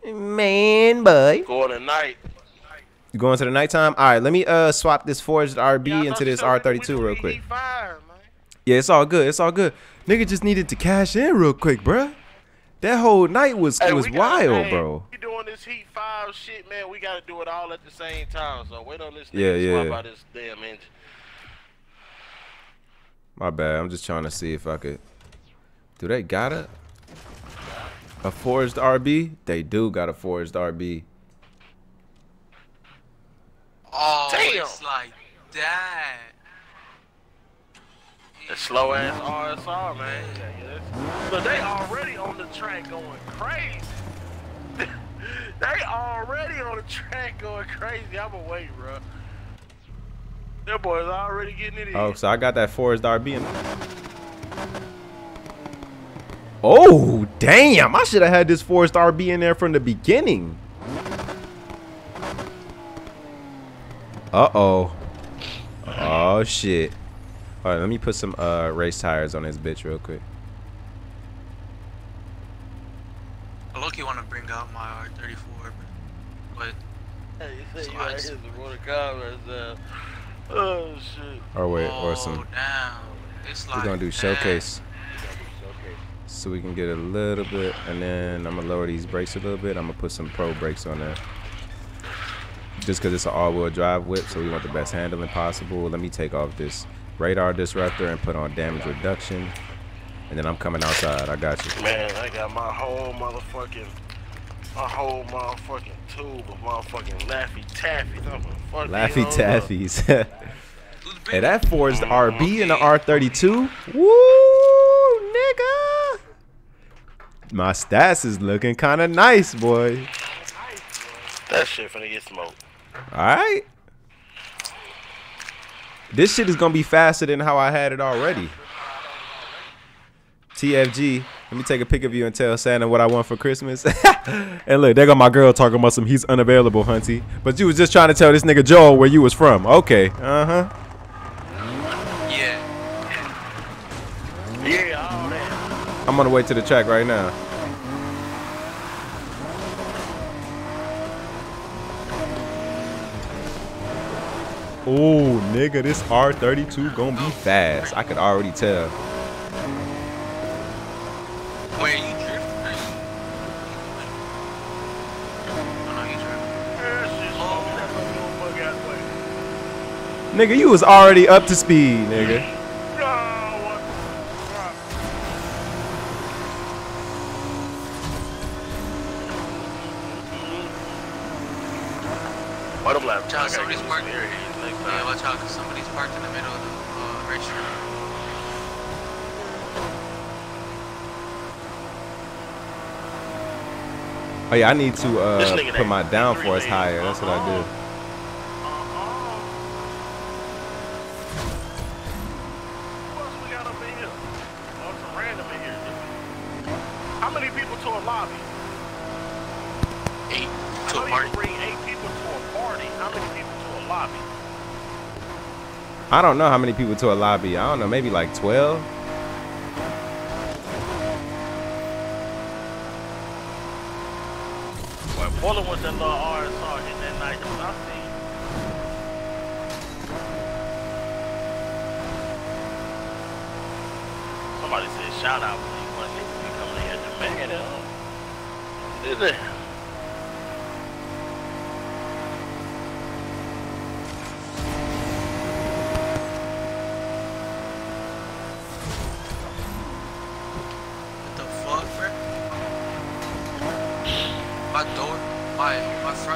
B: Man, boy.
A: Going tonight.
B: You going to the nighttime? All right, let me uh swap this forged RB
A: Yeah,
B: into this R32 real quick.
A: E5, man.
B: Yeah, it's all good. It's all good. Nigga just needed to cash in real quick, bruh. That whole night was
A: Hey,
B: was
A: we gotta-
B: wild,
A: hey,
B: bro.
A: We doing this Heat 5 shit, man. We got to do it all at the same time. So wait on this
B: Yeah,
A: nigga swap
B: yeah.
A: out this damn engine.
B: My bad. I'm just trying to see if I could. Do they got a a forged RB? They do got a forged RB.
E: Oh,
A: Damn.
E: it's like that.
A: The slow ass RSR, man. Yeah, yeah, that's- they already on the track going crazy. they already on the track going crazy. I'ma wait, bro. Them boys already getting it in.
B: Oh, so I got that forged RB in. Oh, damn. I should have had this forged RB in there from the beginning. Uh-oh. Oh, shit. All right, let me put some uh, race tires on this bitch real quick.
E: I low-key want to bring out my R34, but
A: Hey, you say you
E: So I
A: out
E: just-
A: here some Mortal Kombat stuff. Oh, shit.
B: Or wait,
E: oh,
B: or some.
E: Oh, it's like
B: We're gonna do showcase. So we can get a little bit, and then I'm gonna lower these brakes a little bit. I'm gonna put some pro brakes on there. Just because it's an all-wheel drive whip, so we want the best handling possible. Let me take off this radar disruptor and put on damage reduction, and then I'm coming outside. I got you.
A: Man, I got my whole motherfucking, my whole motherfucking tube of motherfucking Laffy Taffy.
B: Laffy Taffies.
E: Who's
B: hey,
E: bringing-
B: that the RB in the R32. Woo, nigga. My stats is looking kind of nice, boy.
A: That shit finna get smoked.
B: All right. This shit is gonna be faster than how I had it already. TFG, let me take a pic of you and tell Santa what I want for Christmas. and look, there got my girl talking about some he's unavailable, Hunty. But you was just trying to tell this nigga Joel where you was from. Okay, uh I'm on the way to the track right now. Oh, nigga, this R32 gonna be fast. I could already tell.
E: You drifting? Oh,
A: oh,
B: nigga, you was already up to speed, nigga.
A: I'm like,
E: Child,
A: I gotta
E: somebody's parked.
A: here next
E: Yeah, watch out, cause somebody's parked in the middle of the uh, racetrack.
B: Oh yeah, I need to uh put my downforce higher. That's what I do.
A: Who else we got up in here? Oh, some random in here. How many people to a lobby?
E: Eight to a party.
A: you bring eight people to a party? How many people to a lobby?
B: I don't know how many people to a lobby. I don't know, maybe like 12.
A: Well, Portland was little RSR in that night. I seen. Somebody said shout out when he wasn't coming in here demanding. uh, Did they?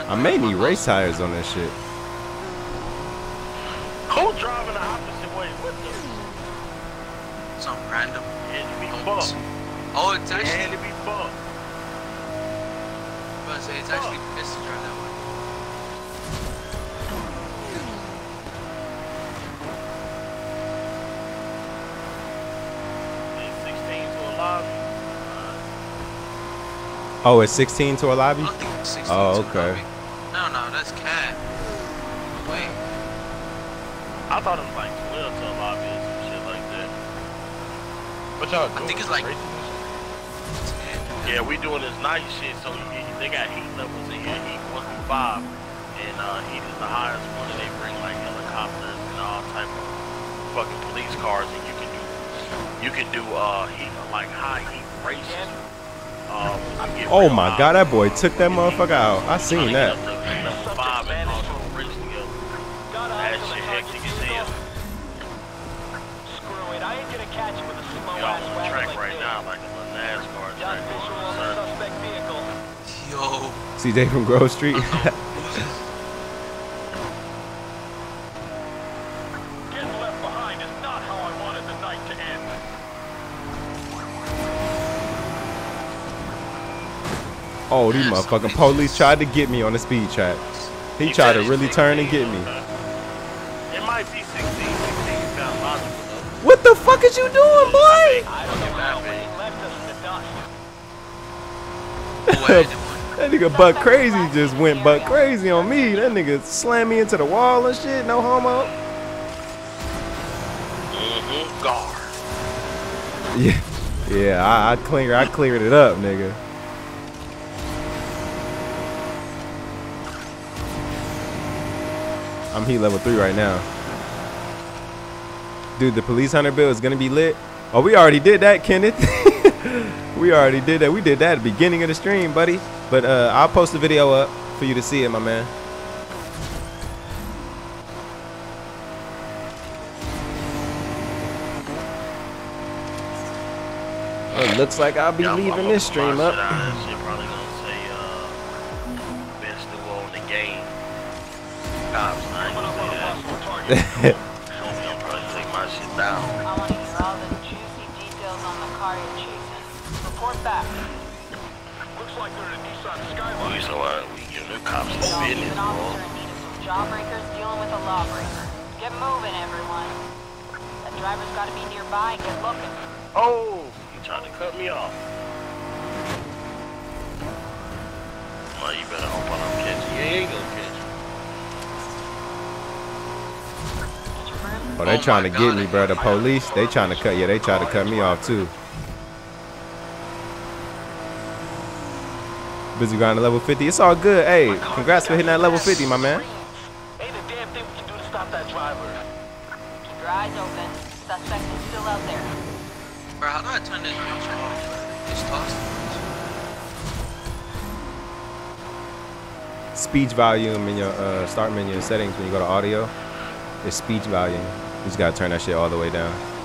B: I
E: door,
B: may need race tires on this shit.
A: Who driving the opposite way? What the?
E: Some random.
A: Had to be fucked.
E: Oh, it's actually.
A: had to be fucked.
E: I was say it's actually pissed to drive that way.
A: 16 to a lobby.
B: Oh, it's 16 to a lobby?
E: I don't think it's 16.
B: Oh, okay.
E: Lobby. No, no, that's cat. Wait.
A: I thought it was like 12 to a lobby or some shit like that.
F: What y'all
E: I think it's like-
F: Racing and shit?
A: Yeah, we doing this night shit, so he, they got heat levels in here, heat one through five, and uh, heat is the highest one, and they bring like helicopters and all type of fucking police cars, and you can do, you can do uh heat like high heat races. Um,
B: Oh my god, that boy took that motherfucker out. I
A: Trying
B: seen
A: to
B: that.
A: get up to level five and all those race together. That shit hectic as hell.
C: Screw it, I ain't gonna catch you with a slow
A: Y'all
C: ass
A: on the
C: wagon
A: track
C: like
A: right
C: this.
A: now, like a little NASCAR
C: Got
A: track.
C: visual on the
A: Son.
C: suspect vehicle.
E: Yo.
B: CJ from Grove Street.
C: Getting left behind is not how I wanted the night to end.
B: oh, these motherfucking police tried to get me on the speed trap. He tried to really turn and get me.
A: It might be 16, 16 sound logical though.
B: What the fuck is you doing, boy?
C: I don't know how, left us in the dust.
E: Wait, I did one.
B: That nigga buck crazy just went buck crazy on me. That nigga slammed me into the wall and shit. No homo.
A: Mm-hmm.
B: Yeah, yeah. I, I clear, I cleared it up, nigga. I'm heat level three right now. Dude, the police hunter bill is gonna be lit. Oh, we already did that, Kenneth. we already did that. We did that at the beginning of the stream, buddy. But uh, I'll post the video up for you to see it, my man. Well, it looks like I'll be
A: Yeah, I'm-
B: leaving
A: I'm
B: this
A: gonna put
B: stream
A: my
B: up.
A: We
C: Skyline.
A: so uh, we give the cops
D: You
A: some
D: know,
A: business,
D: an
A: bro.
D: officer in need of some jawbreakers dealing with a lawbreaker. Get moving, everyone. That driver's got to be nearby. Get looking.
A: Oh, he trying to cut me off. Well, you better hope I don't catch you. You ain't gonna catch you.
D: Get.
B: Oh, they
E: Oh
B: trying
E: my
B: to get me,
E: I-
B: bro. The police, they trying to cut. Yeah, they trying to cut me off too. Busy grinding level 50. It's all good. Hey, congrats for hitting that level 50, my man.
C: Damn thing we can do to stop that driver. Keep open.
D: Suspect is still out there.
E: Bro, how do I turn this.
B: Speech volume in your uh, start menu settings when you go to audio. It's speech volume. You just gotta turn that shit all the way down.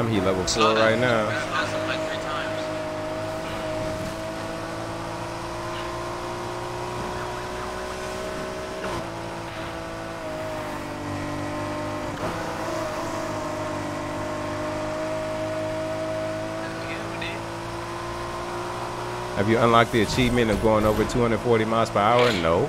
A: I'm heat
B: level four right now.
E: Like three times. Yeah, we did.
B: Have you unlocked the achievement of going over 240 miles per hour? No.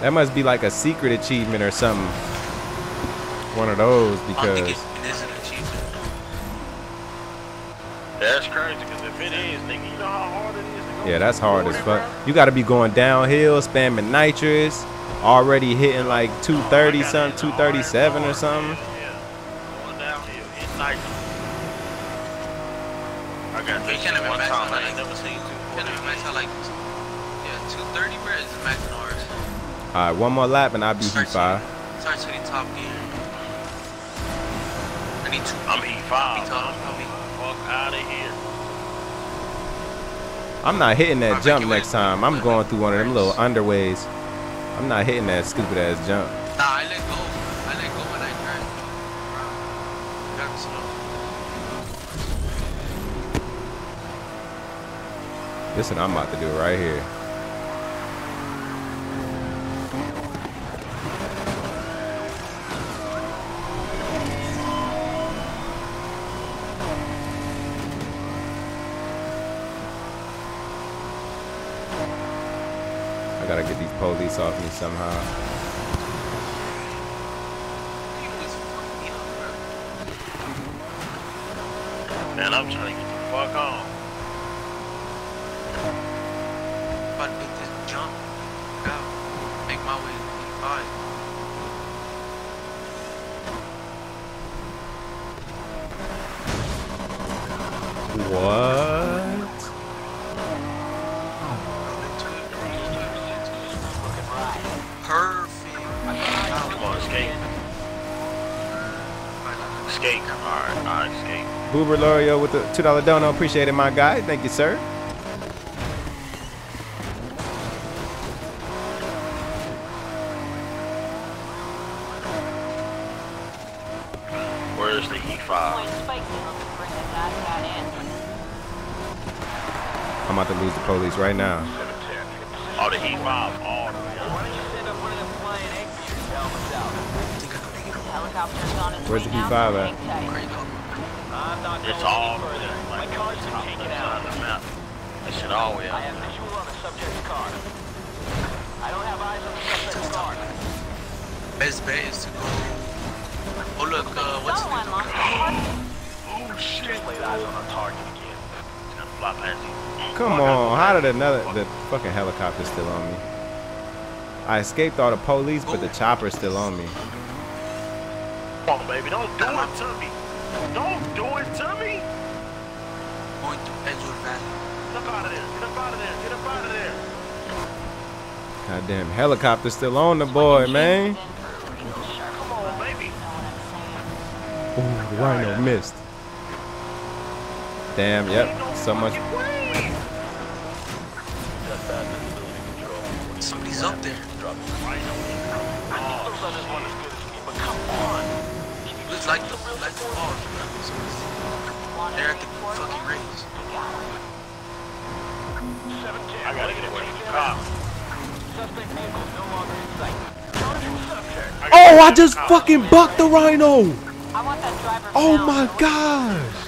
B: That must be like a secret achievement or something. One of those
E: I think
B: because
E: it, it is an achievement.
A: That's crazy, because if it is, nigga, you know how hard it is to go
B: yeah, that's hard as fuck. You got to be going downhill, spamming nitrous, already hitting like 230
A: I got
B: something,
A: it in the hard
B: 237 or something.
A: Yeah, yeah. Going downhill, hitting nitrous. I got
E: You
A: this
E: can't
A: shit
E: even
A: one
E: max
A: time,
E: out
A: I
E: like-
A: ain't never seen
E: Can't even max out like, yeah, 230, bro, is the max in ours.
B: All right, one more lap and I'll be
E: Start
B: Heat 5.
E: hitting- Start hitting top gear. I need two.
A: I'm heat five.
E: Be
A: I'm
E: I'll
A: fuck out of here.
B: I'm not hitting that
E: Alright,
B: jump
E: make it
B: next time. I'm going through one of them little underways. I'm not hitting that stupid ass jump.
E: Nah, I let go. I let go when I crashed. Got slow.
B: This is what I'm about to do right here. I gotta get these police off me somehow.
A: Man, I'm trying
B: with the $2 dono. Appreciate it, my guy. Thank you, sir.
A: Where's the heat
D: Point
A: five?
D: spikes in them to bring this asshat in.
B: I'm about to lose the police right now.
A: Oh, the heat five. Oh,
D: Helicopter's on its
B: Where's the
D: now,
B: E5 at? Another the fucking helicopter still on me? I escaped all the police, but the chopper's still on me.
A: Come on, baby. Don't do it to me. Don't do it to me.
E: going through Edgewood Valley?
A: Get up out of there. Get up out of there. Get up out of there.
B: Goddamn helicopter still on the boy, man.
A: Come on, baby.
B: Ooh, the rhino missed. Damn, yep. So much.
E: Looks like the like the fall. They're at the fucking range.
A: I gotta get away from the cop.
C: Suspect vehicle no longer in sight. Charging subject.
A: gotta
B: Oh, I just
A: from the cop.
B: fucking bucked the rhino.
D: I want that driver
B: Oh my gosh.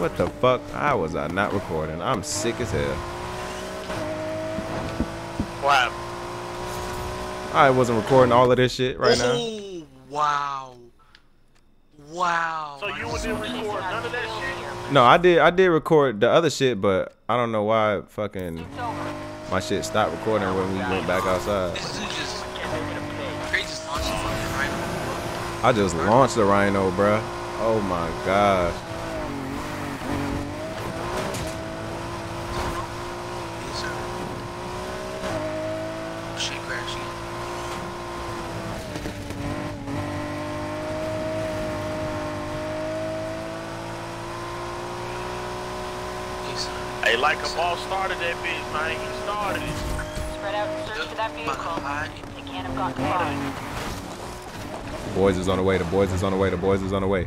B: What the fuck? I was I not recording. I'm sick as hell.
A: Wow.
B: I wasn't recording all of this shit right now.
E: Oh, wow. Wow.
A: So you didn't record none of that shit?
B: No, I did. I did record the other shit, but I don't know why fucking my shit stopped recording when we went back outside.
E: This dude just crazy just launched a fucking rhino.
B: I just launched the Rhino, bruh. Oh my gosh.
E: Yes, sir. Shit crashing. Yes, sir.
A: Hey, like a boss started that bitch, man. He started it.
D: Spread out and search for that vehicle. They can't have gotten far.
B: Boys is on the way. The boys is on the way. The boys is on the way.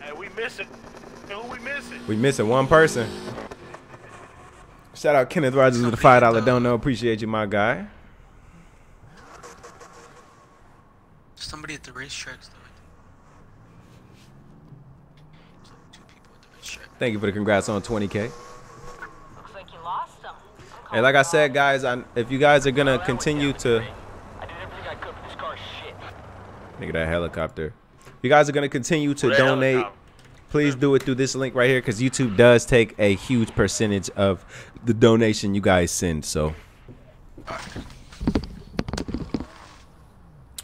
A: Hey, we missing. Who we missing?
B: We missing one person. Shout out Kenneth Rogers with the five dollar don't know. Appreciate you, my guy.
E: Somebody at the racetracks, though. I think. Two people at the racetrack.
B: Thank you for the congrats on 20k.
D: Looks like you lost them.
B: Hey, like I said, guys, I, if you guys are gonna continue to
C: I did everything I could for this car's shit.
B: nigga that helicopter, if you guys are gonna continue to
A: Red
B: donate.
A: helicopter.
B: Please do it through this link right here because YouTube does take a huge percentage of the donation you guys send. So,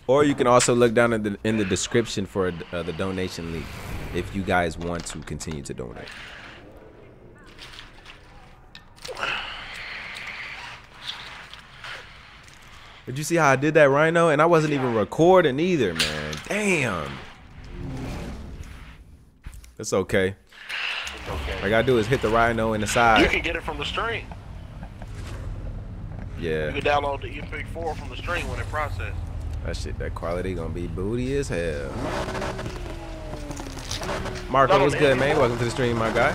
B: or you can also look down in the in the description for uh, the donation link if you guys want to continue to donate. Did you see how I did that rhino? And I wasn't even recording either, man. Damn. That's okay. All I gotta do is hit the rhino in the side.
A: You can get it from the stream.
B: Yeah.
A: You can download the MP4 from the stream when it process.
B: that shit, that quality gonna be booty as hell. Marco, what's good, man? Welcome to the stream, my guy.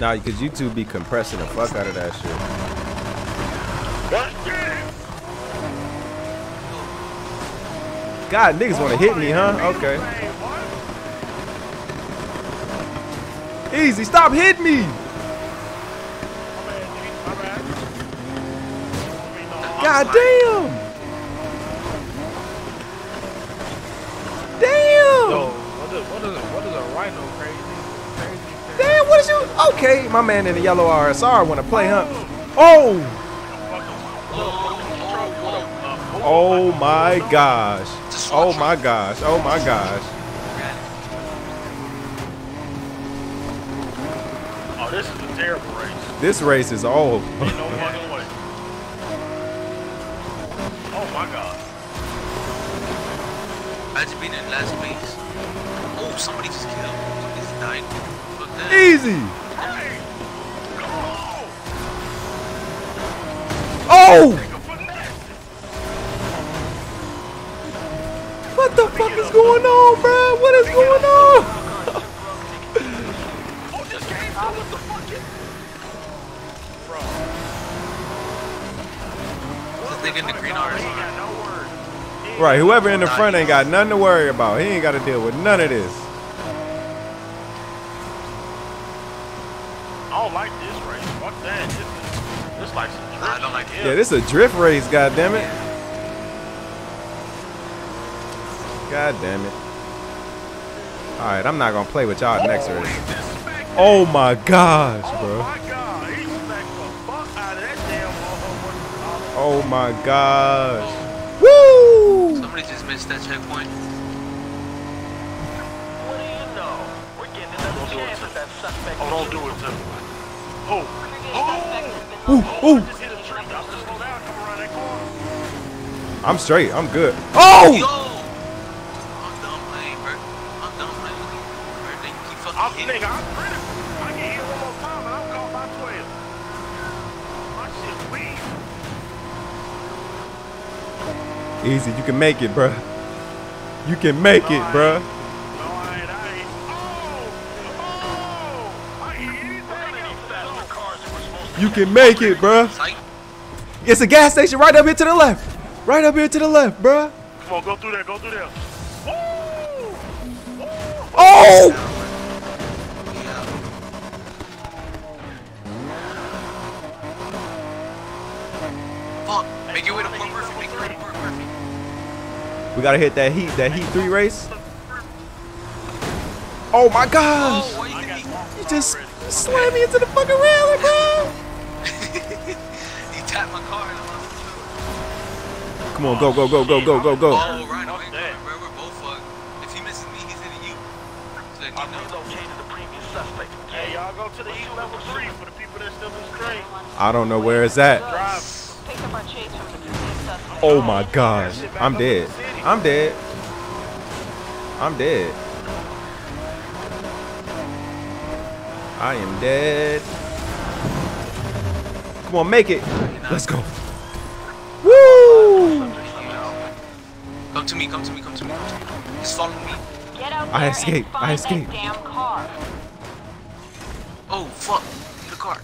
B: Nah, because YouTube be compressing the fuck out of that shit. God, niggas wanna hit me, huh? Okay. Easy, stop hitting me! God damn! Damn!
F: Yo, what is what is a, what is a rhino crazy? Crazy. crazy.
B: Damn, what is you? Okay, my man in the yellow RSR wanna play, huh? Oh. Oh! oh! oh my gosh. Oh my gosh. Oh my gosh.
A: Oh, this is a terrible race.
B: This race is old.
A: Ain't no fucking way. Oh my god.
E: Imagine being in last place. Oh, somebody just killed. Somebody's died. Fuck that.
B: Easy.
A: Hey! Come!
B: Oh!
A: Take a finesse!
B: What the fuck is going on, bro? What is going on?
A: Oh, oh, this game, oh, what the fuck is... Bro.
E: The nigga in the green
A: He
B: Right, whoever in the front ain't got nothing to worry about. He ain't got to deal with none of this.
A: I don't like this race. Fuck that. This is this like some
E: Nah, I don't like
B: Yeah, this is a drift race, god damn it. God damn it. Alright, I'm not gonna play with y'all next oh, race. Oh my gosh,
A: Oh
B: bro.
A: my god, he smacked the fuck out of that damn motherfucker.
B: Oh my gosh. Woo!
E: Just missed that checkpoint.
C: What do you know? We're getting another chance at that suspect.
A: Oh, don't do it to me. Oh,
B: Ooh, ooh.
A: just hit a tree. I'm just slow down, come around that corner.
B: I'm straight. I'm good. Oh!
E: Yo! I'm done playing, bro. I'm done playing. Bro, they keep fucking
A: I'm,
E: hitting
A: nigga,
E: me.
A: I'm critical. I get hit one more time and I'm caught by 12. My shit weak.
B: Easy. You can make it, bruh. You can make it, bruh.
A: No, I ain't, I ain't. I get anything else.
C: Faster cars than we're supposed to
B: You can make it, bruh. It's a gas station right up here to the left. Right up here to the left, bruh.
A: Come on, go through there, go through there. Woo!
B: Oh!
E: Fuck. Make your way to Port Murphy. Make your way to Port Murphy.
B: We gotta hit that heat, that heat three race. Oh my gosh!
E: Oh, you
B: You just slammed me into the fucking railing, bro.
E: he tapped my car and I lost
B: Come on, go, go, go, go, go, go, go.
E: Oh, Rhino
A: Fuck
E: ain't
A: that.
E: bro. We're both fucked. If he misses me, he's hitting you.
C: I've relocated the previous suspect.
A: Hey, y'all go to the heat level three for the people that still in straight.
B: I don't know where it's at.
A: Drive.
B: Oh my gosh. I'm dead. I'm dead. I'm dead. I am dead. Come on, make it. Let's go. Woo!
E: Come to me, come to me, come to me, He's following me. Just follow me.
D: Get out
B: I
D: there
B: escaped, I escaped.
D: damn car.
E: Oh, fuck. In the car.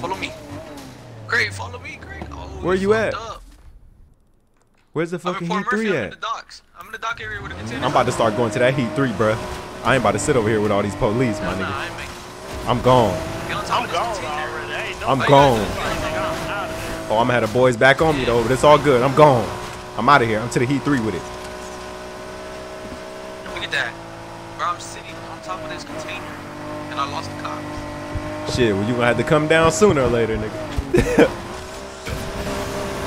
E: Follow me. Great, follow me, great. Oh,
B: Where are
E: you
B: at?
E: Up.
B: Where's the fucking Heat
E: Murphy,
B: 3
E: I'm
B: at?
E: I'm in the dock area with a container.
B: I'm about to start going to that Heat 3, bruh. I ain't about to sit over here with all these police, my
E: Nah,
B: nigga.
E: I ain't making
B: I'm gone.
E: Get on top
A: I'm gone already.
B: I'm gone.
A: that's the thing. I'm out of here.
B: Oh, I'm gonna have the boys back on me though, but it's all good. I'm gone. I'm out of here. I'm to the Heat 3 with it.
E: Look at that. Bro, I'm sitting on top of this container. And I lost the cops.
B: Shit, well, you gonna have to come down sooner or later, nigga.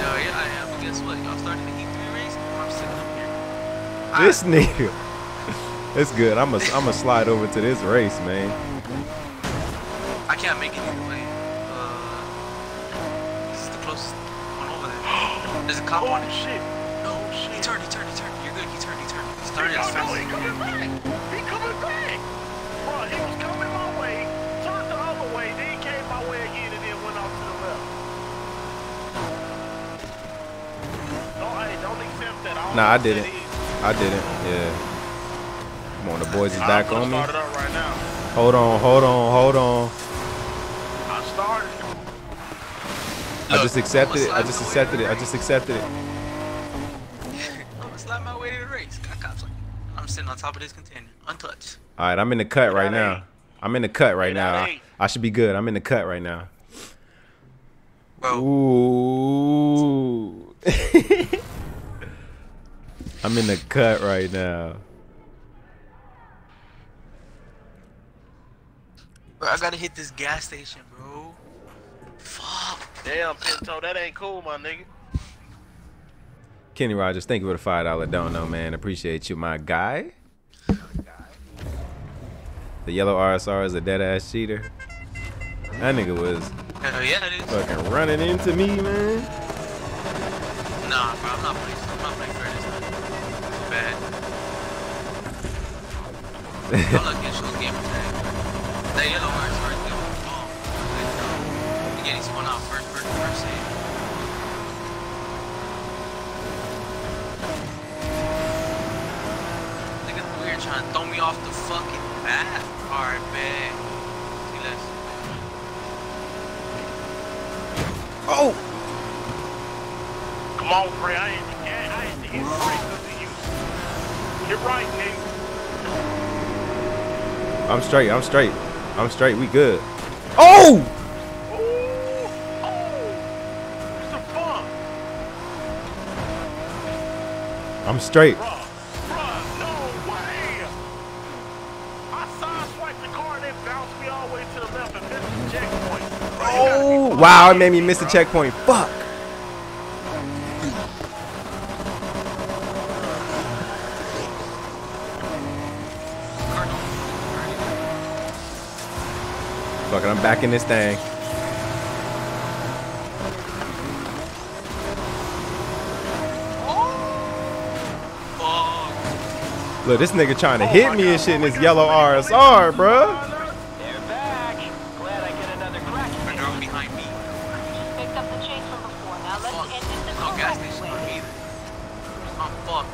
E: No, yeah, I am. But guess what? Y'all started the E3 race. I'm sitting up here.
B: this nigga. It's good. I'm gonna I'm slide over to this race, man.
E: I can't make it either way. Uh, this is the closest one over there. There's a cop
A: Oh
E: on it.
A: shit.
E: No, he turned, he turned, he turned. You're good. He turned, he turned. He started
A: Oh
E: as
A: no,
E: fast
A: he coming back. He coming back. Bro, he was coming my way, turned the other way, then he came my way again and then went off to the left. Don't, hey, don't accept that. don't
B: Nah, I didn't.
A: That is.
B: I didn't. Yeah. Come on, the boys is
A: I'm
B: back on me.
A: Start it up right.
B: Hold on, hold on, hold on.
A: I started.
B: I just accepted it. I just accepted it. I just accepted it.
E: I'm gonna slide my way to the race. Got cops like I'm sitting on top of this container, untouched.
B: All right, I'm in the cut right
A: Eight
B: now. I'm in the cut right
A: Eight
B: now. I. I should be good. I'm in the cut right now.
E: Bro,
B: Ooh. I'm in the cut right now.
E: bro, I gotta hit this gas station, bro. Fuck.
A: Damn, Pinto, that ain't cool, my nigga.
B: Kenny Rogers, thank you for the five dollar don't man. Appreciate you, my guy. The yellow RSR is a dead ass cheater. That nigga was
E: Hell yeah, it is.
B: fucking running into me, man.
E: Nah, bro, I'm not playing. I'm not playing fair this time. Too bad. I'm not getting shows game today. That yellow wire right there. Oh, again, he's going out first, first, first save. Nigga weird trying to throw me off the fucking map. Alright, man. See less.
B: Oh,
A: Come on, Bray. I ain't, I ain't the break because of you. You're right, nigga.
B: I'm straight. I'm straight. I'm straight. We good. Oh,
A: Ooh, oh, it's a fun.
B: I'm straight.
A: Bruh, bruh, no way. I sideswiped the car and it bounced me all the way to the left and missed the checkpoint. Bruh, you gotta be
B: Oh, wow! It made me
A: me,
B: miss the checkpoint. Fuck. Fuck it. I'm back in this thing. Look, this nigga trying to
A: Oh
B: hit me and shit in
A: oh
B: this yellow RSR, bruh.
C: They're back. Glad I get another crack.
E: And they're all behind me.
D: Picked up the chase from before. Now let's
E: Fuck.
D: end this the
E: No gas
D: correct
E: station
D: way.
E: on me either. Oh, I'm fucked.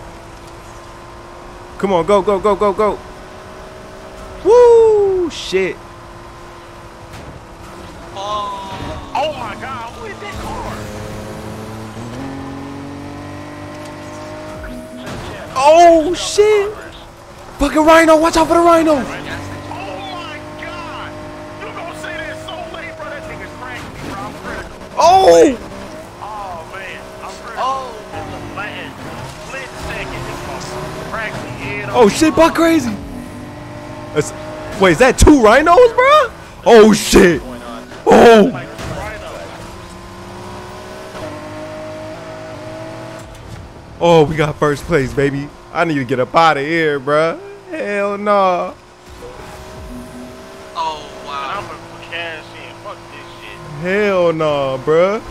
B: Come on, go, go, go, go, go. Woo! Shit.
E: Oh
B: shit. Fucking rhino! Watch out for the rhino!
A: Oh my god! You gonna say that so late, bro? That nigga cranked bro. I'm critical.
B: Oh!
A: Oh man, I'm critical.
E: Oh.
A: In split second, this motherfucker cracked me head
B: Oh shit, buck crazy. That's, wait, is that two rhinos, bro? Oh shit. Oh.
A: Like Rhino.
B: Oh, we got first place, baby. I need to get up out of here, bro. Hell no.
E: Oh wow.
A: I'm gonna cash in. Fuck this shit.
B: Hell no, bruh.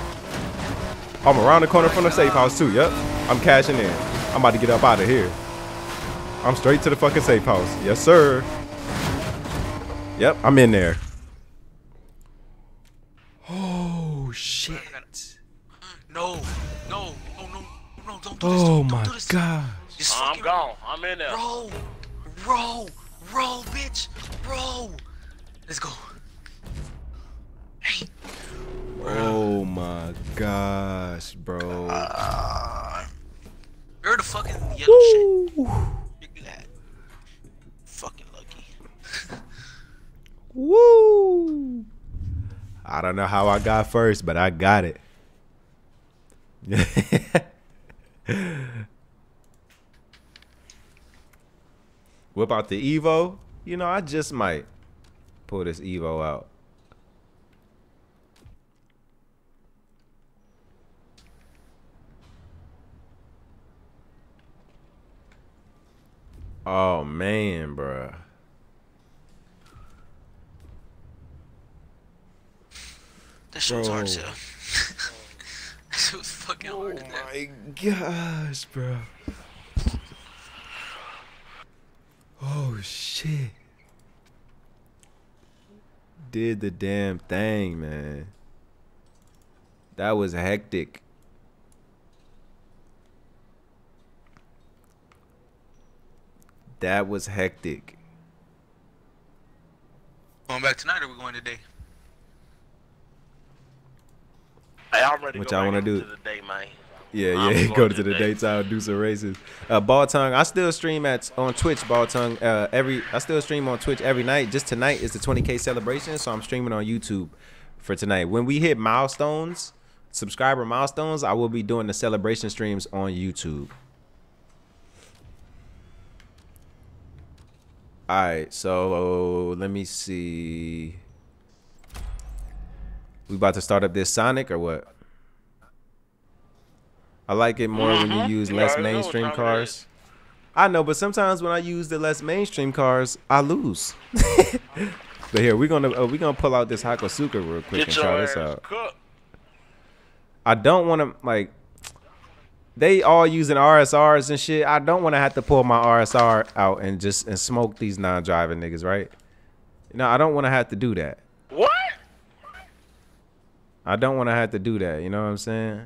B: I'm around the corner from the safe house too. Yep. I'm cashing in. I'm about to get up out of here. I'm straight to the fucking safe house. Yes, sir. Yep, I'm in there. Oh shit.
E: No, don't do this.
B: Oh
E: don't, don't
B: my
E: do this.
B: god.
E: Just
A: I'm gone. I'm in there.
E: Roll, roll, roll, bitch, roll. Let's go. Hey,
B: Oh my gosh, bro.
E: Uh, you're the fucking yellow shit. You're glad. Fucking lucky.
B: Woo! I don't know how I got first, but I got it. Whip out the Evo. You know, I just might pull this Evo out. Oh man, bruh.
E: That shit was hard as That shit was fucking
B: Oh
E: hard. as hell.
B: my gosh, bro. Oh shit. Did the damn thing, man. That was hectic. That was hectic.
E: Going back tonight or we going today?
A: Hey, I'm ready to
B: What y'all wanna do?
A: the day, man.
B: Yeah,
A: I'm
B: yeah. Go to
A: to
B: the
A: the day.
B: daytime, do some races. Uh, Ball Tongue. I still stream at on Twitch. Ball Tongue. Uh, every I still stream on Twitch every night. Just tonight is the 20k celebration, so I'm streaming on YouTube for tonight. When we hit milestones, subscriber milestones, I will be doing the celebration streams on YouTube. All right, so let me see. We about to start up this Sonic or what? I like it more when you use less mainstream cars. I know, but sometimes when I use the less mainstream cars, I lose. but here we're gonna uh, we're gonna pull out this Hakosuka real quick
A: Get
B: and try this out.
A: cooked.
B: I don't want to like. They all using RSRs and shit. I don't want to have to pull my RSR out and just and smoke these non-driving niggas, right? No, I don't want to have to do that. I don't want to have to do that. You know what I'm saying?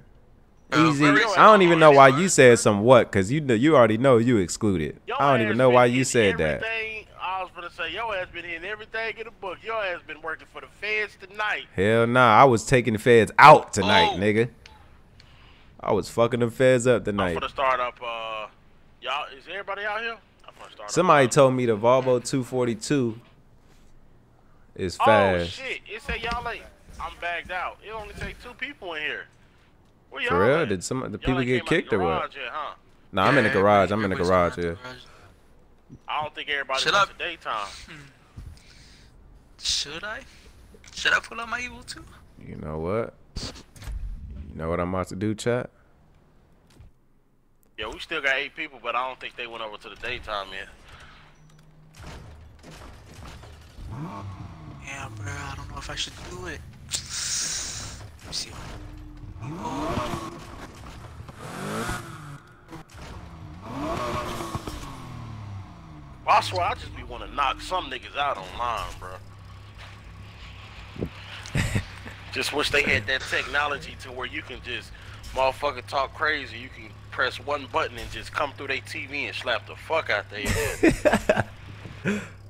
E: Uh,
B: Easy. I don't even know why you said some what, cause you know you already know you excluded. I don't even know why you said that.
A: I was gonna say your ass been hitting everything in the book. Your ass been working for the feds tonight.
B: Hell nah, I was taking the feds out tonight,
E: Oh.
B: nigga. I was fucking the feds up
A: I'm
B: tonight.
A: gonna start up. Uh, y'all, is everybody out here? I'm gonna start.
B: Somebody
A: up.
B: told me the Volvo 242 is fast.
A: Oh
B: fast.
A: shit! It said y'all ain't. I'm bagged out. It only takes two people in here. Where
B: For real?
A: at?
B: Did some of
A: the
B: people get
A: came out the
B: kicked or what?
A: garage Yet, huh?
B: Nah, I'm in the garage. I'm in the garage.
E: in
B: Yeah.
A: I don't think everybody's
E: Shut
A: at the daytime.
E: Should I? Should I pull out my evil too?
B: You know what? You know what I'm about to do, chat?
A: Yeah, we still got eight people, but I don't think they went over to the daytime yet.
E: Yeah, bro. I don't know if I should do it. Let me see.
A: I swear, I just be want to knock some niggas out online, bro. just wish they had that technology to where you can just motherfucker talk crazy. You can press one button and just come through their TV and slap the fuck out their head.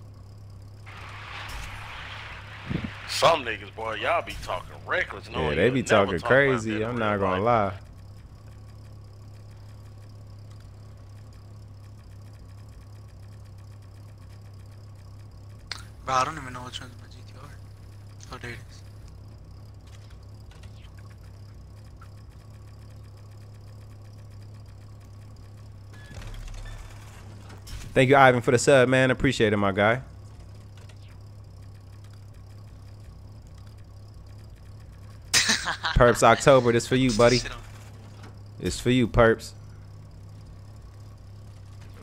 A: Some niggas, boy, y'all be talking reckless.
B: Yeah, they be talking
A: talk
B: crazy. I'm not gonna
A: life.
B: lie.
E: Bro, I don't even know which one's my GTR. Oh, there it is.
B: Thank you, Ivan, for the sub, man. Appreciate it, my guy. Perps October, this for you, buddy. It's for you, Perps.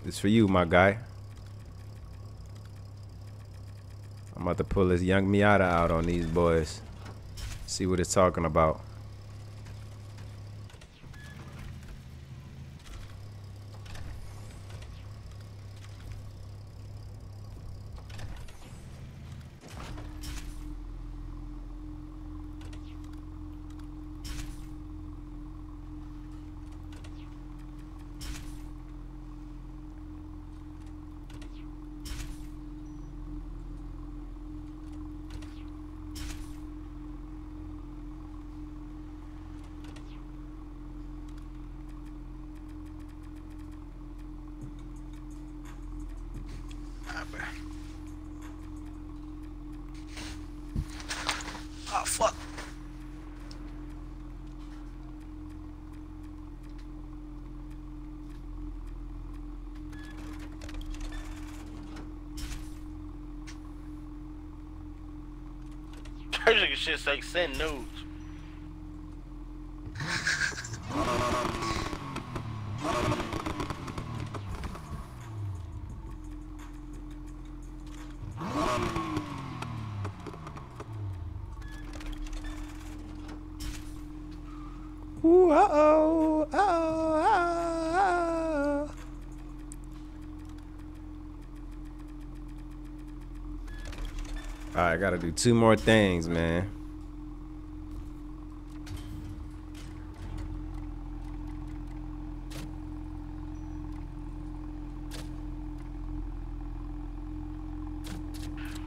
B: It's for you, my guy. I'm about to pull this young Miata out on these boys. See what it's talking about.
E: Ah, bro. Oh, fuck.
A: That nigga shit say send nudes.
B: Ooh, uh-oh, uh-oh, uh-oh. All right, gotta do two more things, man.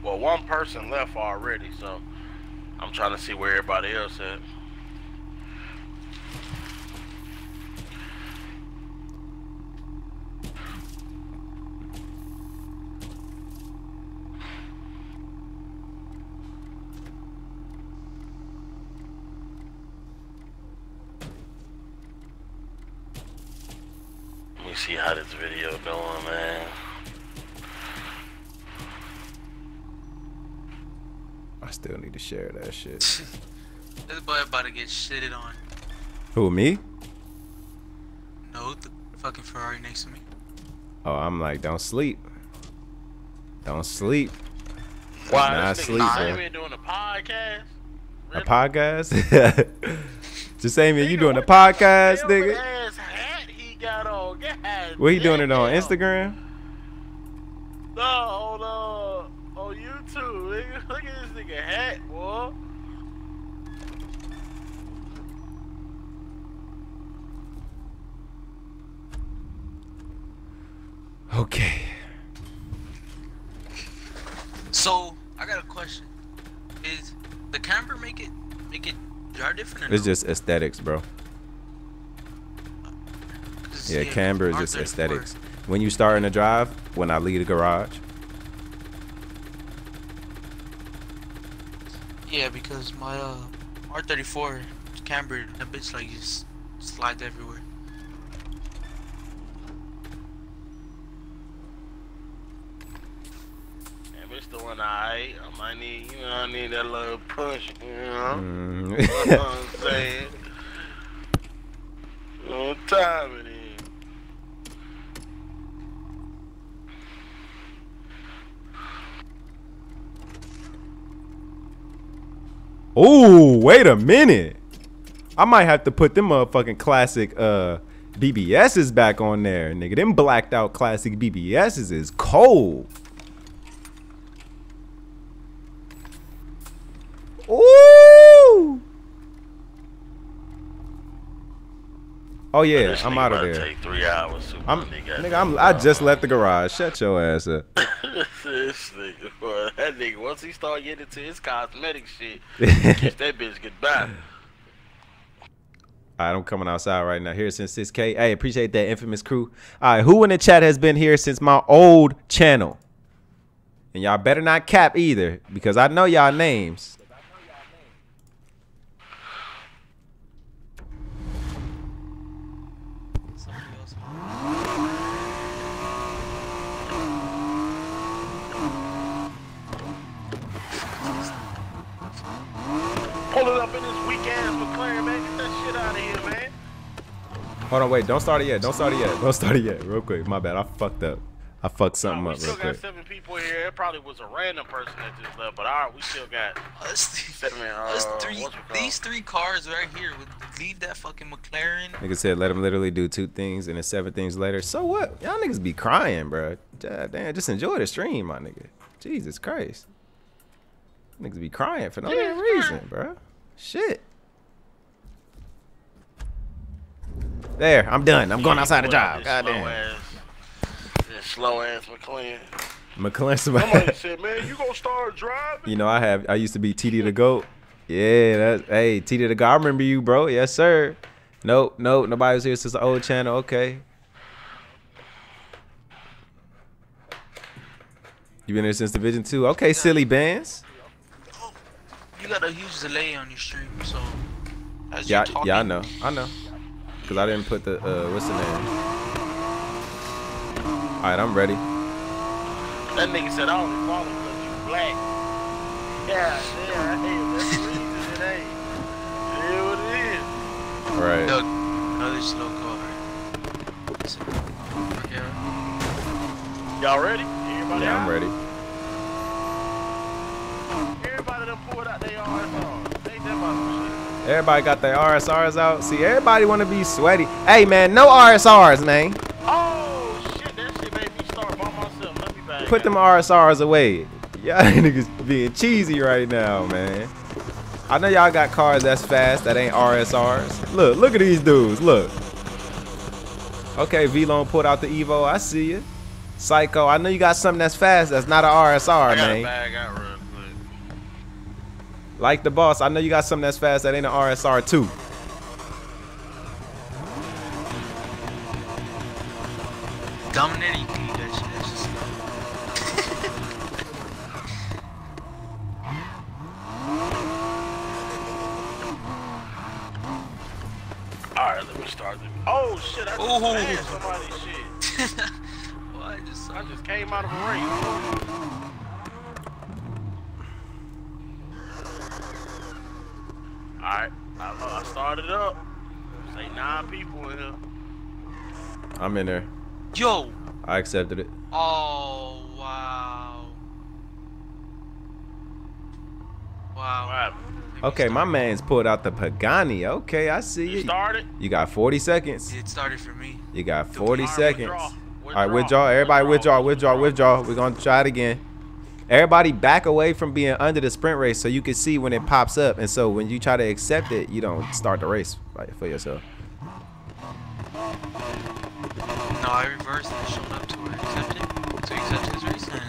A: Well, one person left already, so I'm trying to see where everybody else at.
B: That shit.
E: This boy about to get shitted on.
B: Who, me?
E: No, the fucking Ferrari next to me.
B: Oh, I'm like, don't sleep. Don't sleep.
A: Why
B: Nah,
A: this
B: sleep,
A: nigga
B: bro.
A: ain't doing a podcast?
B: A podcast? Just saying, man, you doing a podcast, nigga?
A: ass hat he got on. God
B: Where he doing it on
A: damn.
B: Instagram?
E: Drive
B: It's just aesthetics, bro. Yeah, camber is just aesthetics. When you start in the drive, when I leave the garage,
E: Yeah, because my uh R34 camber, that bitch like just slides everywhere.
A: And bitch the one I I might need, you know, I need that little push, you know.
B: mm,
A: Saying? What time it is.
B: Ooh, wait a minute. I might have to put them motherfucking classic uh BBSs back on there, nigga. Them blacked out classic BBSs is cold. Ooh. Oh yeah, I'm out of there.
A: Take three hours.
B: I'm
A: nigga.
B: nigga, I'm I just left the garage. Shut your ass up.
A: this nigga, boy, that nigga, once he start getting into his cosmetic shit, that bitch goodbye.
B: All right, I'm coming outside right now. Here since 6K. Hey, appreciate that infamous crew. All right, who in the chat has been here since my old channel? And y'all better not cap either, because I know y'all names.
E: Somebody else.
A: Pull it up in this weak ass McLaren, man. Get that shit out of here, man.
B: Hold on, wait. Don't start it yet. Don't start it yet. Don't start it yet. Real quick. My bad. I fucked up. I fucked something
A: we
B: up
A: still
B: real
A: got
B: quick.
A: seven people here. It probably was a random person that just left, but all right, we still got
E: Us,
A: seven. Uh,
E: us three,
A: what's it called?
E: these three cars right here would leave that fucking McLaren.
B: Nigga said let him literally do two things and then seven things later. So what? Y'all niggas be crying, bro. God damn, just enjoy the stream, my nigga. Jesus Christ. Niggas be crying for no damn reason, bro. Shit. There, I'm done. I'm going outside the job. God
A: Slow
B: damn.
A: ass, this slow ass McLean.
B: McLaren.
A: Somebody said, "Man, you gonna start driving?"
B: You know, I have. I used to be TD the goat. Yeah, that's hey TD the goat. I remember you, bro. Yes, sir. Nope, nope. Nobody was here since the old channel. Okay. You been here since Division Two. Okay, silly bands.
E: You got a huge delay on your stream, so as
B: Yeah,
E: you're talking,
B: yeah, I know, I know. Cause I didn't put the uh, what's the name? All right, I'm ready.
A: That nigga said, "I only follow because you black." Yeah, yeah, hey, that's the reason it ain't. It is what it is.
B: All right.
E: Look, another slow car. Listen, okay.
A: Y'all ready? Everybody
B: Yeah, I'm ready.
A: Everybody done pulled out their RSR. Ain't that about some shit?
B: Everybody got their RSRs out. See, everybody want to be sweaty. Hey, man, no RSRs, man.
A: Oh shit, that shit made me start by myself. Let me back.
B: Put them RSRs away. Y'all niggas being cheesy right now, man. I know y'all got cars that's fast that ain't RSRs. Look, look at these dudes. Look. Okay, V-Lone pulled out the Evo. I see you. Psycho, I know you got something that's fast that's not an RSR,
A: I got a
B: man.
A: bag out real quick.
B: Like the boss, I know you got something that's fast that ain't an RSR too.
E: Dominator, you that shit. That's just
A: All right, let me start. Oh shit, I just
E: Ooh.
A: somebody's shit.
E: well, I just
A: I just came out of a race. All right, I, I started up. Say nine people in here.
B: I'm in there.
E: Yo!
B: I accepted it.
E: Oh, wow. Wow.
A: All right,
E: Let me
B: Okay, my man's pulled out the Pagani. Okay, I see
A: you
B: you.
A: started.
B: You got 40 seconds.
E: It started for me.
B: You got 40 seconds.
A: withdraw.
B: All right, withdraw. Everybody withdraw, withdraw, withdraw. We're going to try it again. Everybody back away from being under the sprint race so you can see when it pops up. And so when you try to accept it, you don't start the race right, for yourself.
E: No, I reversed and showed up to accept it. So you accept his race and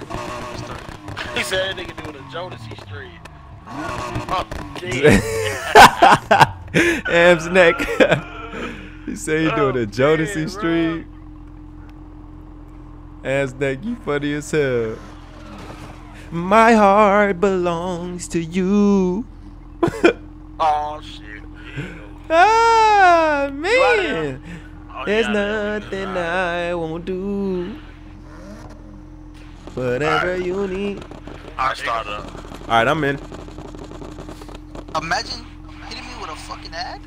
E: we started.
A: He said that do doing a Jodeci street. Oh, damn.
B: Am's neck. he said he doing a Jodeci
A: man,
B: Street. Am's neck, you funny as hell. My heart belongs to you.
A: oh shit. Here you go.
B: ah, man.
A: Oh,
B: There's
A: yeah, there we
B: nothing I won't do. Whatever you need.
A: I started up.
B: All right, I'm in.
E: Imagine hitting me with a fucking ad.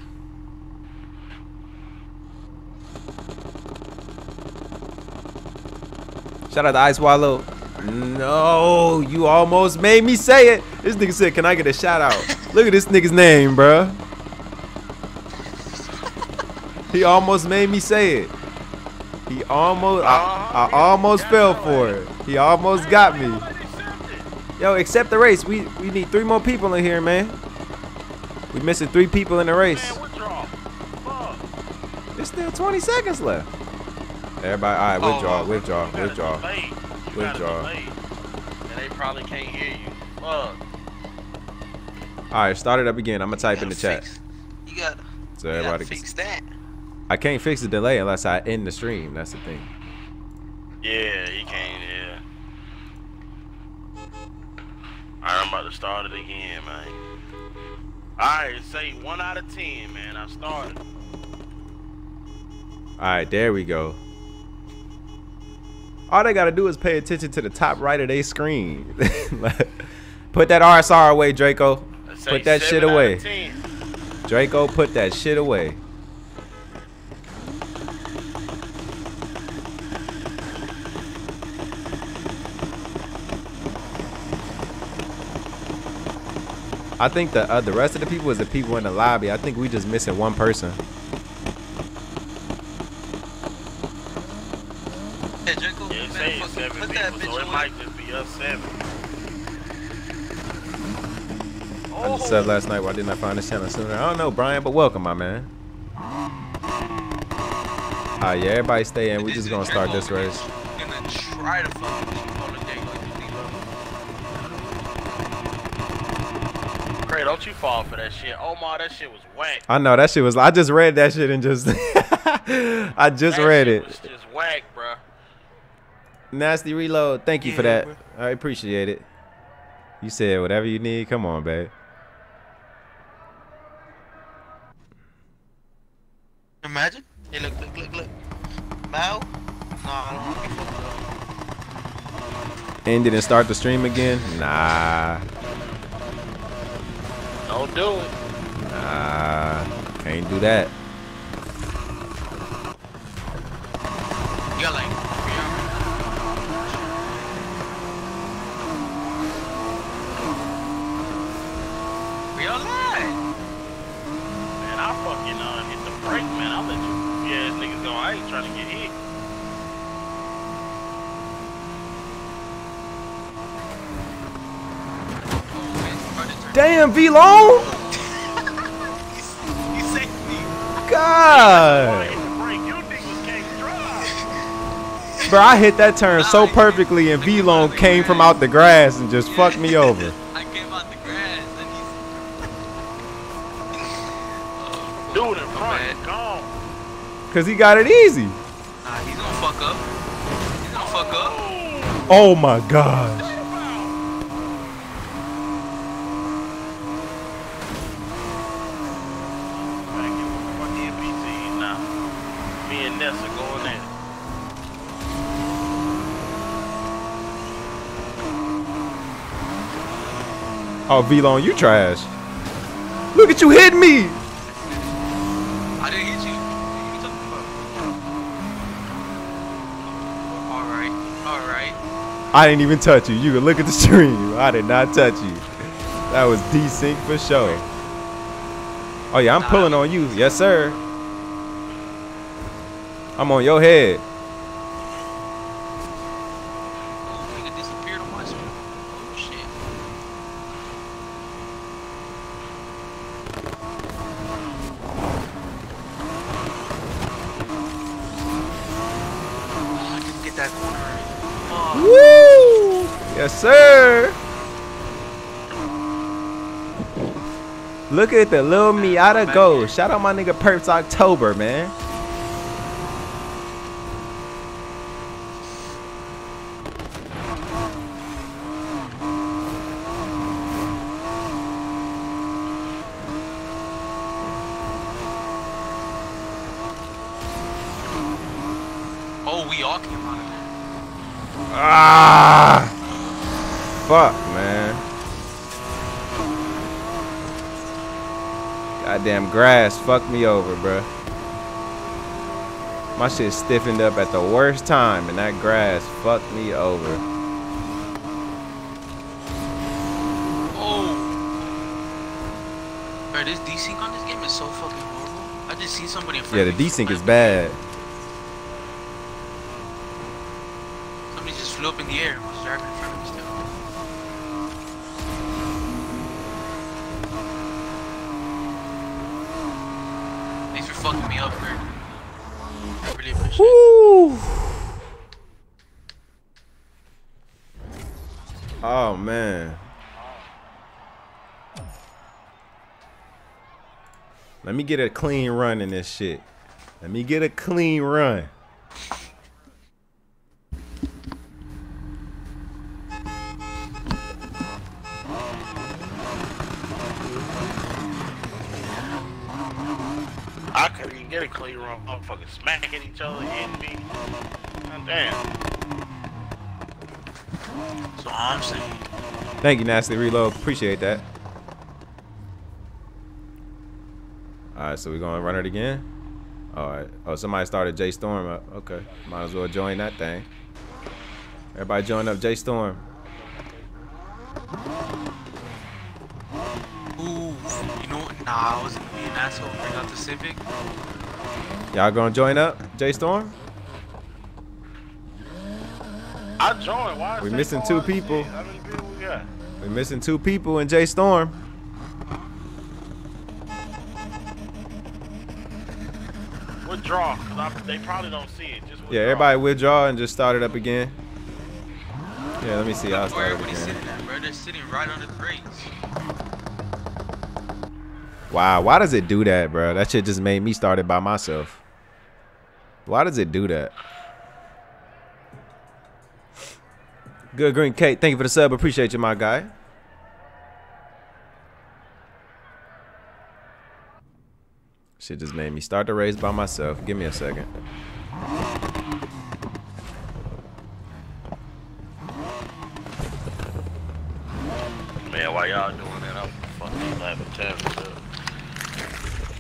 B: Shout out to Ice Wallow. No, you almost made me say it. This nigga said, "Can I get a shout out?" Look at this nigga's name, bruh. He almost made me say it. He almost, I, I oh, almost fell for it. He almost got me. Yo, accept the race. We we need three more people in here, man. We missing three people in the race.
A: Man, withdraw. Fuck.
B: There's still 20 seconds left. Everybody, all right,
E: Oh,
B: withdraw,
E: oh, oh.
B: withdraw,
A: You got a
B: withdraw.
A: Delay. You got a delay. And they probably can't hear you. Fuck.
B: All right, start it up again. I'm gonna type in the
E: Gotta
B: chat
E: fix- You got.
B: so
E: You gotta
B: everybody can.
E: fix that.
B: I can't fix the delay unless I end the stream. That's the thing.
A: Yeah, he can't. Yeah. All right, I'm about to start it again, man. Alright, say one out of ten, man. I started.
B: All right, there we go. All they gotta do is pay attention to the top right of their screen. put that RSR away, Draco. Put that shit away. Draco, put that shit away. I think the uh, the rest of the people is the people in the lobby. I think we just missing one person.
E: Hey, Draco,
A: Yeah,
E: man,
A: say
E: fucking
A: seven
E: put that
A: people,
E: bitch
A: so it
E: away.
A: might just be us seven.
B: I just said last night, why didn't I find this channel sooner? I don't know, Brian, but welcome, my man. Ah, yeah, everybody stay in. We're just gonna start this race.
E: Gonna try to fucking keep on the day like this,
A: Craig, don't you fall for that shit. Omar, that shit was whack.
B: I know that shit was. I just read that shit and just. I just
A: That
B: read
A: shit
B: it.
A: was just whack, bro.
B: Nasty reload. Thank you for that.
E: bro.
B: I appreciate it. You said whatever you need. Come on, babe.
E: Imagine. Hey, look, look, look, look. Mal? Nah, I don't
B: Ended and start the stream again. Nah,
A: Don't do it.
B: nah, can't do that.
E: You got like three hours. We.
A: Man, I fucking uh, hit the brake, man. I'll let you yeah, niggas go. I ain't trying to get hit.
B: Damn, V-Lone.
E: You saved me.
B: God,
A: hit the brake. You niggas can't drive.
B: bro, I hit that turn so perfectly, and V-Lone came from out the grass and just fucked me over. Cause he got it easy.
E: Nah, he's gonna fuck up. He's gonna fuck up.
B: Oh my gosh. Oh, V-Lone, you trash. Look at you hitting me.
E: I didn't hit you. What are you talking about? Alright.
B: I didn't even touch you. You can look at the stream. I did not touch you. That was desync for sure. Oh yeah, I'm pulling on you. Yes, sir. I'm on your head.
E: Oh, nigga disappeared on my screen. Oh shit. I didn't get that corner. Oh,
B: Woo! Yes, sir. Look at the little Miata go. Shout out my nigga Perps October, man.
E: oh, we all came out of there.
B: Ah! Fuck, man. Goddamn grass fucked me over, bruh. My shit stiffened up at the worst time, and that grass fucked me over.
E: Oh. Bro, this desync on this game is so fucking horrible. I just see somebody in front
B: Yeah, the desync is bad.
E: Somebody just flew up in the air me
B: get a clean run in this shit. Let me get a clean run.
A: I couldn't even get a clean run. Motherfuckers smacking each other, in me. Damn.
E: So I'm saying.
B: Thank you, Nasty Reload. Appreciate that. Alright, so we're gonna run it again. Alright. Oh, somebody started J Storm up. Okay. Might as well join that thing. Everybody join up J Storm.
E: Ooh, you know what? Nah, I was gonna be an asshole. Bring out the Civic.
B: Y'all gonna join up J Storm?
A: I joined. Why?
B: We
A: say
B: missing two people.
A: How we got?
B: We're missing two people in J Storm.
A: Withdraw, cause I, they probably don't see it. Just withdraw.
B: Yeah, everybody withdraw and just start it up again. Yeah, let me see. I'll start it again.
E: sitting at, bro? They're sitting right under the brakes.
B: Wow, why does it do that, bro? That shit just made me start it by myself. Why does it do that? Good Green Kate, thank you for the sub. Appreciate you, my guy. Shit just made me start the race by myself. Give me a second.
A: Man, why y'all doing that? I'm fucking 11, 10. So.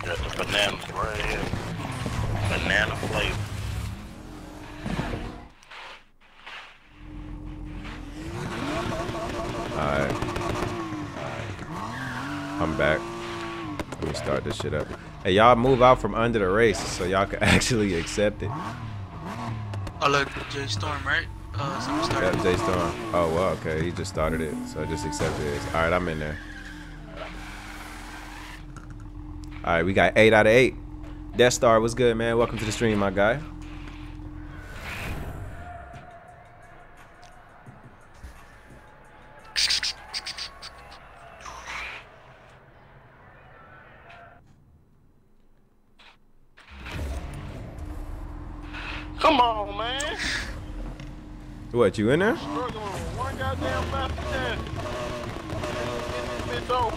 A: Got the bananas right here. Banana flavor.
B: Alright. I'm back. Let me start this shit up. Hey, y'all move out from under the race so y'all can actually accept it.
E: Oh look, J Storm, right? Uh.
B: Yep, J Storm. Oh well, okay. He just started it, so I just accept it. All right, I'm in there. All right, we got eight out of eight. Death Star was good, man. Welcome to the stream, my guy.
A: Come on, man.
B: What, you in there?
A: Struggling with one goddamn left hand. Get this bitch over.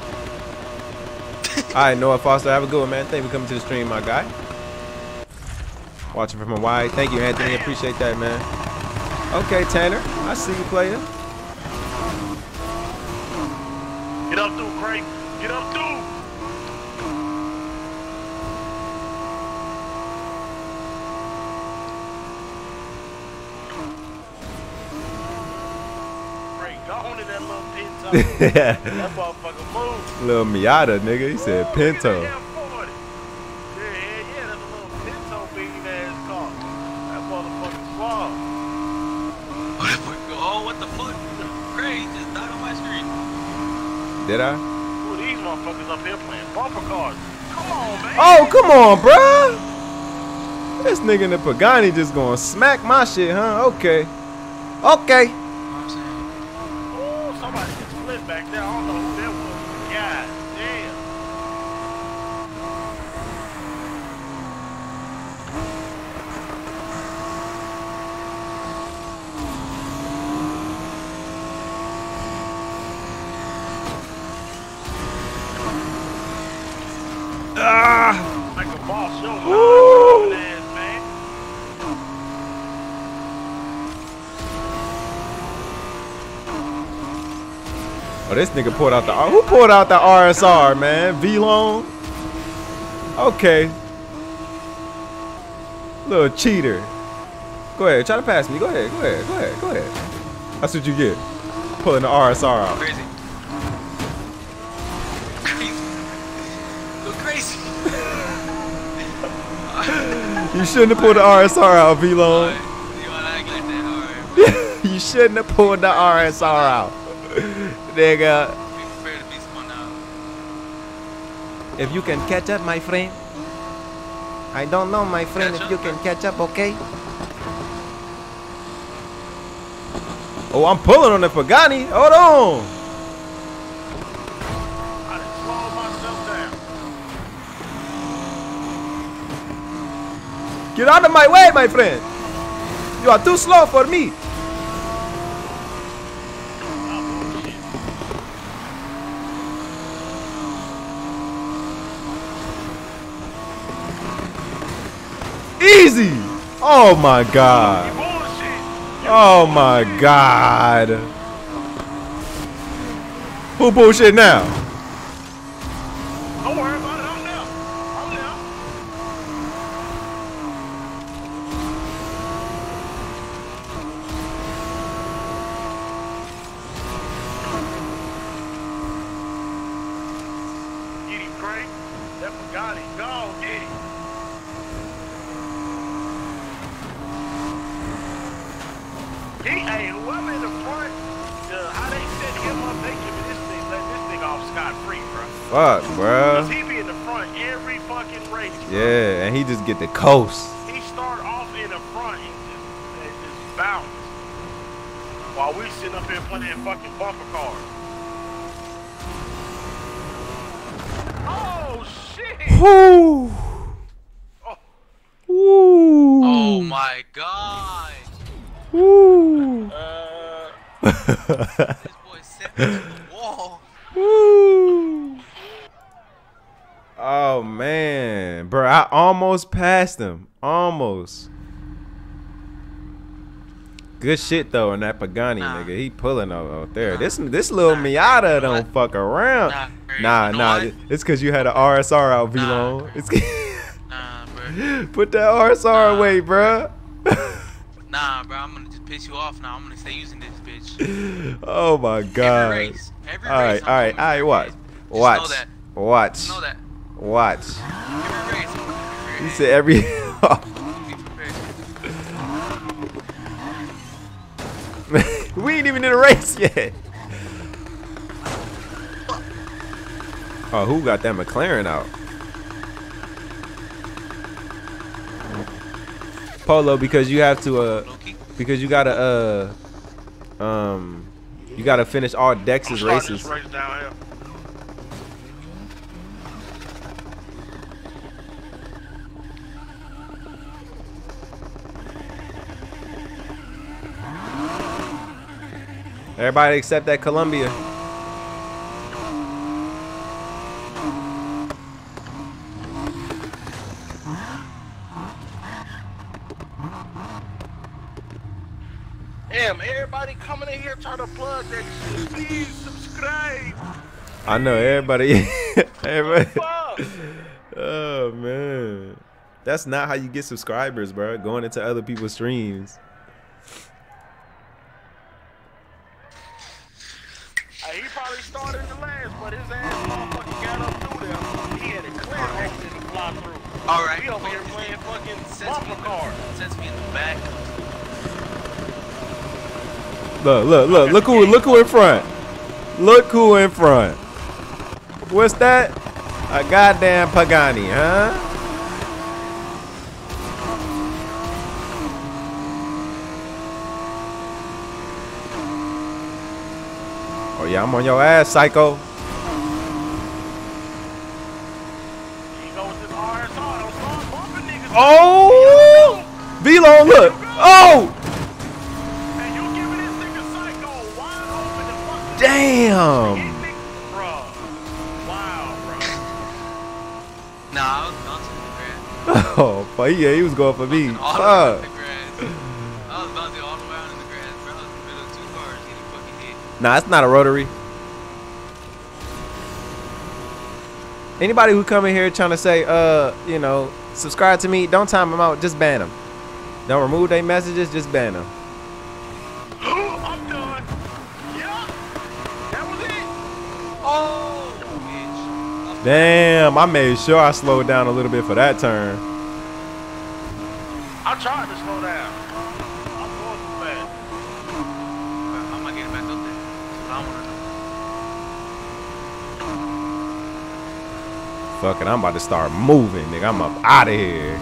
B: All right, Noah Foster, have a good one, man. Thank you for coming to the stream, my guy. Watching from Hawaii. Thank you, Anthony. Appreciate that, man. Okay, Tanner. I see you playing.
A: Get up through, Craig. Get up through. Craig, go on to that little pinto.
B: yeah.
A: That motherfucker move.
B: Little Miata, nigga. He said
A: Ooh,
B: Pinto.
A: look at that F40. Yeah, yeah, yeah, that's a little pinto bean ass car. That motherfucker suave.
E: oh, what the fuck? Craig just died on my screen.
B: Did I?
A: Ooh, these motherfuckers up here playing bumper cars. Come on, man.
B: Oh, come on, bruh. This nigga in the Pagani just gonna smack my shit, huh? Okay. Okay.
E: You know
A: back there. Oh, I don't know who that was. God damn.
B: Ah.
A: Like a boss, yo,
B: Woo.
A: man. ass, man.
B: Oh, this nigga pulled out the R. Who pulled out the RSR, man? V-Lone? Okay. Little cheater. Go ahead, try to pass me. Go ahead, go ahead, go ahead, go ahead. That's what you get. Pulling the RSR out.
E: Crazy. Crazy. Go crazy.
B: You shouldn't have pulled the RSR out, V-Lone.
E: Alright, you wanna act like that? Alright.
B: you shouldn't have pulled the RSR out. Nigga.
E: Be prepared to be spun out.
B: If you can catch up, my friend. I don't know, my friend,
E: Catch
B: if you
E: up,
B: can catch up, okay? Oh, I'm pulling on the Pagani. Hold on.
A: I done slowed myself down.
B: Get out of my way, my friend. You are too slow for me. Easy. Oh my god. Oh my god. Who bullshit now?
A: Don't worry about it. I'm there. I'm there. Get him, Craig. That Pagani gone, get him. He, hey, whoever in the front, uh, how they set him up, they giving this thing, let this thing off scot-free, bro.
B: Fuck,
A: Cause
B: bruh.
A: he be in the front every fucking race. bro.
B: Yeah, and he just get the coast.
A: He start off in the front and just, and just bounce. While we sitting up here playing fucking bumper cars. Oh shit!
B: Whoo.
A: Oh,
B: Woo.
E: Oh my god.
B: Woo.
A: uh,
E: This boy set me to the wall.
B: Woo. Oh man, bro, I almost passed him. Almost. Good shit though, in that Pagani
E: Nah.
B: nigga. He pulling out, out there.
E: Nah.
B: This this little
E: Nah,
B: Miata don't
E: what?
B: fuck around.
E: Nah,
B: Nah, nah. It's cause you had an RSR out,
E: Nah,
B: V-Lone. It's
E: Nah, bro.
B: Put that RSR away, bruh.
E: Nah, bro. I'm gonna just piss you off now. I'm gonna stay using this bitch.
B: oh my god.
E: Every race. Every
B: All right,
E: race.
B: all right, all right. Watch, watch,
E: know that.
B: watch,
E: Know that.
B: Watch. He said every. We ain't even in a race yet. Oh, who got that McLaren out? Polo, because you have to, uh, because you gotta, uh, um, you gotta finish all Dex's races. Everybody except that Columbia.
A: Damn, everybody coming in here trying to plug that shit. Please subscribe.
B: I know everybody. everybody. Oh man, that's not how you get subscribers, bro. Going into other people's streams.
A: Hey, he probably started the last, but his ass motherfucking got up through there. He had a clear exit to fly through.
E: All right.
A: We over here playing fucking bumper cars.
E: Sends me in the back.
B: Look, look, look, look who, look who in front. Look who in front. What's that? A goddamn Pagani, huh? Yeah, I'm on your ass, psycho.
A: He go with this RSR. Don't start bumping niggas.
B: Oh, Velo, look. Oh,
A: And you giving this nigga psycho wide open and fucking
B: damn.
A: Hit. Wow, bro.
E: Nah, I was bouncing in the.
B: Oh, but yeah, he was going for me.
E: All the way in the
B: Fuck.
E: grass. I was bouncing all the way around in the grass, bro. I was in the middle of two cars getting fucking hit.
B: Nah, it's not a rotary. Anybody who come in here trying to say, uh, you know, subscribe to me, don't time them out, just ban them. Don't remove their messages, just ban them. Damn, I made sure I slowed down a little bit for that turn.
A: I tried to slow down. I'm going too fast.
E: How am I getting back up there? That's what I want to know.
B: Fuck it, I'm about to start moving, nigga. I'm up out of here.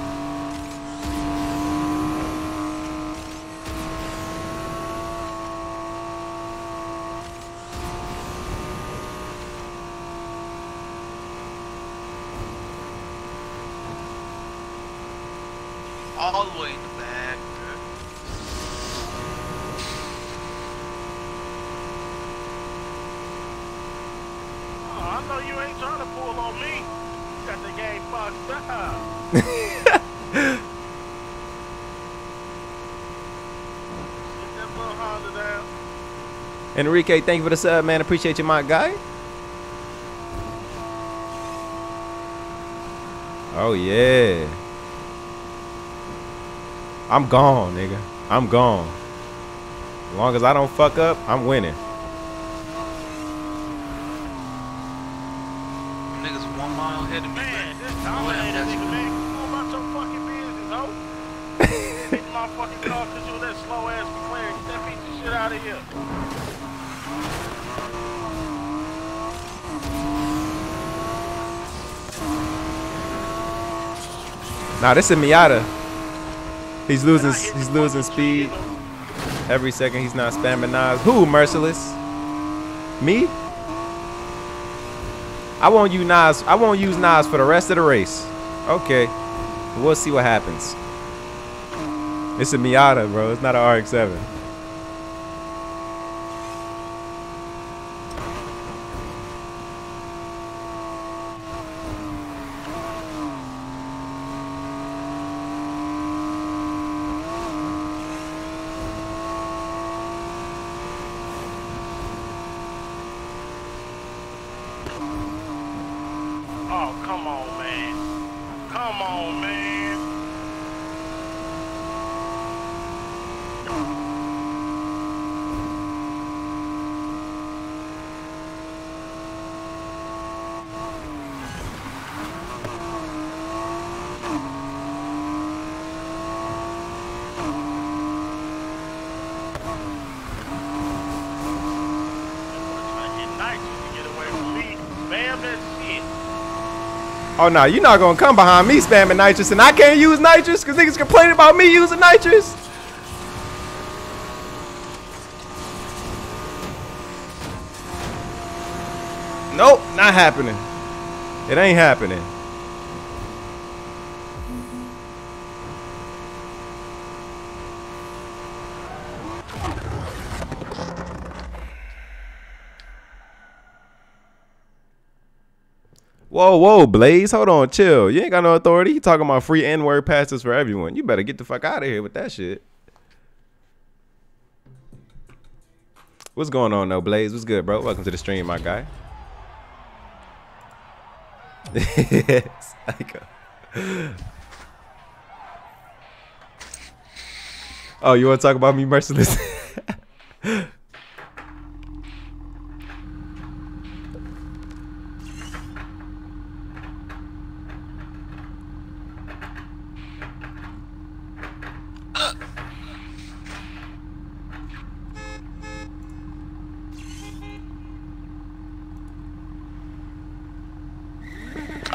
E: All the way in the back. bro.
A: Oh, I know you ain't trying to pull on me. You got the game fucked up.
B: Enrique, thank you for the sub, man. Appreciate you, my guy. Oh yeah. I'm gone, nigga. I'm gone. As long as I don't fuck up, I'm winning.
E: Niggas one mile ahead of me.
A: Man,
E: bruh.
A: this
E: No
A: time
E: way I'm
A: ain't that
E: catching
A: nigga,
E: you.
A: man. Go about your fucking business, ho. Hit my fucking car because you that slow ass McLaren. Get that piece of shit out of here.
B: Nah, this is Miata. He's losing.
A: Man, I hit
B: He's losing speed every second. He's not spamming knives. Who merciless? Me? I won't use knives. I won't use knives for the rest of the race. Okay, we'll see what happens. It's a Miata, bro. It's not an RX-7.
A: Oh, come on, man. Come on, man. Trying to hit nitrous to get away from me. Bam, that shit.
B: Oh no, you're not gonna come behind me spamming nitrous, and I can't use nitrous because niggas complaining about me using nitrous. Nope, not happening. It ain't happening. Whoa, whoa, Blaze, hold on, chill. You ain't got no authority. You talking about free N-word passes for everyone. You better get the fuck out of here with that shit. What's going on, though, Blaze? What's good, bro? Welcome to the stream, my guy. Oh, you want to talk about me merciless?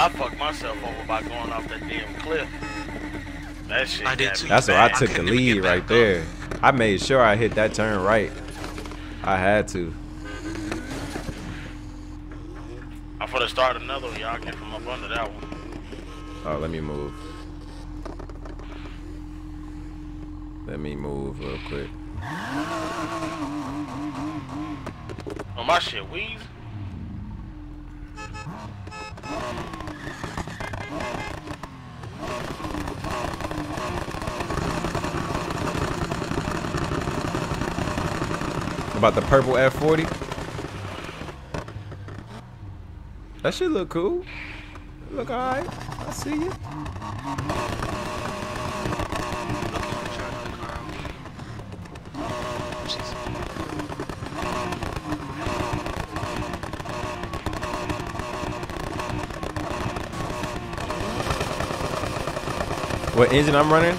A: I fucked myself over by going off that damn cliff. That shit
E: I did too.
B: That's why I
A: mad.
B: took the lead
E: get back
B: right
E: up.
B: there. I made sure I hit that turn right. I had to.
A: I'm gonna start another one. Y'all get from up under that one.
B: Oh, let me move. Let me move real quick.
A: Oh, my shit wheeze.
B: About the purple F40. That shit look cool. Look alright. I see you. What engine I'm running?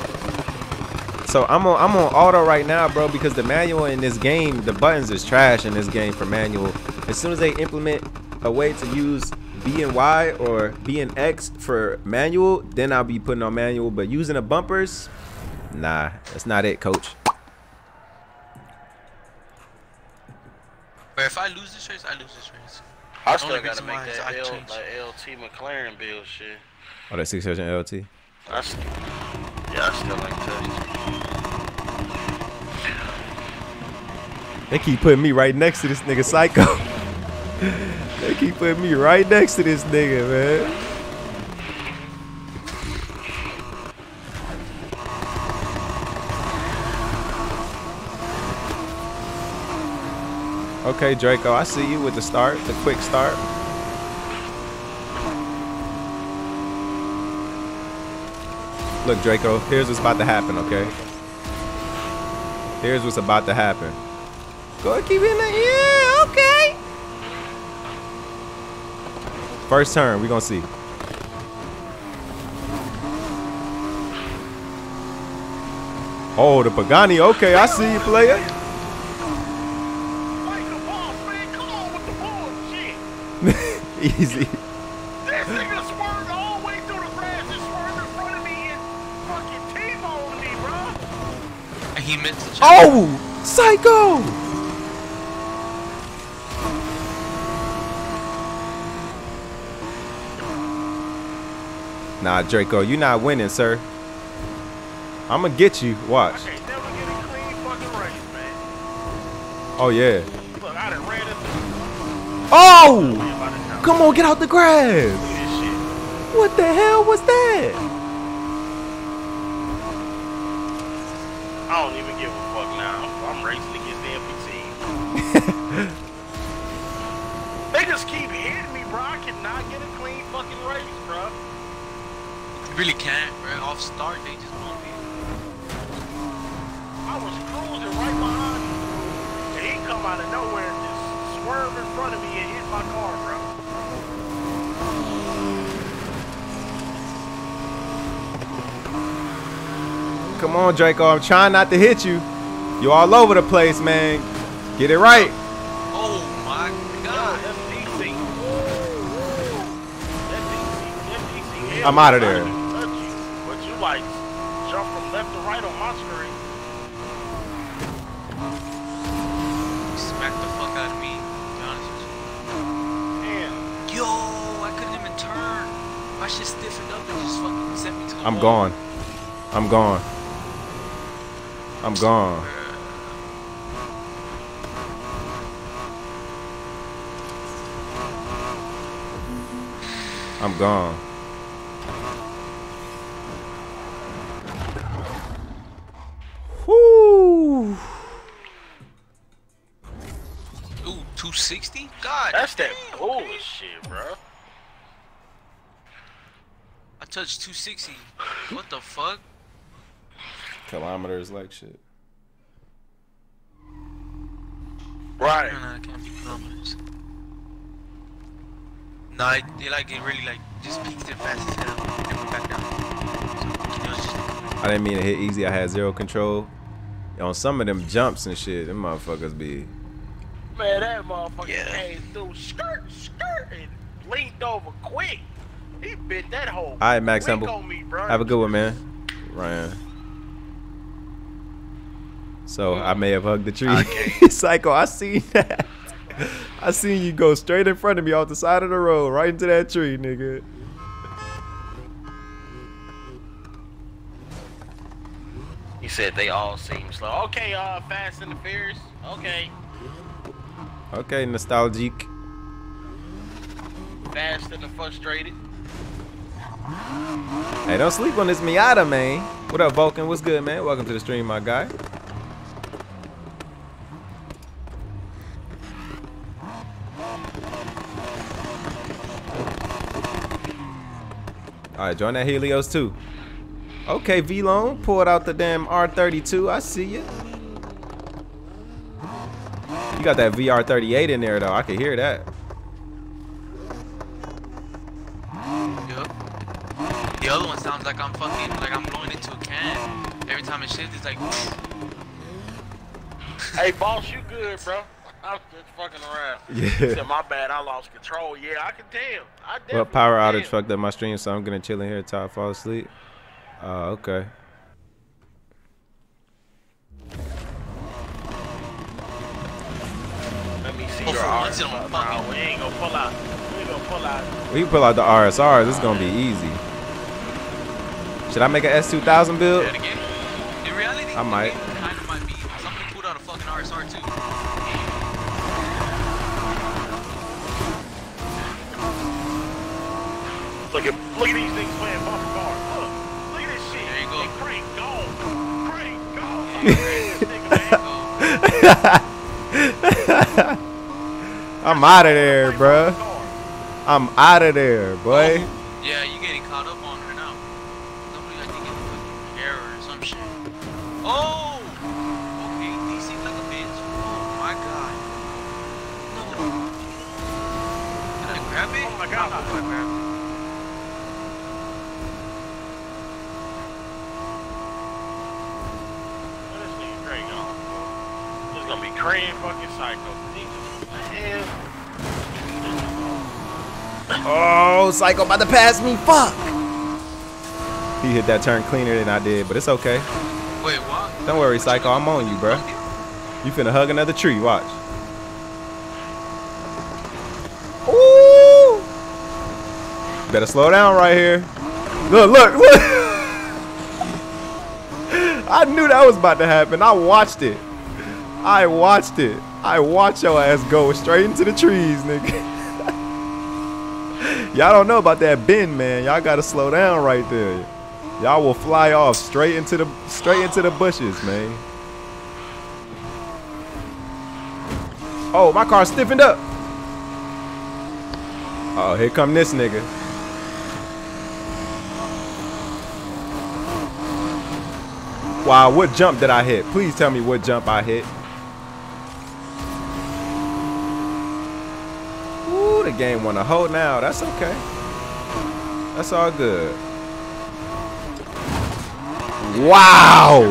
B: So I'm on I'm on auto right now, bro, because the manual in this game, the buttons is trash in this game for manual. As soon as they implement a way to use B and Y or B and X for manual, then I'll be putting on manual. But using the bumpers, nah, that's not it, coach.
E: But if I lose this race, I lose this race.
A: I still gotta
E: reason
A: make
E: why is
A: that
E: I
A: L,
E: changed.
A: like LT McLaren build shit.
B: Oh, that six section LT.
A: I yeah, I still like touched.
B: They keep putting me right next to this nigga psycho. they keep putting me right next to this nigga, man. Okay, Draco, I see you with the start, the quick start. Look, Draco, here's what's about to happen, okay? Here's what's about to happen. Go ahead, keep in the Yeah, okay. First turn, we gonna see. Oh, the Pagani. Okay, I see you, player.
A: Like
E: he missed the check.
B: Oh, psycho. Nah, Draco, you not winning, sir. I'm gonna get you. Watch.
A: I never get a clean fucking race, man.
B: Oh yeah.
A: Look, I done ran
B: Oh!
A: by the time.
B: Come on, get out the grass.
A: Look at this shit.
B: What the hell was that?
A: I don't even give a fuck now. I'm, I'm racing against the NPC. they just keep hitting me, bro. I cannot get a clean fucking race, bro.
E: You really can't, bro. Off start, they just won't be.
A: I was cruising right behind him. And he come out of nowhere and just swerve in front of me and hit my car, bro.
B: Come on, Draco. I'm trying not to hit you. You are all over the place, man. Get it right.
E: Oh my
A: God,
B: I'm outta
A: I
B: there.
A: didn't even But you like jump from left to right on my screen.
E: You the fuck out of me. To be honest with
A: Damn.
E: Yo, I couldn't even turn. My shit stiffened up and just fucking sent me to the
B: I'm
E: wall.
B: gone. I'm gone. I'm gone. I'm gone. Whoo!
E: Ooh, 260? God.
A: That's that bullshit, bro.
E: I touched 260. What the fuck?
B: Kilometers like shit.
A: Right.
E: No, no, I can't be kilometers. No, it, it like it really like just peaked it fast as hell and went back down. So, it was just
B: I didn't mean to hit easy. I had zero control. On some of them jumps and shit, them motherfuckers be.
A: Man, that motherfucker
E: Yeah.
A: came through skirt, skirt, and leaned over quick. He bit that hole.
B: All right, Max
A: quick
B: Humble.
A: on me, bro.
B: Have a good one, man. Ryan. So I may have hugged the tree. Psycho, I seen that. I seen you go straight in front of me off the side of the road, right into that tree, nigga.
A: He said they all seem slow. Okay, uh, Fast and the Furious. Okay,
B: Okay, nostalgic.
A: Fast and the Frustrated.
B: Hey, don't sleep on this Miata, man. What up, Vulcan? What's good, man? Welcome to the stream, my guy. All right, join that Helios too. Okay, V-Lone, pulled out the damn R32. I see you. You got that VR38 in there, though. I can hear that.
E: Yup. The other one sounds like I'm fucking like I'm blowing into a can. Every time it shifts, it's like
A: hey, boss, you good, bro? I was just fucking around. He
B: Yeah.
A: said, my bad, I lost control. Yeah, I can tell. I definitely
B: Well, power
A: can
B: outage
A: tell.
B: fucked up my stream, so I'm gonna chill in here until I fall asleep. Uh, okay.
A: Let me see
E: Oh,
A: your
E: for
A: arms.
E: once
A: Nah, we ain't gonna pull out. We ain't gonna pull out.
B: We can pull out the RSR. This is gonna be easy. Should I make a S2000 build?
E: again. In reality,
B: I might.
E: Kind of might be. Somebody pulled out a fucking RSR too.
A: Look at look at these things playing bumper cars. Look, look at this shit.
E: There you go.
A: Hey, Crank, go. Crank, go. Look at this nigga, man.
B: I'm out of there, bruh. I'm out of there, boy.
E: Yeah, you getting caught up on her now. Somebody I think in fucking error or some shit. Oh! Okay, he seems like a bitch. Oh my god. No. Did I grab it?
A: Oh my God.
E: I hope I grabbed it.
A: This nigga Drake on. This is gonna be cream fucking psycho. Man.
B: Oh, Psycho about to pass me. Fuck. He hit that turn cleaner than I did, but it's okay.
E: Wait, what?
B: Don't worry, Psycho. I'm on you, bro. You finna hug another tree. Watch. Ooh. Better slow down right here. Look, look, look. I knew that was about to happen. I watched it. I watched it. I watched your ass go straight into the trees, nigga. Y'all don't know about that bend, man. Y'all gotta slow down right there. Y'all will fly off straight into the straight into the bushes, man. Oh, my car stiffened up. Oh, here come this nigga. Wow, what jump did I hit? Please tell me what jump I hit. Ooh, the game won a hold now. That's okay. That's all good. Wow.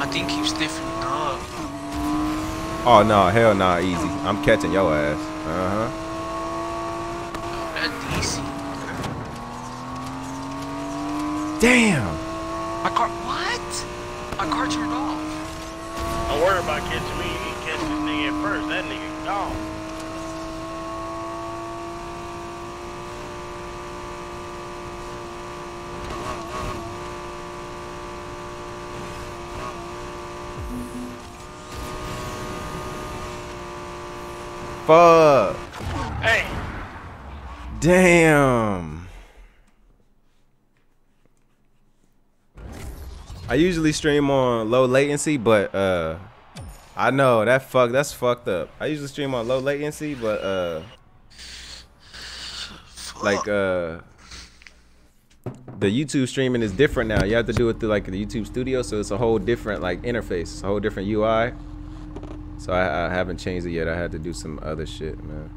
E: I think keep stiffening up.
B: Oh no, hell nah, easy. I'm catching your ass. Uh huh.
E: That DC.
B: Damn.
E: My car. What? My car turned off.
A: Don't worry about catching me. You need to catch this nigga at first. That nigga gone.
B: Fuck.
A: Hey,
B: Damn. I usually stream on low latency, but uh I know that fuck that's fucked up. I usually stream on low latency, but uh like uh the YouTube streaming is different now. You have to do it through like the YouTube studio, so it's a whole different like interface, it's a whole different UI. So I, I haven't changed it yet. I had to do some other shit, man.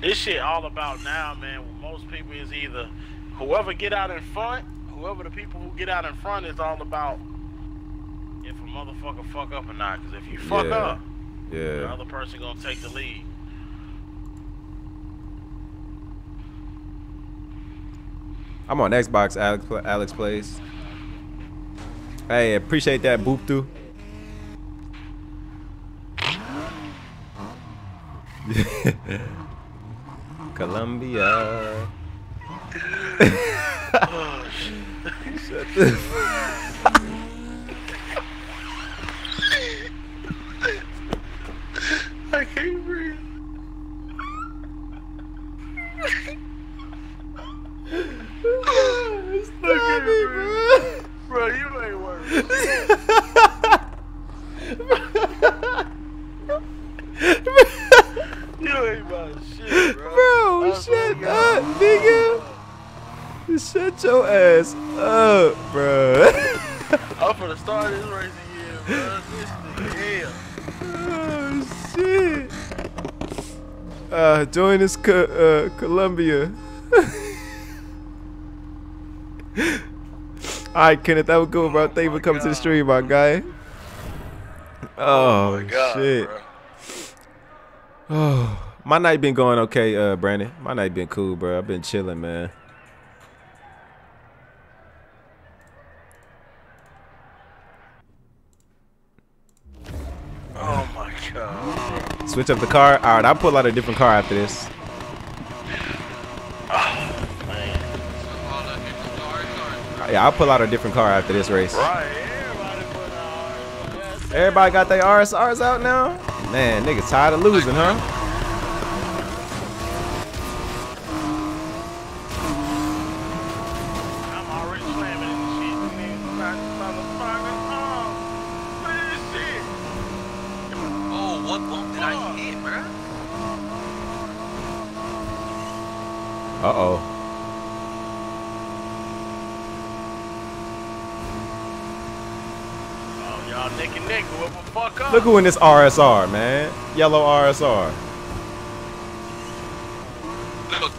A: this shit all about now, man. Most people is either whoever get out in front, whoever the people who get out in front is all about if a motherfucker fuck up or not. Because if you fuck
B: Yeah.
A: up, the
B: Yeah.
A: other person gonna take the lead.
B: I'm on Xbox. Alex, Alex plays. Hey, appreciate that boop through. Columbia. Shut the
A: I can't breathe.
B: Stop it,
A: Bro, you ain't worth You ain't about shit, bro.
B: Bro,
A: I
B: shut up, nigga. Shut your ass up, bro.
A: I'm finna start this race again, bro. This nigga
B: oh shit. Uh, join us, Co- uh, Columbia. All right, Kenneth, that was good, bro. Thank you for coming to the stream, my guy. Oh,
A: my God,
B: shit.
A: bro.
B: Oh, my night been going okay, uh, Brandon. My night been cool, bro. I've been chilling, man.
A: Oh my god.
B: Switch up the car. All right, I'll pull out a different car after this. Yeah, I'll pull out a different car after this race.
A: Everybody.
B: Everybody got their RSRs out now? Man, niggas tired of losing, huh?
E: got
A: fuck?
E: hit, bruh.
B: Uh oh.
A: Oh, y'all neck and neck. Whoever fuck up.
B: Look who in this RSR, man. Yellow RSR.
E: Look,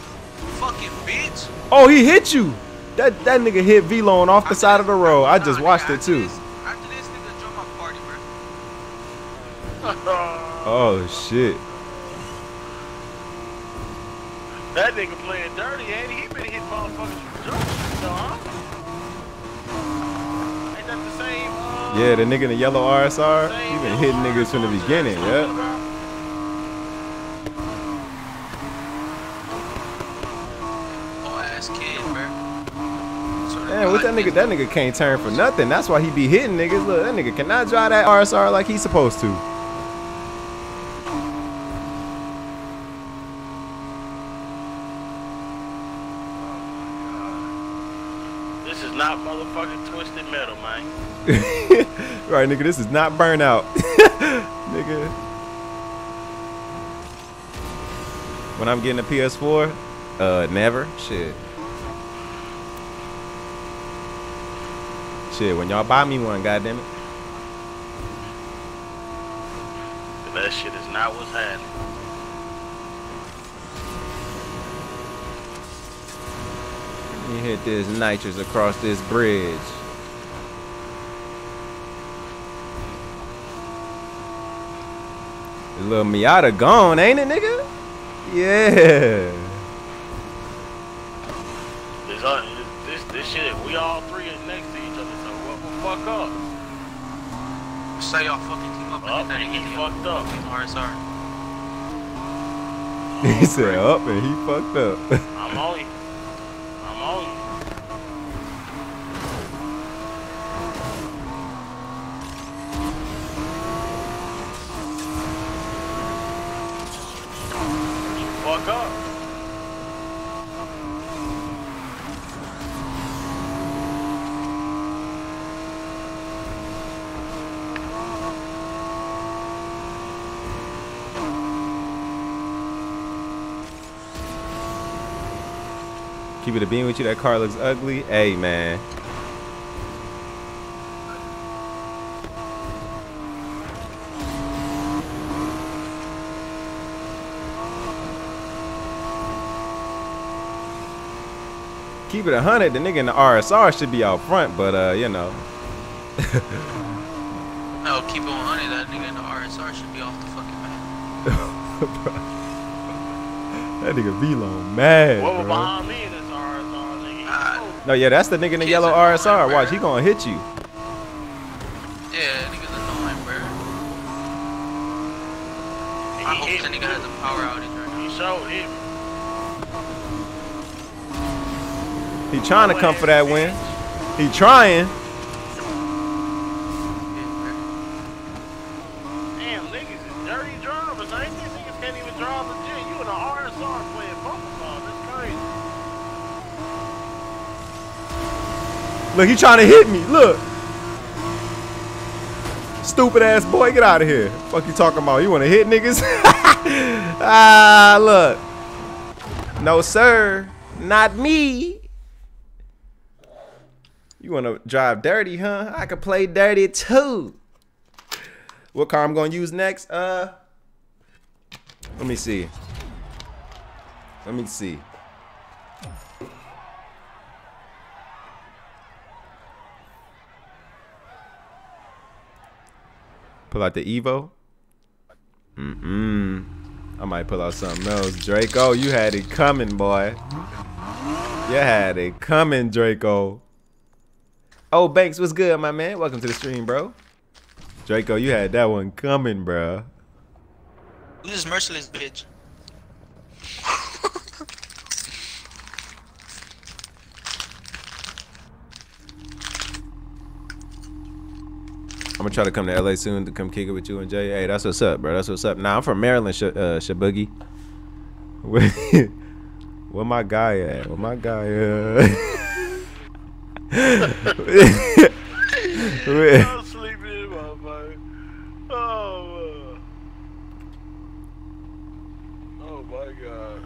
E: fucking bitch.
B: Oh, he hit you. That that nigga hit V-Lone off the side of the road. I just watched it too.
E: After this, after this nigga join my party, bruh.
B: Oh shit.
A: That nigga playing dirty, ain't he? He been hitting motherfuckers from jump shit, though, huh? Ain't that the same? Uh,
B: Yeah, the nigga in the yellow RSR, he been hitting niggas from the beginning, yeah. Man, what that nigga? That nigga can't turn for nothing. That's why he be hitting niggas. Look, that nigga cannot drive that RSR like he's supposed to.
A: This is not motherfucking twisted metal, man.
B: right, nigga, this is not burnout. nigga. When I'm getting a PS4, uh, never. Shit. Shit, when y'all buy me one, goddamn it.
A: That shit is not what's happening.
B: You hit this nitrous across this bridge. This little Miata gone, ain't it, nigga? Yeah.
A: This, uh, this, this shit, we all three is next to each other, so what the fuck up?
E: Say y'all fucking team up
A: Up
E: and get that
A: and he fucked up.
E: RSR.
B: He said up and he fucked up.
A: I'm on you. I'm on you. Fuck up.
B: Keep it a bean with you. That car looks ugly. Hey, man. Keep it a hundred. The nigga in the RSR should be out front, but uh, you know.
E: No, keep it 100. That nigga in the RSR should be off the fucking map.
B: That nigga V-Lone mad,
A: What was
B: bro.
A: behind me
B: No, yeah, that's the nigga in the
E: Kids
B: yellow RSR.
E: annoying,
B: Watch, he gonna hit you.
E: Yeah, that nigga's annoying, bro.
A: He
E: I hope
A: hit
E: that nigga has
A: too.
E: a power outage right now.
A: He showed hit me.
B: He trying to come for that win. He trying.
E: Yeah, bro.
A: Damn, niggas is dirty drivers, ain't they? Niggas can't even drive legit. You in an RSR playing Pokemon. That's crazy.
B: Look, he trying to hit me. Look. Stupid ass boy, get out of here. Fuck you talking about? You want to hit niggas? ah, look. No, sir. Not me. You want to drive dirty, huh? I could play dirty too. What car I'm going to use next? Uh, let me see. Let me see. Pull out the Evo. Mm-mm. I might pull out something else. Draco, you had it coming, boy. You had it coming, Draco. Oh, Banks, what's good, my man? Welcome to the stream, bro. Draco, you had that one coming, bro.
E: Who's this merciless bitch?
B: I'm gonna try to come to LA soon to come kick it with you and Jay. Hey, that's what's up, bro. That's what's up. Nah, I'm from Maryland, Sh- uh, Shaboogie. Where, where my guy at? Where my guy at?
A: I'm sleeping in my mind. Oh, uh. my god.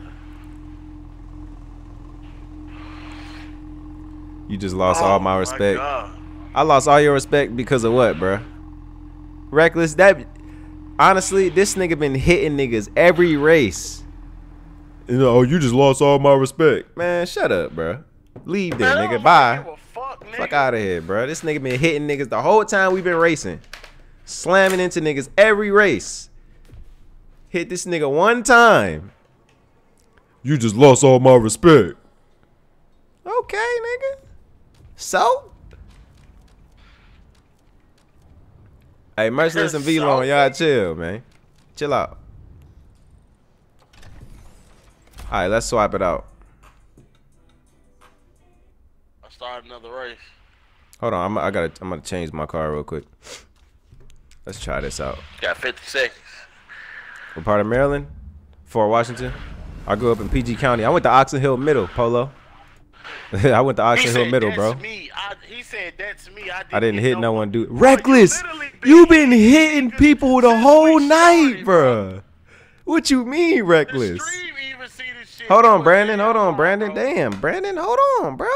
B: You just lost all my respect.
A: Oh God.
B: I lost all your respect because of what, bruh? Reckless. That honestly, this nigga been hitting niggas every race. You know, oh, you just lost all my respect, man. Shut up, bruh. Leave
A: Man,
B: there, nigga.
A: don't
B: Bye.
A: Fuck, nigga.
B: Fuck out of here, bruh. This nigga been hitting niggas the whole time we been racing, slamming into niggas every race. Hit this nigga one time. You just lost all my respect. Okay, nigga. So? Hey, Merciless and? V-Lone, y'all chill, man. Chill out. All right, let's swap it out.
A: I started another race.
B: Hold on, I'm, I gotta, I'm gonna change my car real quick. Let's try this out.
A: Got 50 seconds.
B: What part of Maryland? Fort Washington. I grew up in PG County. I went to Oxon Hill Middle, Polo. I went to Oxon Hill Middle, bro.
A: Me. I, he said that's me. I didn't,
B: I didn't hit no one, dude.
A: Bro,
B: Reckless. You been hitting people the whole night,
A: bro.
B: bruh. What you mean, reckless?
A: even see this shit.
B: Hold on, Brandon. Hold on, Brandon.
A: bro.
B: Damn, Brandon. Hold on, bro.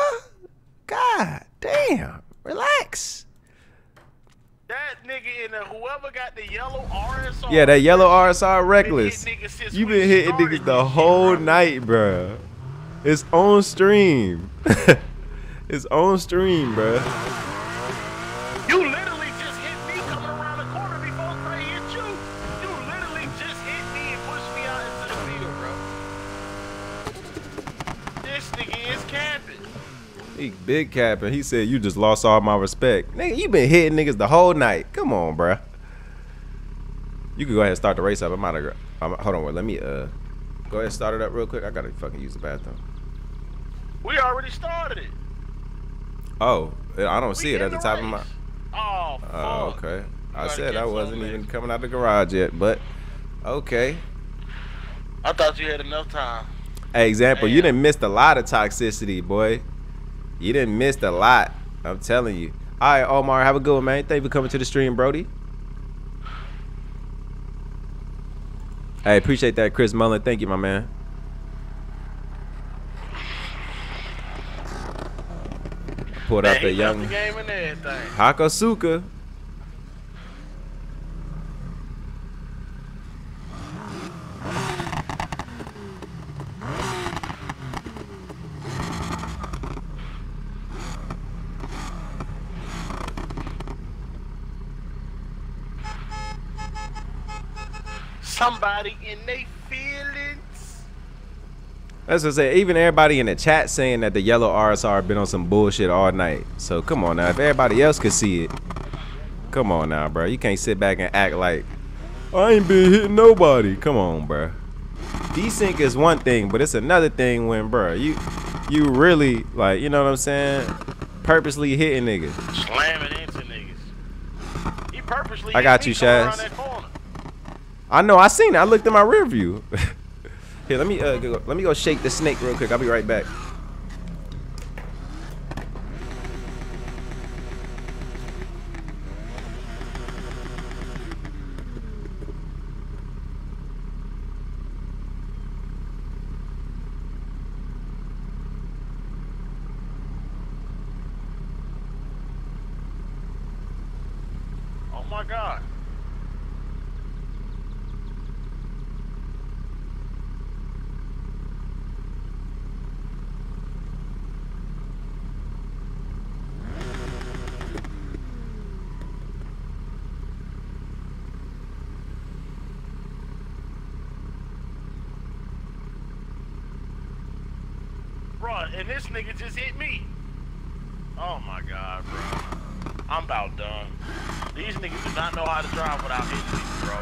B: God damn. Relax.
A: That nigga in the whoever got the yellow RSR.
B: Yeah, that yellow RSR reckless. You been hitting niggas the whole
A: bro.
B: night, bruh. It's on stream. it's on stream, bruh.
A: You literally just hit me coming around the corner before Trey hit you. You literally just hit me and pushed me out into the field, bro. This nigga is capping.
B: He big capping. He said you just lost all my respect. Nigga, you been hitting niggas the whole night. Come on, bruh. You can go ahead and start the race up. I'm out of. I'm, hold on, wait. Let me uh go ahead start it up real quick. I gotta fucking use the bathroom.
A: We already started it.
B: Oh, I don't
A: We
B: see it at the top of my.
A: Oh, oh, fuck.
B: Oh, okay. I said I wasn't even coming out the garage yet, but okay.
A: I thought you had enough time.
B: Hey, example, you didn't miss a lot of toxicity, boy. You didn't miss a lot. I'm telling you. All right, Omar, have a good one, man. Thank you for coming to the stream, Brody. Hey, appreciate that, Chris Mullen. Thank you, my man. Pulled
A: Man,
B: up a young
A: the everything.
B: Hakosuka.
A: Somebody in they feelings.
B: That's what I say. Even everybody in the chat saying that the yellow RSR been on some bullshit all night. So come on now. If everybody else could see it, come on now, bro. You can't sit back and act like I ain't been hitting nobody. Come on, bro. Desync is one thing, but it's another thing when, bro, you you really like, you know what I'm saying? Purposely hitting niggas.
A: Slamming into niggas. He purposely
B: I got you, Shaz. I know. I seen it. I looked in my rear view. Here, let me uh, go, let me go shake the snake real quick. I'll be right back.
A: Oh my god. Bruh, and this nigga just hit me. Oh my god, bro. I'm about done. These niggas do not know how to drive without hitting me, bro.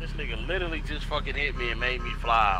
A: This nigga literally just fucking hit me and made me fly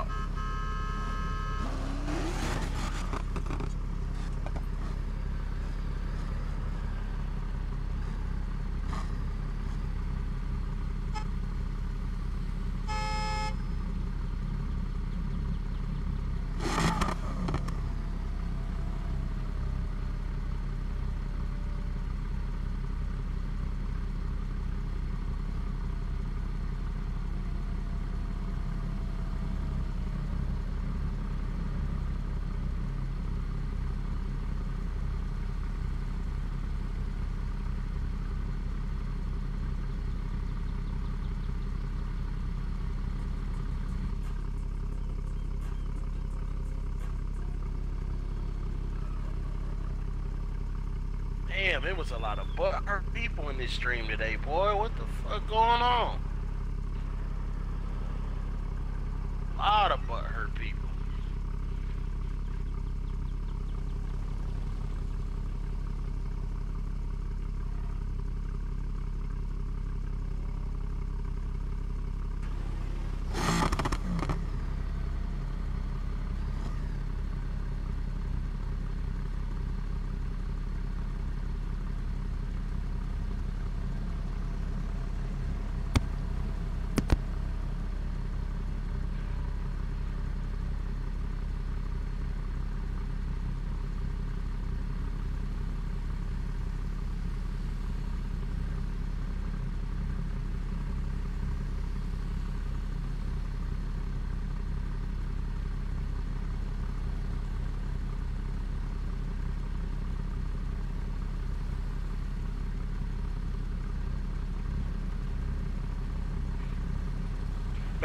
A: it was a lot of butthurt people in this stream today, boy. What the fuck going on? A lot of butthurt people.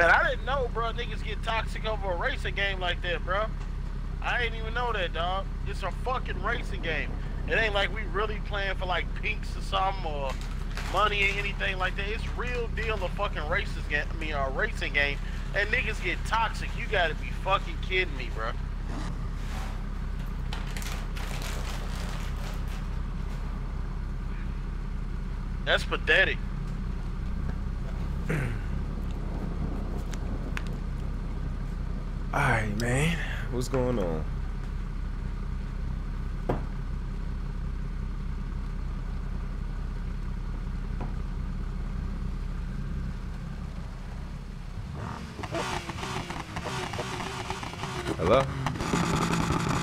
A: Man, I didn't know, bro. Niggas get toxic over a racing game like that, bro. I didn't even know that, dog. It's a fucking racing game. It ain't like we really playing for like pinks or something or money or anything like that. It's real deal a fucking racing game. I mean, a racing game. And niggas get toxic. You gotta be fucking kidding me, bro. That's pathetic.
B: Alright, man. What's going on? Hello?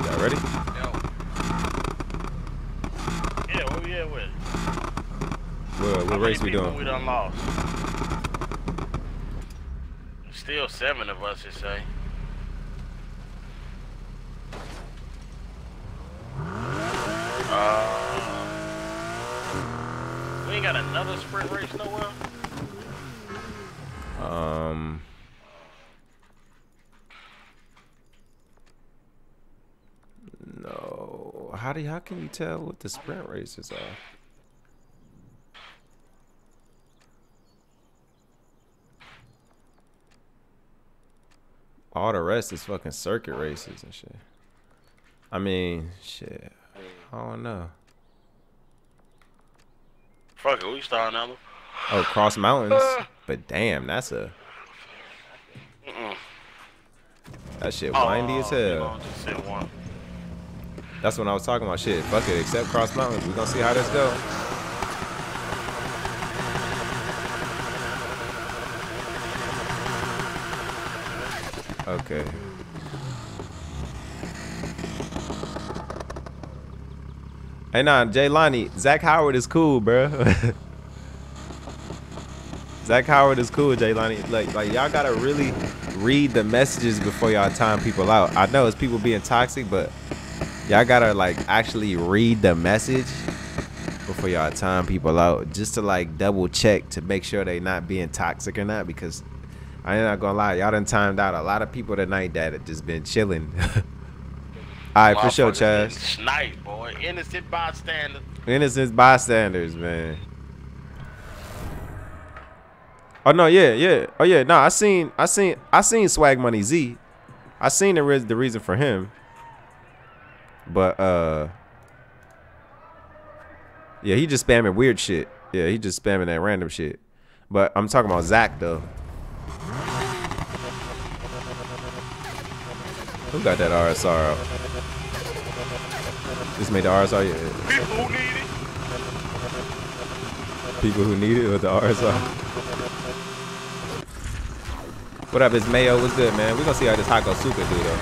B: Y'all ready?
A: Yeah, what we at with?
B: What, what race we doing?
A: We done lost. Still seven of us, it say. Uh, we ain't got another sprint race nowhere.
B: Um. No. How do you, how can you tell what the sprint races are? All the rest is fucking circuit races and shit. I mean, shit. I don't know.
A: Fuck it, we start another.
B: Oh, cross mountains. Ah. But damn, that's a that shit oh, windy as
A: Oh, we
B: hell. That's when I was talking about shit. Fuck it, except cross mountains. We gonna see how this go. Okay. Hey, nah, Jay Lonnie, Zach Howard is cool, bro. Zach Howard is cool, Jay Lonnie. Like, like y'all gotta really read the messages before y'all time people out. I know it's people being toxic, but y'all gotta like actually read the message before y'all time people out, just to like double check to make sure they not being toxic or not. Because I ain't not gonna lie, y'all done timed out a lot of people tonight that have just been chilling. All right, for sure, Chaz.
A: Snipe, boy. Innocent bystander.
B: Innocent bystanders, man. Oh no, yeah, yeah. Oh yeah, no, I seen, I seen, I seen Swag Money Z. I seen the re- the reason for him. But uh, yeah, he just spamming weird shit. Yeah, he just spamming that random shit. But I'm talking about Zach though. Who got that RSR out? Just made the RSR. Yeah.
A: People who need it.
B: people who need it with the RSR. What up, it's Mayo? What's good, man? We're gonna see how this Hakosuka do, though.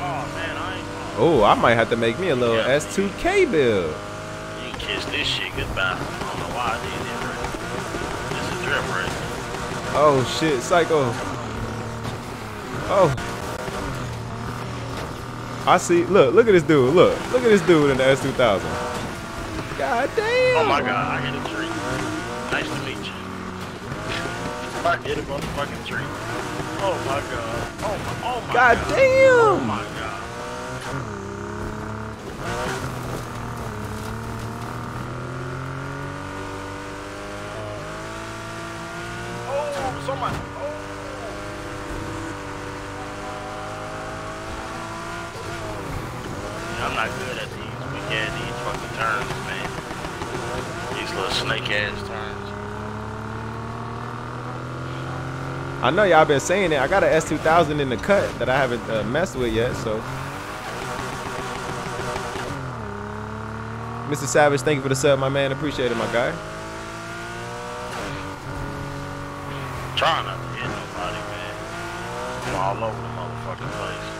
A: Oh man, I ain't.
B: Oh, I might have to make me a little
A: Yeah.
B: S2K build.
A: You can kiss this shit goodbye. I don't know why I did bro. This is drip race.
B: Oh, shit, Psycho. Oh. I see. Look, look at this dude. Look, look at this dude in the S2000. God damn.
A: Oh my god, I hit a tree. Nice to meet you. I hit a motherfucking tree. Oh my god. Oh my, oh my
B: God
A: god.
B: damn.
A: Oh my god. Oh, somebody. Oh. Yeah, I'm not good at these weekend these fucking turns, man. These little snake ass turns.
B: I know y'all been saying it. I got a S2000 in the cut that I haven't uh, messed with yet, so. Mr. Savage, thank you for the sub, my man. Appreciate it, my guy.
A: Trying not to hit nobody, man. I'm all over the motherfucking place.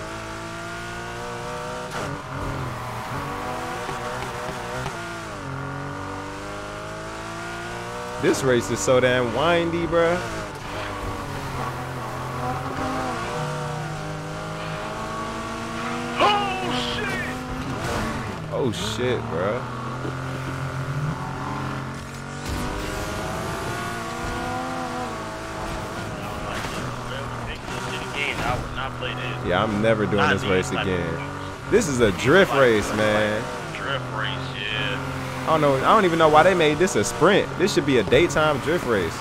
B: This race is so damn windy, bruh.
A: Oh shit!
B: Oh shit, bruh.
A: I would not play this.
B: Yeah, I'm never doing this race again. This is a drift race, man.
A: Drift race, yeah.
B: I don't know. I don't even know why they made this a sprint. This should be a daytime drift race.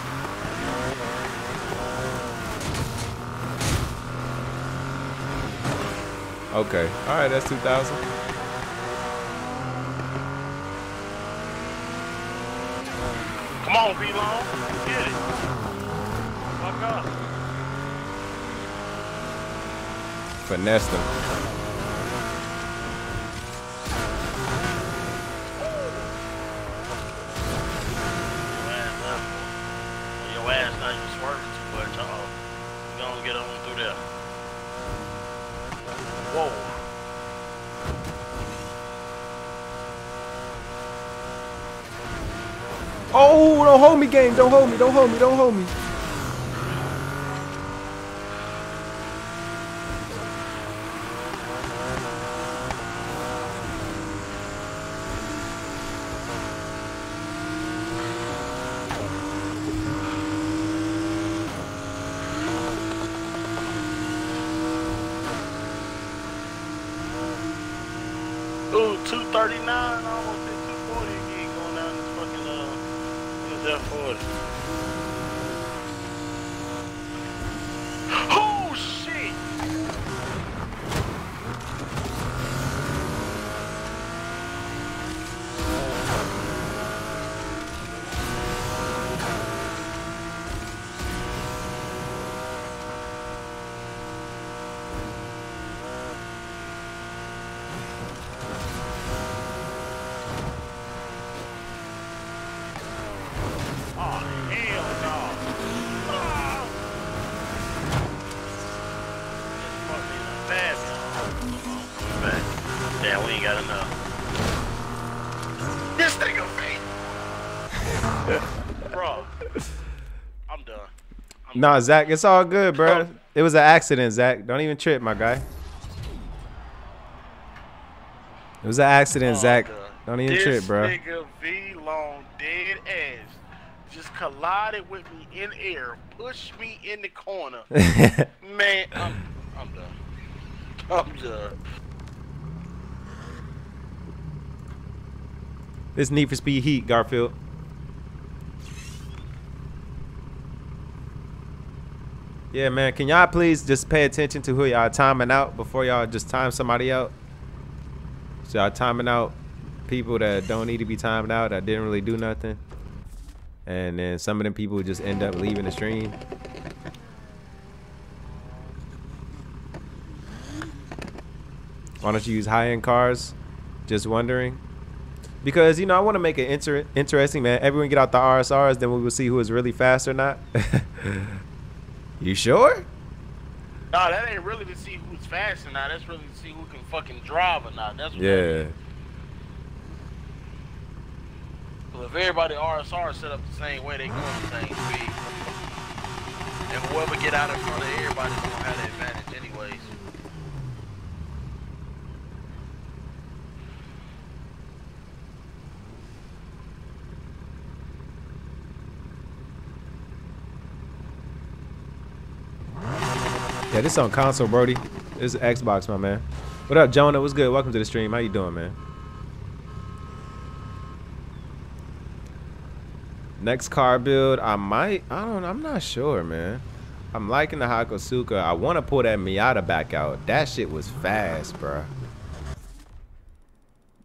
B: Okay. All right. That's 2,000.
A: Come on, V-Lone. Get it. Fuck up.
B: Finesse them.
A: Your ass left. Well, your ass not even swerving too much. Uh-oh. You gonna get on through there. Whoa.
B: Oh, don't hold me, game. Don't hold me. Don't hold me. Don't hold me.
A: Ooh, 239. I almost hit 240 again going down this fucking, uh, what's that 40? Oh, shit! Oh, hell no. Ah. This fucking ain't fast, y'all. Come back. Damn, we ain't got enough. This nigga feet. Bro, I'm done. I'm
B: Nah, Zach, it's all good, bro. Oh. It was an accident, Zach. Don't even trip, my guy. It was an accident,
A: Oh,
B: Zach.
A: God.
B: Don't even
A: this
B: trip, bro.
A: nigga V-Lone dead ass just collided with me in air, pushed me in the corner. Man, I'm, I'm done. I'm done.
B: This Need for Speed Heat, Garfield. Yeah, man. Can y'all please just pay attention to who y'all timing out before y'all just time somebody out? So y'all timing out people that don't need to be timed out that didn't really do nothing. And then some of them people just end up leaving the stream. Why don't you use high-end cars? Just wondering. Because you know I want to make it inter- interesting, man. Everyone get out the RSRs, then we will see who is really fast or not. you sure?
A: No, that ain't really to see who's fast or not. That's really to see who can fucking drive or not. That's what that
B: Yeah.
A: is. 'Cause if everybody RSR is set up the same way, they go the same speed. And whoever get out in front of everybody's gonna have the advantage anyways.
B: Yeah, this on console, Brody. This is Xbox, my man. What up, Jonah? What's good? Welcome to the stream. How you doing, man? Next car build, I might. I don't. Know, I'm not sure, man. I'm liking the Hakosuka. I want to pull that Miata back out. That shit was fast, bro.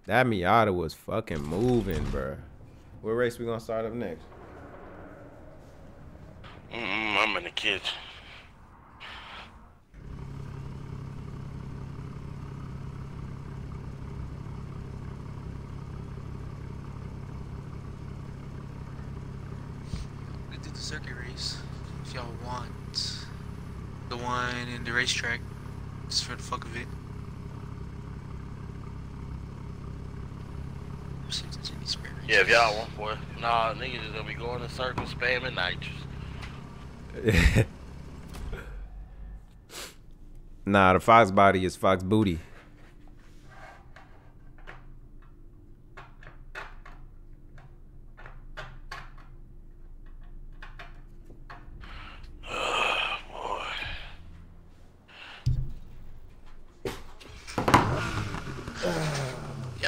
B: That Miata was fucking moving, bro. What race we gonna start up next?
A: Mm, I'm in the kitchen.
E: We did the circuit race. If y'all want the one in the racetrack, just for the fuck of it. See if there's any spare
A: Yeah, if y'all want, boy. Nah, niggas is gonna be going in circles, spamming nitrous.
B: nah, the Fox body is Fox booty.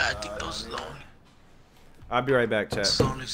E: Yeah, I think those are the only,
B: I'll be right back, chat.
E: only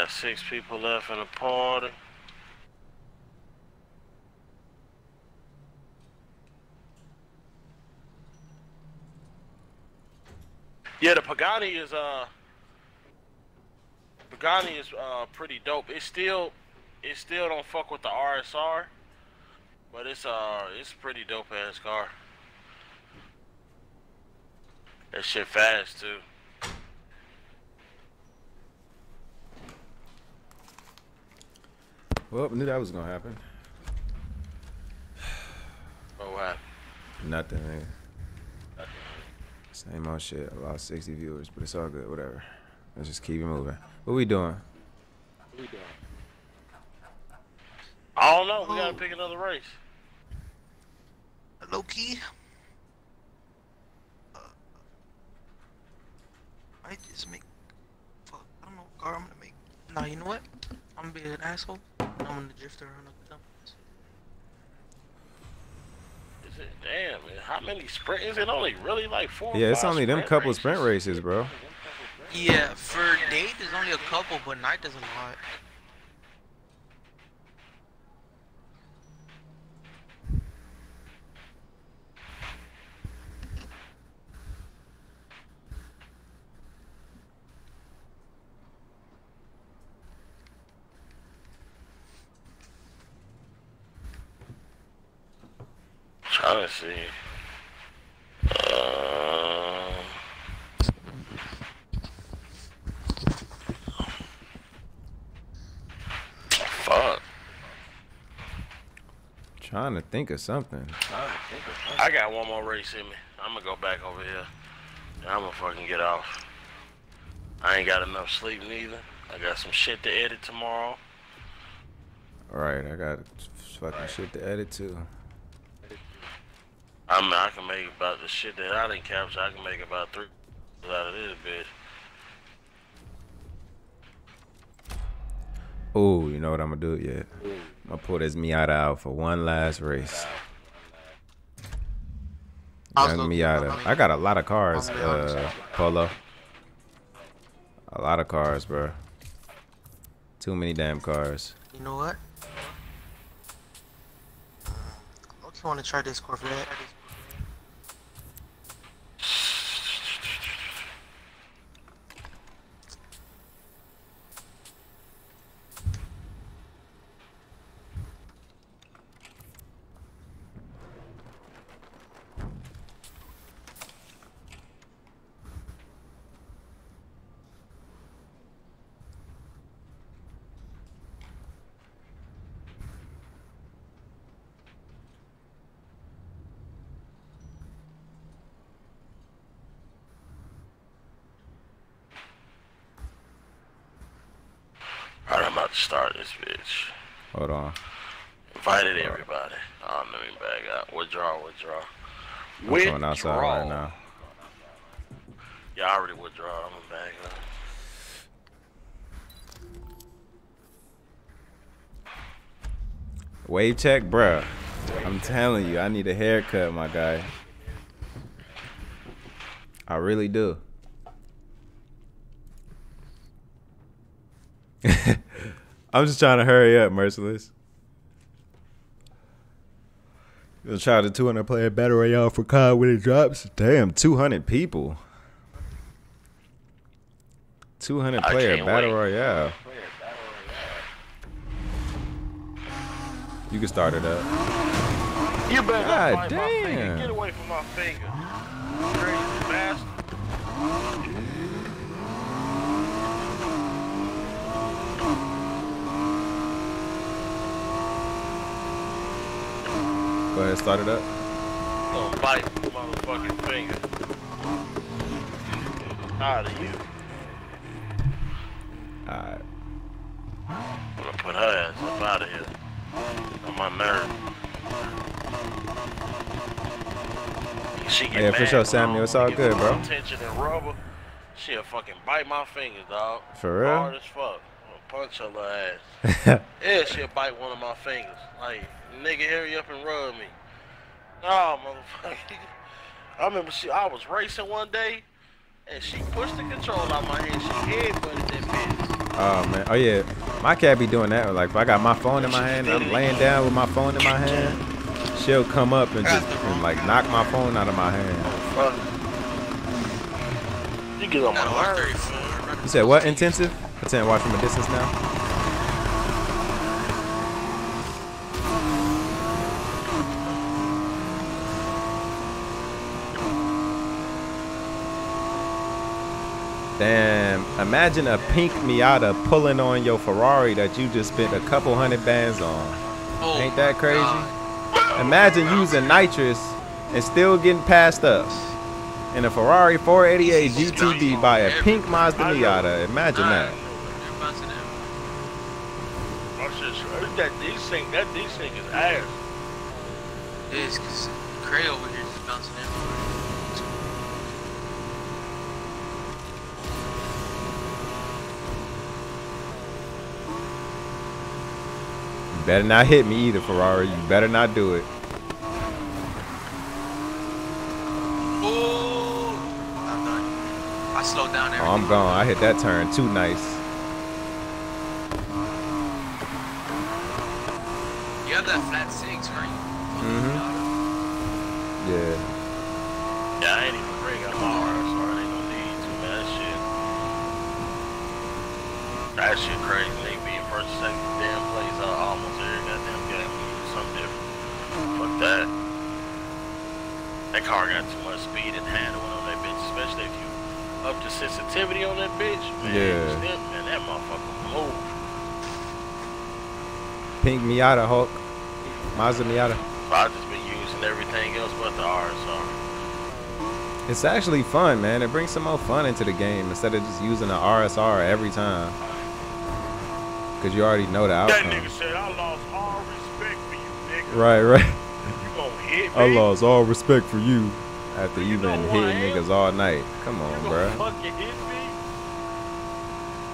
A: got six people left in the party. Yeah, the Pagani is uh Pagani is uh pretty dope. It still it still don't fuck with the RSR, but it's uh it's pretty dope ass car. That shit fast too.
B: Well, I knew that was gonna happen.
A: Oh wow.
B: Nothing, nigga. Same old shit. I lost 60 viewers, but it's all good. Whatever. Let's just keep it moving. What we doing?
A: I don't know. We gotta pick another race.
E: Low key. Uh, I just make. Fuck. I don't know what car I'm gonna make. Nah, you know what? I'm gonna be an asshole. I'm gonna drift around the dumps.
A: Is it damn? Man, how many sprint? Is it only really like four?
B: Yeah, it's only them couple
A: races?
B: sprint races, bro.
E: Yeah, for day there's only a couple, but night there's a lot.
A: Trying to see. Uh, fuck.
B: Trying to think of something.
A: I got one more race in me. I'm gonna go back over here. And I'm gonna fucking get off. I ain't got enough sleep neither. I got some shit to edit tomorrow.
B: All right, I got fucking shit to edit too.
A: I mean, I can make about the shit that I didn't capture. I can make about three out of this bitch.
B: Oh, you know what I'm gonna do? Yeah, I'm gonna pull this Miata out for one last race.
E: I
B: Young Miata. Um, I got a lot of cars,
E: be honest.
B: uh, Polo. A lot of cars, bro. Too many damn cars.
E: You know what? Okay, want to try this Corvette.
A: Alright, I'm about to start this bitch.
B: Hold on.
A: Invited everybody. Oh, let me back out. Withdraw, withdraw.
B: I'm going outside right now.
A: Yeah, I already withdraw. I'm gonna back up.
B: Wave check, bruh. I'm telling you, I need a haircut, my guy. I really do. I'm just trying to hurry up, merciless. Gonna try the 200 player battle royale for COD when it drops. Damn, 200 people. 200 player battle
A: wait.
B: royale. You can start it up.
A: You better
B: God
A: not bite my finger.
B: damn.
A: Get away from my finger. Crazy bastard.
B: Go ahead, start it up.
A: Gonna bite my motherfucking finger. Tired of you.
B: Alright.
A: I'm gonna put her ass up out of here. On my nerve. She get
B: Yeah, for sure, Samuel. It's all good, bro.
A: Attention and rubber. She'll fucking bite my fingers, dog.
B: For real?
A: Hard as fuck. I'm gonna punch her little ass. Yeah, she'll bite one of my fingers. Like, nigga, hurry up and rub me. No, motherfucker. I remember she, I was racing one day, and she pushed the control out my hand. She headbutted that bitch.
B: Oh man. Oh yeah. My cat be doing that. Like if I got my phone in my hand, I'm laying down with my phone in my hand. She'll come up and just and like knock my phone out of my hand.
A: Fuck. You get on
E: Got
A: my
E: R
A: nerves.
B: You said what?
E: full speed.
B: Intensive? Pretend watch from a distance now. Damn, imagine a pink Miata pulling on your Ferrari that you just spent a couple hundred bands on.
E: Oh
B: Ain't that crazy?
E: God.
B: Imagine using nitrous and still getting past us. In a Ferrari 488 GTB by a pink Mazda Miata. Imagine that.
E: You're bouncing.
A: I'm just that desync. That desync is ass.
E: It is because Cray over here just bouncing in.
B: You better not hit me either, Ferrari. You better not do it.
E: Oh, I'm done. I slowed down
B: Oh. I'm gone. I hit that turn too nice.
E: You have that flat six, right?
B: Mhm. Yeah.
A: Yeah, I ain't even bring up my RS, so I ain't gonna need to, man. That shit. That shit crazy. They be in first, second, damn place uh, almost every goddamn game. We do something different. Fuck that. That car got too much speed and handling on that bitch, especially if you up to sensitivity on that bitch. Man,
B: Yeah.
A: man, that motherfucker move.
B: Pink Miata, Hulk. Mazda Miata.
A: So I just been using everything else but the RSR.
B: It's actually fun, man. It brings some more fun into the game instead of just using the RSR every time. Because you already know the outcome.
A: That nigga said I lost all respect for you, nigga.
B: Right, right.
A: You gonna hit me?
B: I lost all respect for you after
A: You
B: you've been
A: know who I
B: hitting niggas all night. Come on,
A: gonna
B: bruh.
A: fucking hit me?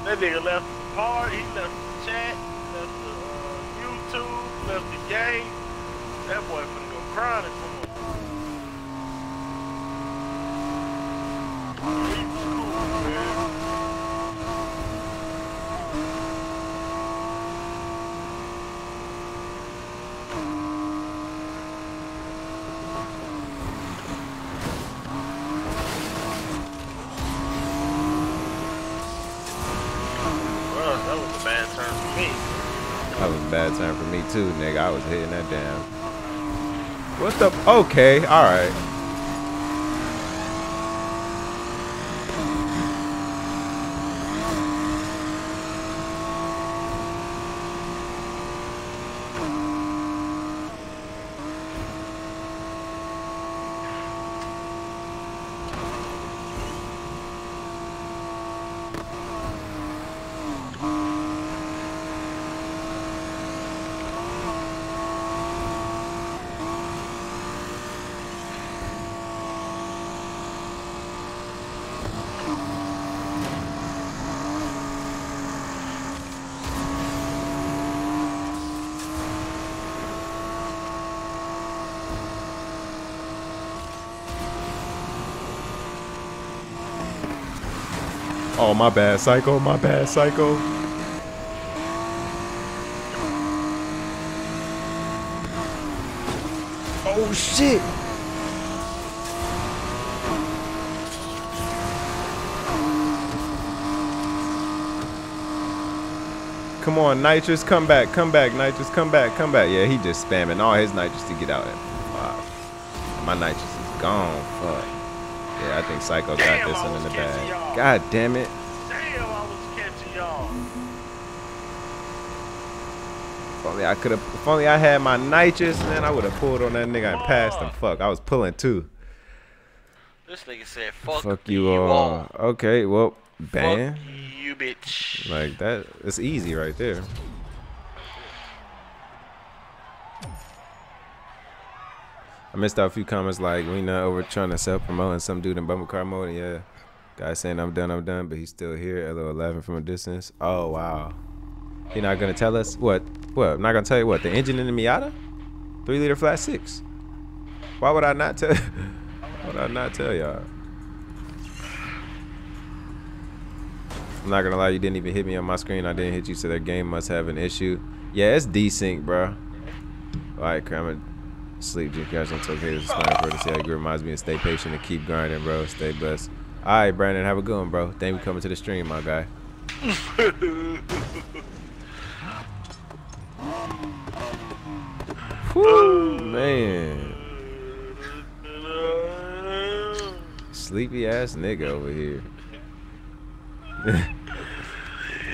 A: That nigga left the party, he left the chat, left the uh, YouTube, left the game. That boy finna go crying in front of He was cool, man. Well, that was a bad turn for me.
B: That was a bad time for me too, nigga. I was hitting that damn. What the? Okay, all right. My bad, Psycho. My bad, Psycho. Oh, shit. Come on, Nitrous, come back, come back, Nitrous, come back, come back. Yeah, he just spamming all his Nitrous to get out. Wow. My Nitrous is gone. Fuck. Yeah, I think Psycho got this one in the bag. God damn it.
A: Damn, I was catching y'all.
B: If only I could have. If only I had my nitrous, man, I would have pulled on that nigga and passed him. Fuck, I was pulling too.
A: This nigga said, fuck,
B: Fuck you all. Okay, well, ban.
A: Fuck you, bitch.
B: Like that. It's easy right there. I missed out a few comments like we not over trying to self promote and some dude in bumper car mode. Yeah, guy saying I'm done, I'm done, but he's still here. LO 11 from a distance. Oh wow. He not gonna tell us what? What? I'm not gonna tell you what? The engine in the Miata, three liter flat six. Why would I not tell? Why would I not tell y'all? I'm not gonna lie, you didn't even hit me on my screen. I didn't hit you, so their game must have an issue. Yeah, it's desync, bro. All right, Kramer. Sleep, G. Guys, don't take haters. Smiling for to see how you reminds me to stay patient and keep grinding, bro. Stay blessed. All right, Brandon, have a good one, bro. Thank you for coming to the stream, my guy. Whew, man. Sleepy ass nigga over here.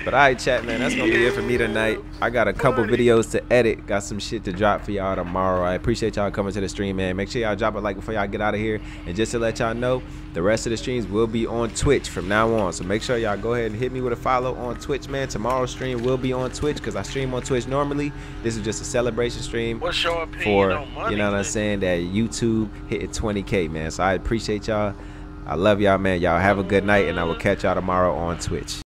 B: but alright, chat, man. That's gonna be it for me tonight. I got a couple videos to edit. Got some shit to drop for y'all tomorrow. I appreciate y'all coming to the stream, man. Make sure y'all drop a like before y'all get out of here. And just to let y'all know, the rest of the streams will be on Twitch from now on. So make sure y'all go ahead and hit me with a follow on Twitch, man. Tomorrow's stream will be on Twitch because I stream on Twitch normally. This is just a celebration stream
A: What's your opinion
B: for
A: money?
B: you know what I'm saying that YouTube hitting 20k man so I appreciate y'all I love y'all man y'all have a good night and I will catch y'all tomorrow on Twitch